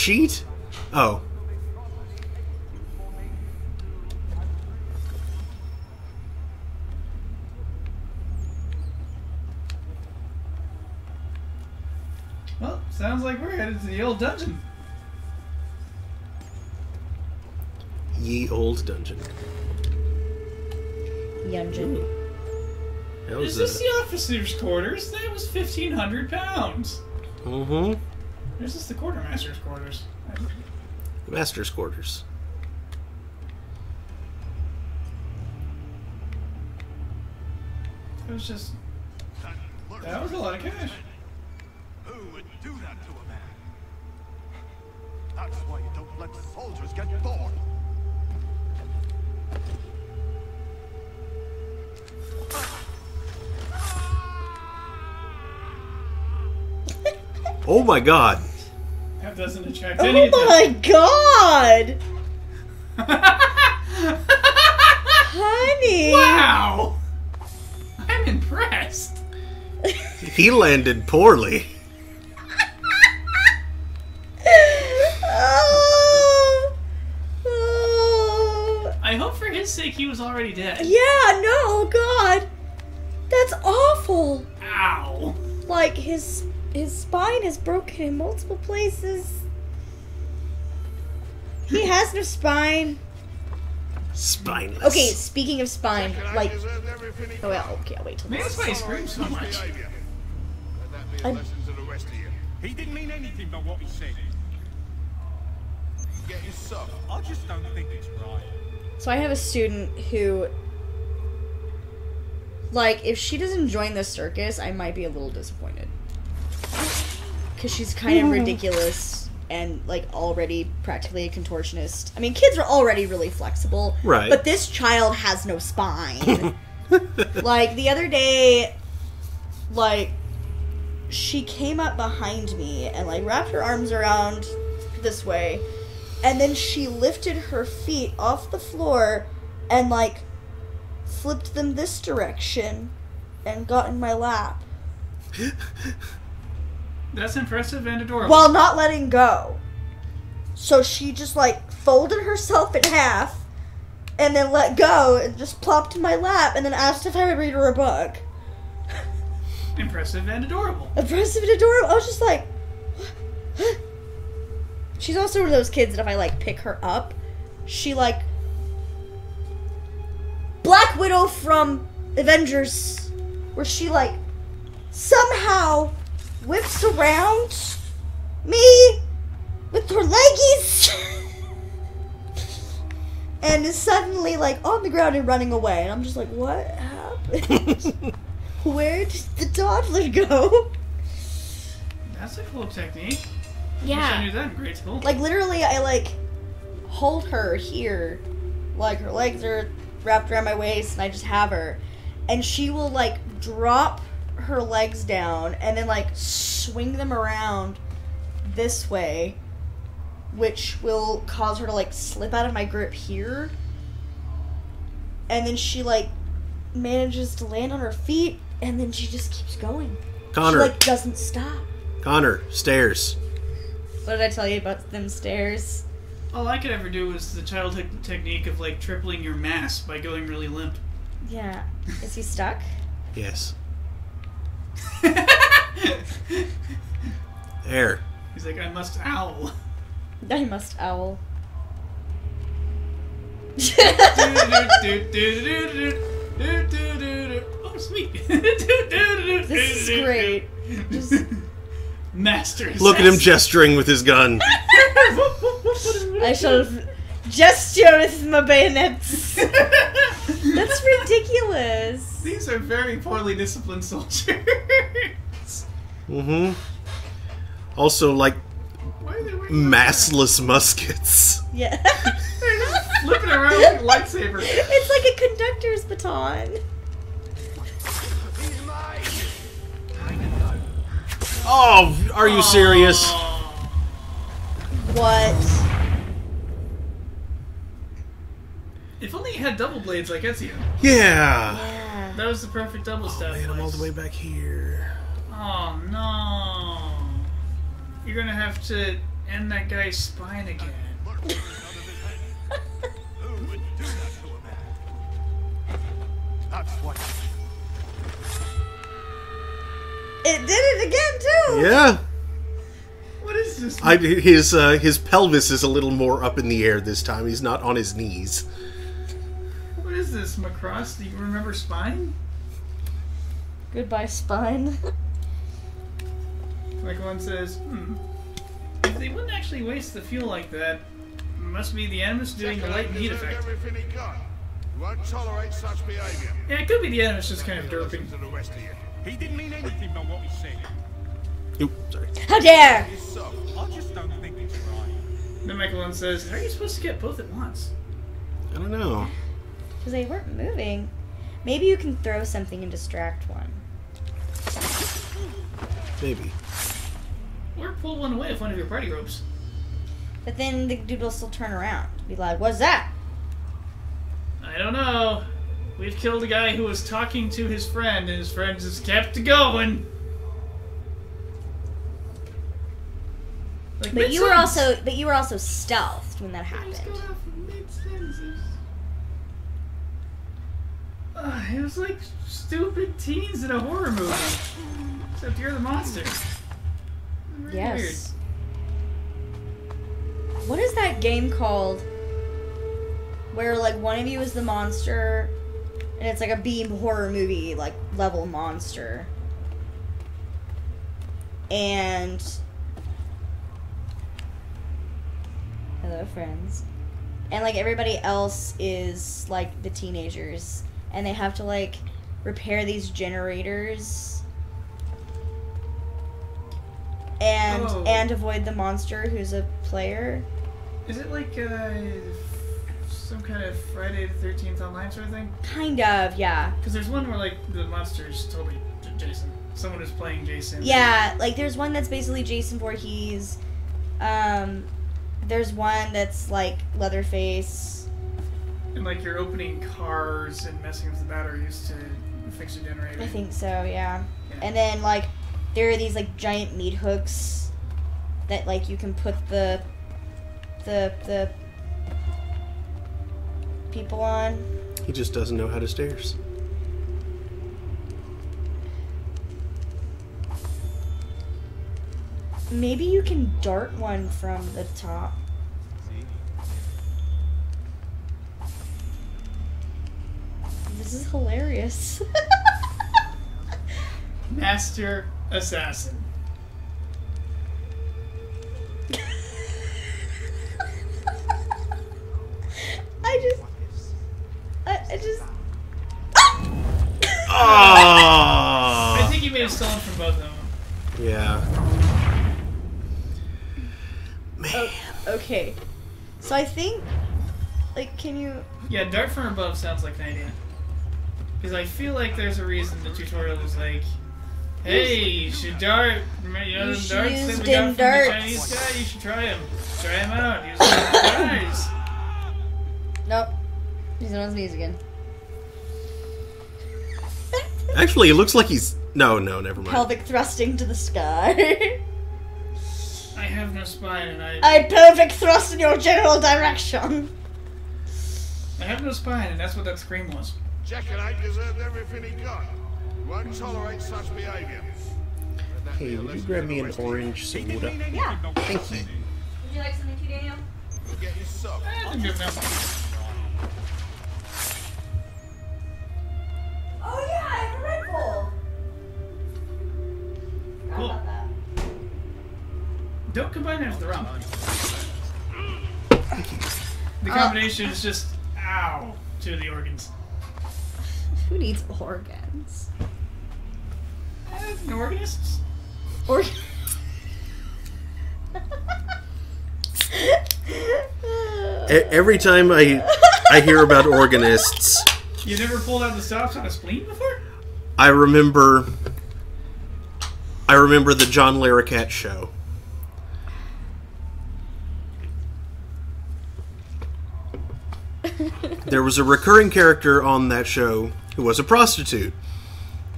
Sheet? Oh. Well, sounds like we're headed to the old dungeon. Ye old dungeon. Yungeon. That Is was this a. the officers' quarters? That was fifteen hundred pounds. Mm-hmm. This is the quartermaster's quarters. The Master's quarters. It was just. That was a lot of cash. Who would do that to a man? That's why you don't let soldiers get bored. Oh my god. That doesn't attract oh any Oh my god! *laughs* Honey! Wow! I'm impressed. He landed poorly. Oh, oh. I hope for his sake he was already dead. Yeah, no, oh God. That's awful. Ow. Like his his spine is broken in multiple places. He has no spine. Spineless. Okay, speaking of spine, like Oh well, okay, I'll wait till Maybe this. that's why he screams so much. I'm- He didn't mean anything by what he said. Getting soft. I just don't think it's right. So I have a student who like if she doesn't join the circus, I might be a little disappointed. Cuz she's kind of *laughs* ridiculous and like already practically a contortionist. I mean, kids are already really flexible, Right. But this child has no spine. *laughs* like the other day like she came up behind me and like wrapped her arms around this way and then she lifted her feet off the floor and like flipped them this direction and got in my lap *laughs* That's impressive and adorable. while not letting go. So she just like folded herself in half and then let go and just plopped in my lap and then asked if I would read her a book. *laughs* Impressive and adorable. Impressive and adorable. I was just like, *gasps* she's also one of those kids that if I like pick her up, she like Black Widow from Avengers, where she like somehow whips around me with her leggies *laughs* and is suddenly like on the ground and running away. And I'm just like, what happened? *laughs* Where did the toddler go? That's a cool technique. Yeah. Wish I knew that in grade school. Like literally, I like hold her here, like her legs are wrapped around my waist, and I just have her, and she will like drop her legs down and then like swing them around this way, which will cause her to like slip out of my grip here, and then she like manages to land on her feet, and then she just keeps going. Connor. She like doesn't stop. Connor, stairs. What did I tell you about them stairs? All I could ever do was the childhood technique of like tripling your mass by going really limp. Yeah. Is he stuck? *laughs* Yes. There. He's like, I must owl. I must owl. *laughs* oh, sweet. *laughs* This is great. Just *laughs* Master. Look at him gesturing with his gun. I shall gesture with my bayonets. That's ridiculous. These are very poorly disciplined soldiers. Mm-hmm. Also, like, Why are they wearing massless muskets. *laughs* Yeah. *laughs* Flipping around like a lightsaber. It's like a conductor's baton. Oh, are you serious? What? If only he had double blades like Ezio. Yeah. That was the perfect double staff. Man, I'm all the way back here. Oh no! You're gonna have to end that guy's spine again. It did it again too. Yeah. What is this? I, his uh, his pelvis is a little more up in the air this time. He's not on his knees. What is this, Macross? Do you remember spine? Goodbye, spine. *laughs* Like one says, hmm. If they wouldn't actually waste the fuel like that, must be the Animus doing the light heat effect. He. Won't tolerate such behavior. Yeah, it could be the Animus just kind of derping. To the rest of you. He didn't mean anything by what he said. Oop, sorry. How dare! I just don't think it's right. Then Michael one says, how are you supposed to get both at once? I don't know. Because they weren't moving. Maybe you can throw something and distract one. Maybe. Or pull one away with one of your party ropes. But then the dude will still turn around. Be like, what's that? I don't know. We've killed a guy who was talking to his friend, and his friend just kept going. Like But you were also but you were also stealthed when that happened. Uh, it was like stupid teens in a horror movie. Except you're the monster. Yes. What is that game called? Where like one of you is the monster and it's like a beam horror movie like level monster. And Hello friends. And like everybody else is like the teenagers and they have to like repair these generators and Oh. and avoid the monster who's a player. Is it like uh, some kind of Friday the Thirteenth online sort of thing? Kind of, yeah. Because there's one where like the monster is totally Jason. Someone is playing Jason. Yeah, like there's one that's basically Jason Voorhees. Um, there's one that's like Leatherface. And like you're opening cars and messing with the batteries to fix your generator. I think so, yeah. And then like there are these like giant meat hooks that like you can put the the the people on. He just doesn't know how to stairs. Maybe you can dart one from the top. This is hilarious. *laughs* Master Assassin. *laughs* I just I, I just Oh! I think you may have stolen from both of them. Yeah. Oh, okay. So I think like can you Yeah, dart from above sounds like an idea. Because I feel like there's a reason the tutorial is like, hey, you should dart. Remember, you know You them should darts use that we got from darts. the Chinese guy? You should try him. Try him out. Use *coughs* them guys. Nope. He's on his knees again. Actually, it looks like he's. No, no, never mind. Pelvic thrusting to the sky. I have no spine and I I pelvic thrust in your general direction. I have no spine and that's what that scream was. Jack and I deserved everything he got. Won't tolerate such behavior. Hey, would you grab me an orange soda? Yeah. Thank you. Would you like something too, Daniel? We'll get you some. I think good enough. Oh yeah, I have a Red Bull. Cool. Don't combine it with the rum. The Uh, combination is just ow to the organs. Who needs organs? Uh, organists? Or *laughs* E- every time I I hear about organists, You never pulled out the stops on a spleen before? I remember I remember the John Larroquette show. *laughs* there was a recurring character on that show who was a prostitute,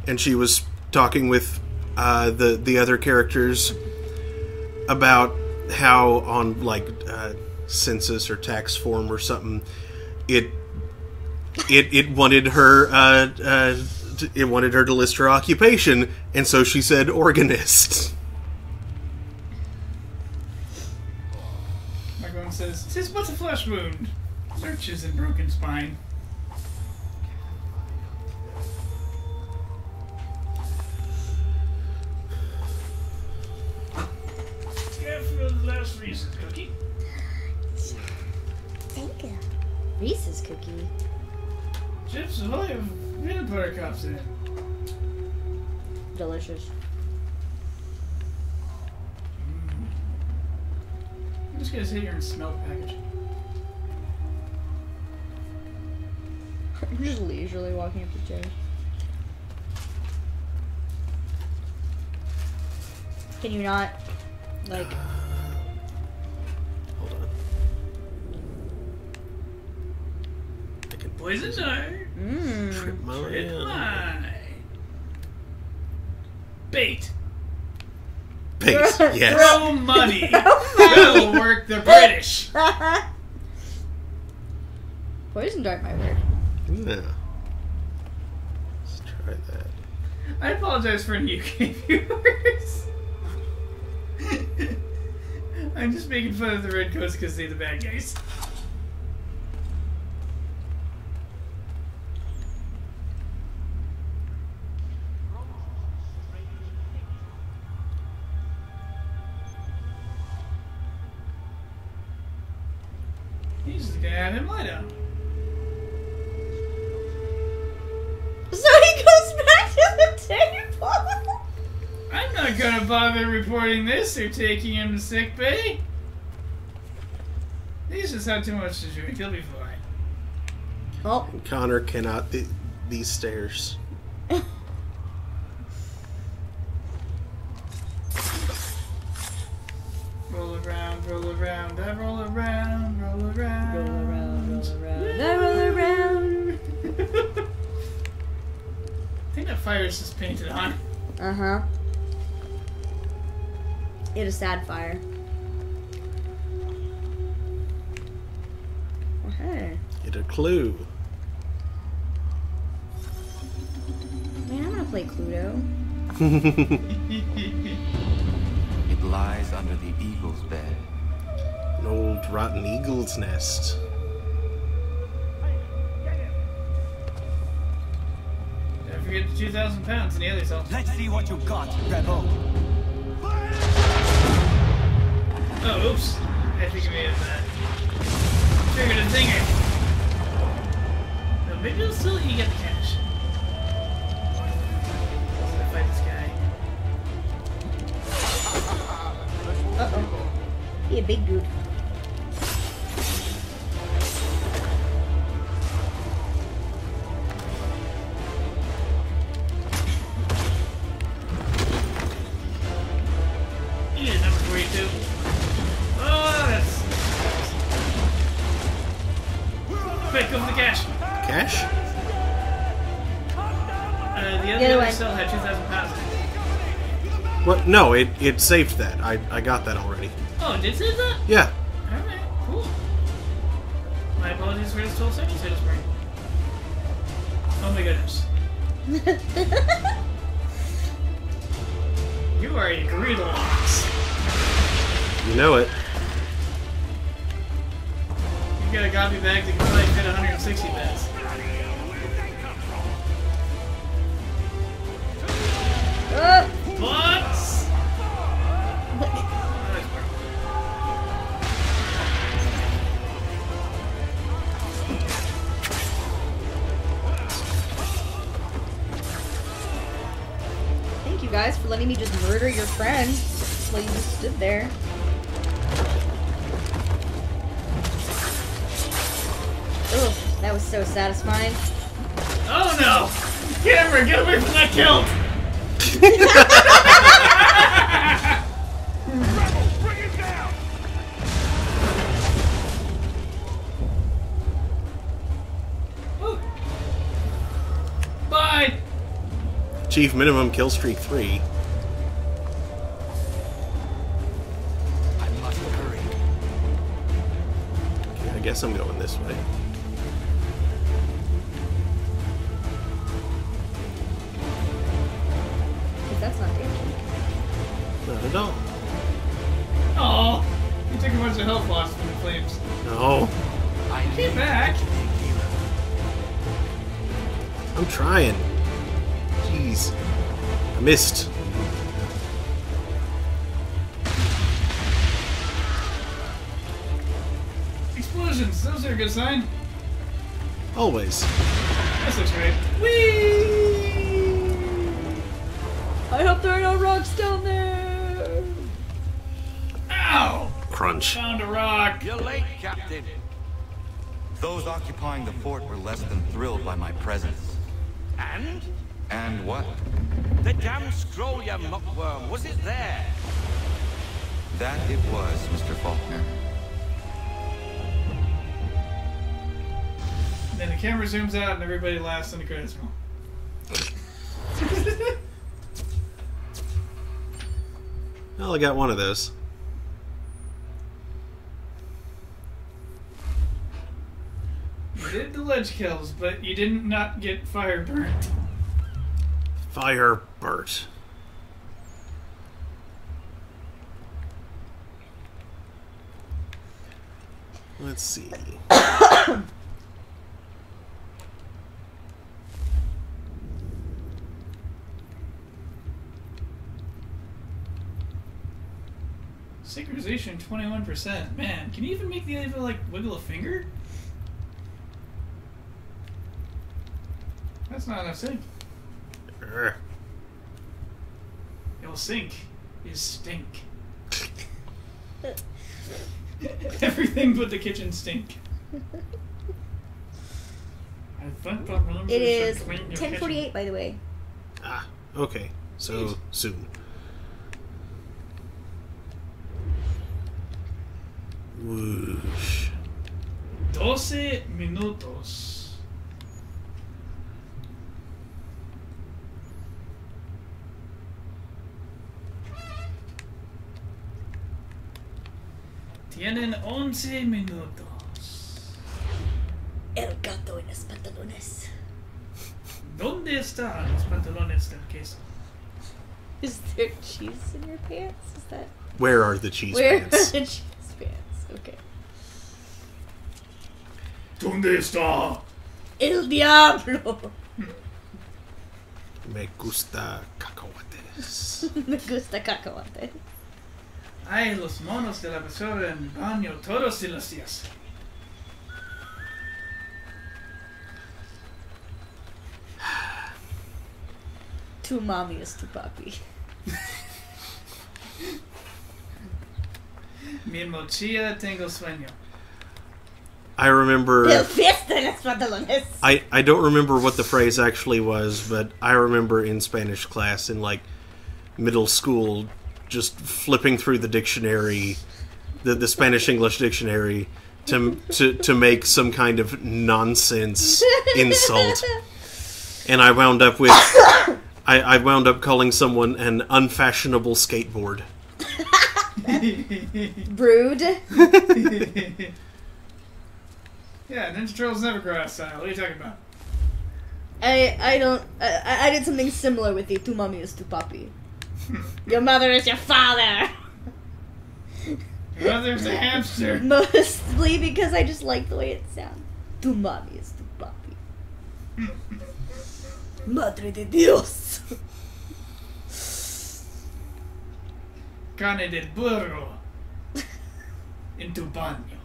and she was talking with uh, the the other characters about how on like uh, census or tax form or something it it it wanted her uh, uh, it wanted her to list her occupation, and so she said organist. Says, "Tis but a flesh wound. Searches and broken spine." For Reese's cookie. Thank you. Reese's cookie. Chips oh, Ahoy have peanut butter cups in it. Delicious. Mm. I'm just gonna sit here and smell the package. I'm just leisurely walking up the chairs. Can you not, like, Hold on. Poison dart. Mmm. Trip my Trip eye. Bait. Bait, *laughs* yes. *laughs* Throw money. That'll work the British. *laughs* Poison dart might work. Yeah. Let's try that. I apologize for any UK viewers. I'm just making fun of the Redcoats because they're the bad guys. He's gonna have him lie down. So he goes back to the table. I'm not gonna bother reporting this or taking him to sick bay. He's just had too much to drink. He'll be fine. Oh, Connor cannot th- these stairs. *laughs* Roll around, roll around, I roll around, roll around. Roll around, roll around, I roll around. *laughs* I think that fire is just painted on. Uh huh. It is sad fire. Okay. Get a clue. Man, I'm gonna play Cluedo. *laughs* It lies under the eagle's bed. An old rotten eagle's nest. Don't forget the 2,000 pounds in the other cell. Let's see what you've got, Rebel. Oh, oops. I think I made it that. Triggered a zinger. No, maybe it'll still let you get the cash. Let's go fight this guy. Uh oh. He a big dude. No, it, it saved that. I, I got that already. Oh, it did say that? Yeah. Alright, cool. My apologies for this 12 seconds I just burned. Oh my goodness. *laughs* You are a Greedalox. You know it. You got a copy bag that can probably fit 160 beds. Uh, guys for letting me just murder your friend while you just stood there. Ugh, that was so satisfying. Oh no! Camera, get away from that kilt! *laughs* *laughs* Chief minimum kill streak three. I must hurry. Okay, I guess I'm going this way. Because that's not damaging. Not at all. Oh, you took a bunch of health loss from the flames. No. I Get back! I'm trying. Jeez. I missed. Explosions, those are a good sign. Always. This looks great. Whee! I hope there are no rocks down there. Ow! Crunch. Found a rock. You're late, Captain. Those occupying the fort were less than thrilled by my presence. And? And what? The damn scroll, you muckworm. Was it there? That it was, Mr. Faulkner. Then the camera zooms out and everybody laughs in the credits *laughs* roll. Well, I got one of those. You did the ledge kills, but you didn't not get fire burnt. Fire Bert. Let's see. Synchronization 21%. Man, can you even make the other like wiggle a finger? That's not enough sync. Urgh. It'll sink is stink. *laughs* Everything but the kitchen stink. I think that means It you should is clean your 1048, by the way. Ah, okay. So soon. Whoosh. kitchen. 12 minutos. Tienen 11 minutos. El gato en los pantalones. ¿Dónde están los pantalones del queso? Is there cheese in your pants? Is that Where are the cheese where pants? are the cheese pants? Okay. ¿Dónde está? El diablo. Me gusta cacahuates. *laughs* Me gusta cacahuate. Ay, los monos de la basura en el baño, todos y los días. *sighs* Tu mommy is tu papi. *laughs* Mi mochila tengo sueño. I remember. El fiesta en los pantalones. I, I don't remember what the phrase actually was, but I remember in Spanish class in like middle school just flipping through the dictionary, the, the Spanish English dictionary, to, to, to make some kind of nonsense *laughs* insult. And I wound up with. *coughs* I, I wound up calling someone an unfashionable skateboard. *laughs* Brood. *laughs* Yeah, Ninja Turtles never grow out of style. What are you talking about? I I don't I, I did something similar with the tu mommy is tu papi. *laughs* your mother is your father. Your mother's a hamster. *laughs* Mostly because I just like the way it sounds. Tu mommy is tu papi. *laughs* Madre de Dios. Carne del burro. En tu baño.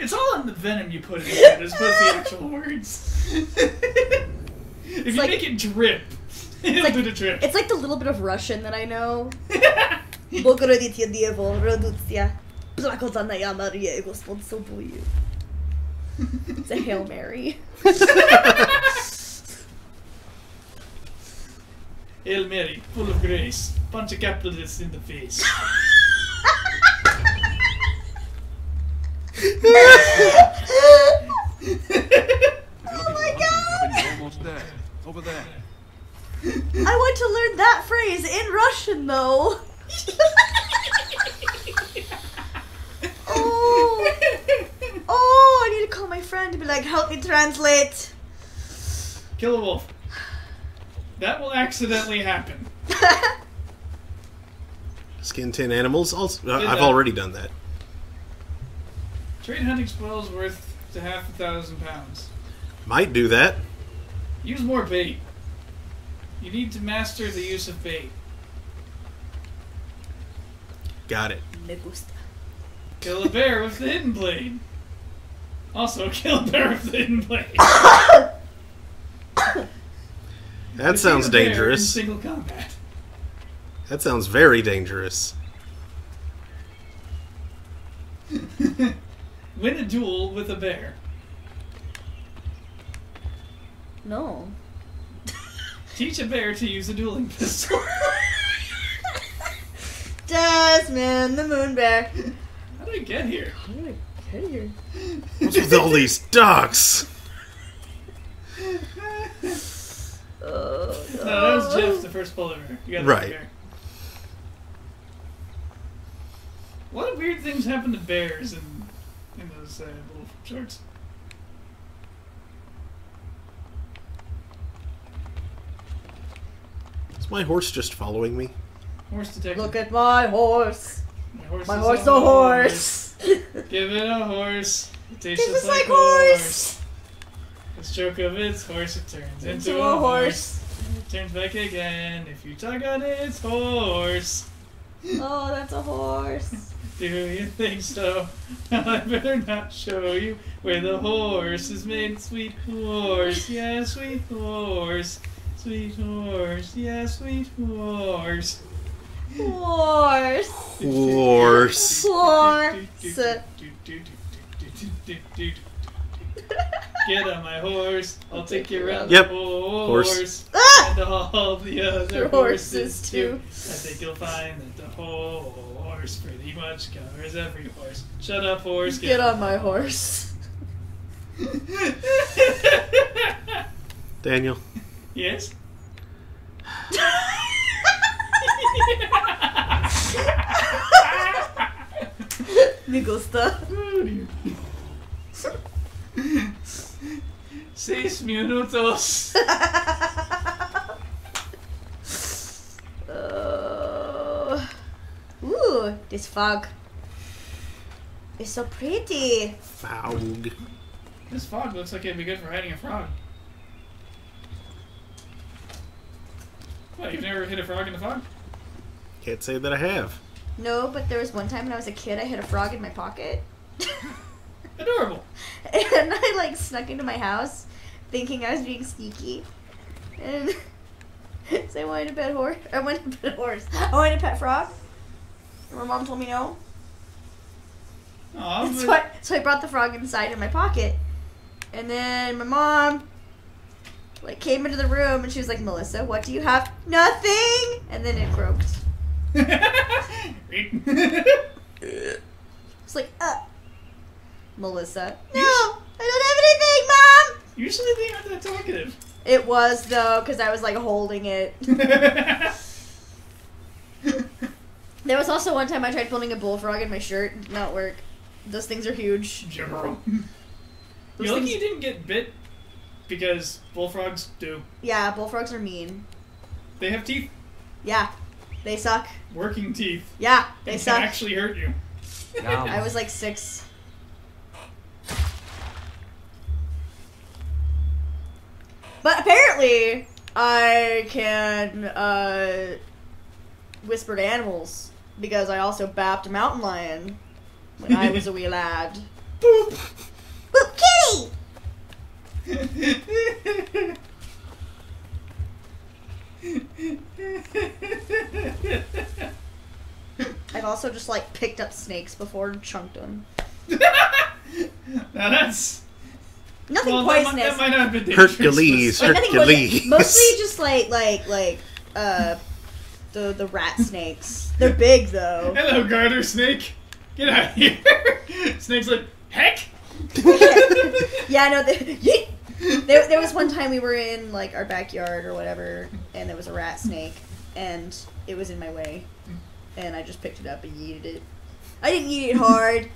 it's all in the venom you put in it as opposed to the actual words. If you like- make it drip, *laughs* it'll like- do the trick. It's like the little bit of Russian that I know. *laughs* Bogoroditia Dievo, Rodutia. Blagodzania Maria, eh, Gospod sobою. It's a Hail Mary. *laughs* Hail Mary, full of grace. Punch a capitalist in the face. oh my god! You're almost there. Over there. I want to learn that phrase in Russian though. *laughs* oh. Oh, I need to call my friend to be like, help me translate. Kill a wolf. That will accidentally happen. *laughs* Skin tin animals. Also, uh, I've already done that. Trade hunting spoils worth to half a thousand pounds. Might do that. Use more bait. You need to master the use of bait. Got it. Me gusta. Kill a bear with the hidden blade. Also, *laughs* kill a bear with the hidden blade. That sounds Defeat bear in dangerous. single combat. That sounds very dangerous. *laughs* Win a duel with a bear. No. Teach a bear to use a dueling pistol. *laughs* Desmond, the moon bear. How did I get here? How did I get here? What's with all these ducks? Oh, *laughs* No, that was Jeff, the first polar bear. You got Right. Bear. A lot of weird things happen to bears in in those uh, little shorts. My horse just following me? Horse detective. Look at my horse. My horse, My is horse a a horse. *laughs* Give it a horse. It tastes Tastes just like, like horse. horse. The stroke of its horse, it turns into, Into a a horse. It turns back again if you tug on its horse. *gasps* Oh, that's a horse. Do you think so? *laughs* I better not show you where the horse is made. Sweet horse, yeah, sweet horse. Sweet horse, yeah, sweet horse. Horse. Horse. Horse. Get on my horse, I'll take you around Yep. the Horse. horse. Ah! And all the other Horses, horses too. too. I think you'll find that the horse pretty much covers every horse. Shut up, horse. Get on my horse. *laughs* Daniel. Yes? Me gusta. Seis minutos. Uh, ooh, this fog. It's so pretty. Fog. This fog looks like it'd be good for hiding a frog. What, you've never hit a frog in the fog? Can't say that I have. No, but there was one time when I was a kid, I hit a frog in my pocket. *laughs* Adorable. And I like snuck into my house thinking I was being sneaky. And *laughs* so I wanted a pet horse. I wanted to pet a horse. I wanted to pet frog. And my mom told me no. Aw, *laughs* And but- so, I, so I brought the frog inside in my pocket. And then my mom like came into the room and she was like, Melissa, what do you have? Nothing and then it croaked. *laughs* It's like, uh Melissa. No, I don't have anything, Mom! Usually they aren't that talkative. It was though, because I was like holding it. *laughs* there was also one time I tried putting a bullfrog in my shirt. It did not work. Those things are huge. General. *laughs* You're lucky things- you didn't get bit because bullfrogs do. Yeah, bullfrogs are mean. They have teeth, Yeah, they suck. working teeth. Yeah, they and suck. can actually hurt you. No. I was like six. But apparently, I can uh, whisper to animals because I also bapped a mountain lion when I was a wee lad. *laughs* Boop! Boop kitty! I've also just like picked up snakes before and chunked them. Now that's Nothing well, that, might, poisonous. that might not have been dangerous. *laughs* Hercules, Like. Hercules. Mostly just like like like uh the the rat snakes. They're big though. Hello, garter snake. Get out of here. *laughs* Snake's like, heck. *laughs* yeah, no. The, there, there was one time we were in like our backyard or whatever, and there was a rat snake, and it was in my way, and I just picked it up and yeeted it. I didn't eat it hard.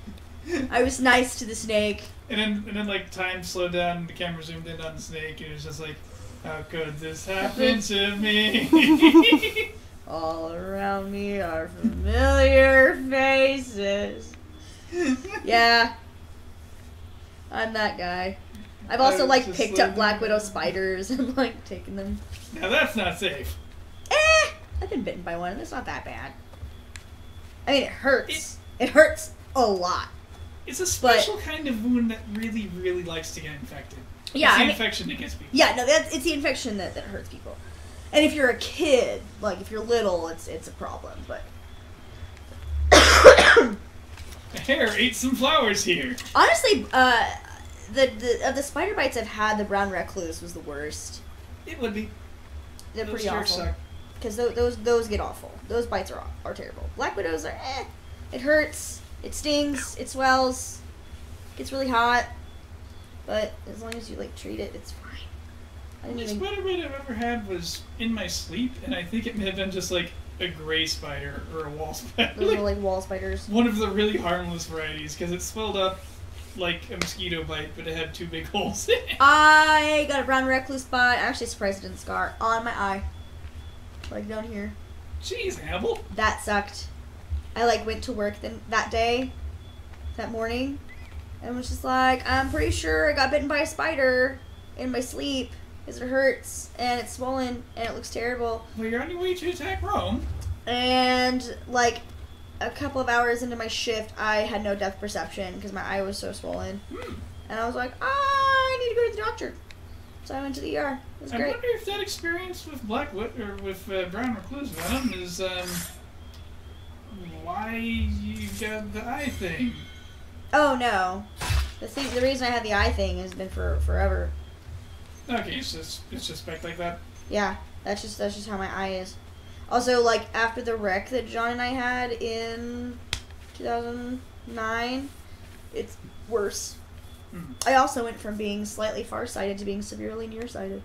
I was nice to the snake. And then, and then, like time slowed down, and the camera zoomed in on the snake, and it was just like, "How could this happen to me?" *laughs* All around me are familiar faces. *laughs* Yeah, I'm that guy. I've also like picked up black widow spiders *laughs* and like taken them. now that's not safe. Eh, I've been bitten by one, and it's not that bad. I mean, it hurts. It, hurts a lot. It's a special kind of wound that really, really likes to get infected. Yeah, it's the I mean- infection that gets people. Yeah, no, that's it's the infection that, that hurts people. And if you're a kid, like if you're little, it's it's a problem. But *coughs* *coughs* *coughs* The hare ate some flowers here. honestly, uh, the, the of the spider bites I've had, the brown recluse was the worst. It would be. They're Those pretty awful. Because those, those those get awful. Those bites are are terrible. Black widows are eh. It hurts. It stings. It swells. Gets really hot. But as long as you like treat it, it's fine. The didn't spider bite I've ever had was in my sleep, and I think it may have been just like a gray spider or a wall *laughs* spider. Those are like wall spiders. One of the really harmless varieties because it swelled up like a mosquito bite, but it had two big holes in it. I got a brown recluse bite. I'm actually surprised it didn't scar on my eye. Like down here. Jeez, Hannibal. That sucked. I like went to work then that day, that morning, and was just like, I'm pretty sure I got bitten by a spider in my sleep because it hurts and it's swollen and it looks terrible. Well, you're on your way to attack Rome. And like a couple of hours into my shift, I had no depth perception because my eye was so swollen, and I was like, ah, I need to go to the doctor. So I went to the ER. It was great. I great. wonder if that experience with black widow or with uh, Brown Recluse Venom is um why you got the eye thing. Oh no, the thing, the reason I had the eye thing has been for forever. Okay, it's just it's just back like that. Yeah, that's just that's just how my eye is. Also, like after the wreck that John and I had in 2009, it's worse. I also went from being slightly farsighted to being severely nearsighted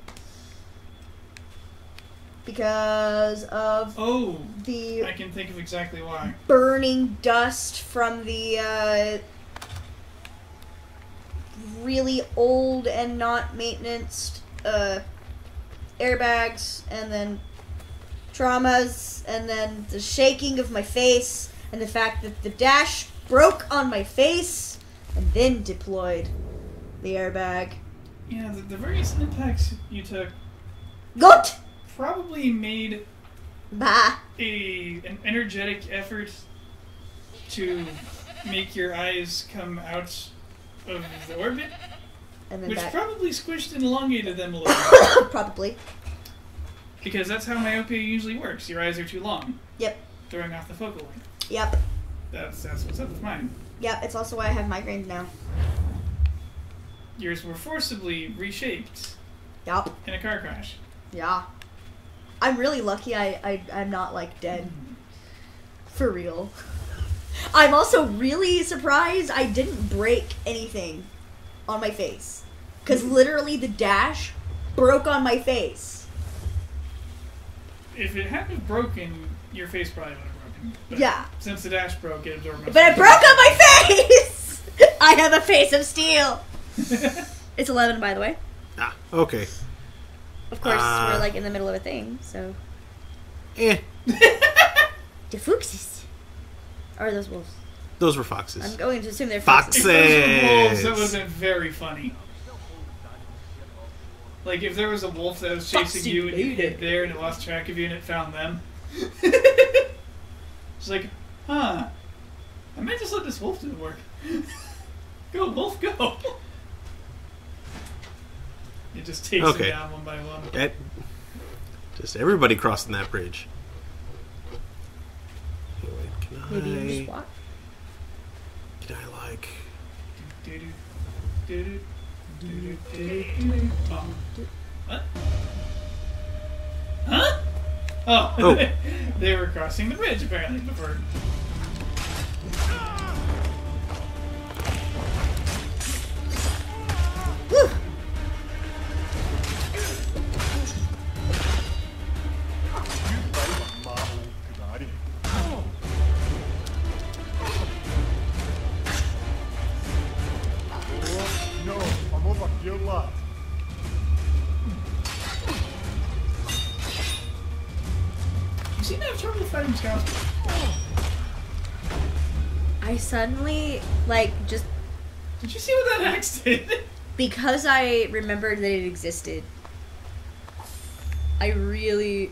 because of Oh, the I can think of exactly why. burning dust from the uh, really old and not maintenance uh, airbags, and then traumas, and then the shaking of my face, and the fact that the dash broke on my face, and then deployed the airbag. Yeah, the, the various impacts you took Gut! probably made Bah! a an energetic effort to make your eyes come out of the orbit, And then which back. probably squished and elongated them a little. *coughs* Probably. Because that's how myopia usually works. Your eyes are too long. Yep. Throwing off the focal length. Yep. That's that's what's up with mine. Yep, it's also why I have migraines now. Yours were forcibly reshaped Yup. in a car crash. Yeah. I'm really lucky I, I, I'm not, like, dead. Mm-hmm. For real. I'm also really surprised I didn't break anything on my face. Because literally the dash broke on my face. If it hadn't broken, your face probably would have broken. But Yeah. Since the dash broke, it absorbed most But it broke on *laughs* my face! *laughs* I have a face of steel! *laughs* it's 11, by the way. Ah, okay. Of course, Uh, we're, like, in the middle of a thing, so. Eh, The foxes. Are those wolves? those were foxes. I'm going to assume they're Foxes. If those were wolves, that would have been very funny. Like if there was a wolf that was chasing Foxy you and you lady. hid there and it lost track of you and it found them. *laughs* it's like, huh? I might just let this wolf do the work. *laughs* go, wolf, go! It just takes Okay. them down one by one. That, just everybody crossing that bridge. Wait, Maybe you I- just watch. Can I like? What? Huh? Oh, Oh. *laughs* they were crossing the bridge apparently before. No, I'm over here, lad. You seem to have trouble fighting scouts. I suddenly like just. Did you see what that axe did? Because I remembered that it existed. I really,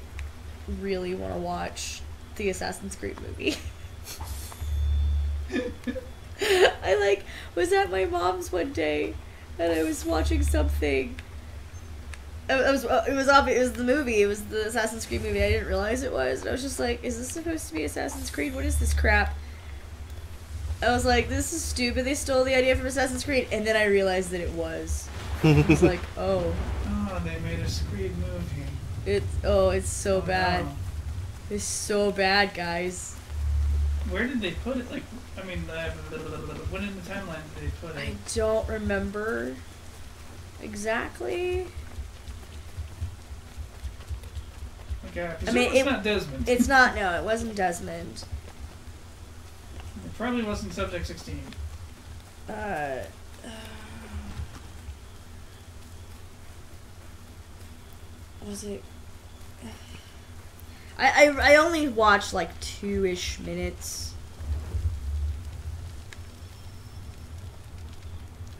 really want to watch the Assassin's Creed movie. *laughs* *laughs* I like was at my mom's one day, and I was watching something. It uh, it was it was obvious. It was the movie. It was the Assassin's Creed movie. I didn't realize it was. And I was just like, "Is this supposed to be Assassin's Creed? What is this crap?" I was like, "This is stupid. They stole the idea from Assassin's Creed." And then I realized that it was. I was *laughs* like, "Oh, Oh, they made a Creed movie. it's oh, it's so oh, bad. wow. It's so bad, guys." Where did they put it? Like, I mean, uh, when in the timeline did they put I don't remember exactly. Okay, I mean, it's it- not Desmond. It's not. No, it wasn't Desmond. It probably wasn't Subject 16. Uh, was it? *sighs* I, I I only watched like two ish minutes.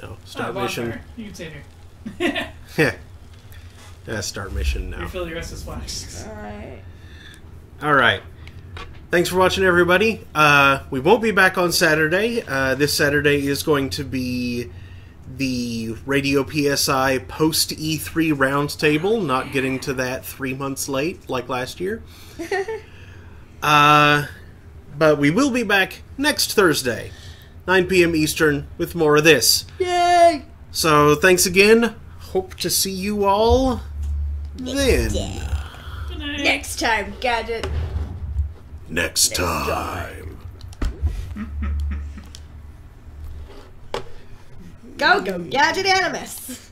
No, start oh, mission. bonfire. You can save here. *laughs* Yeah. Yeah, start mission now. Refill your Estus flasks. Alright. All right. Thanks for watching, everybody. Uh, we won't be back on Saturday. Uh, this Saturday is going to be the Radio PSI post E3 roundtable. Not getting to that three months late like last year. *laughs* Uh, but we will be back next Thursday, 9 p.m. Eastern, with more of this. Yay! So thanks again. Hope to see you all then. Next time, gadget. Next time. Go go, gadget animus.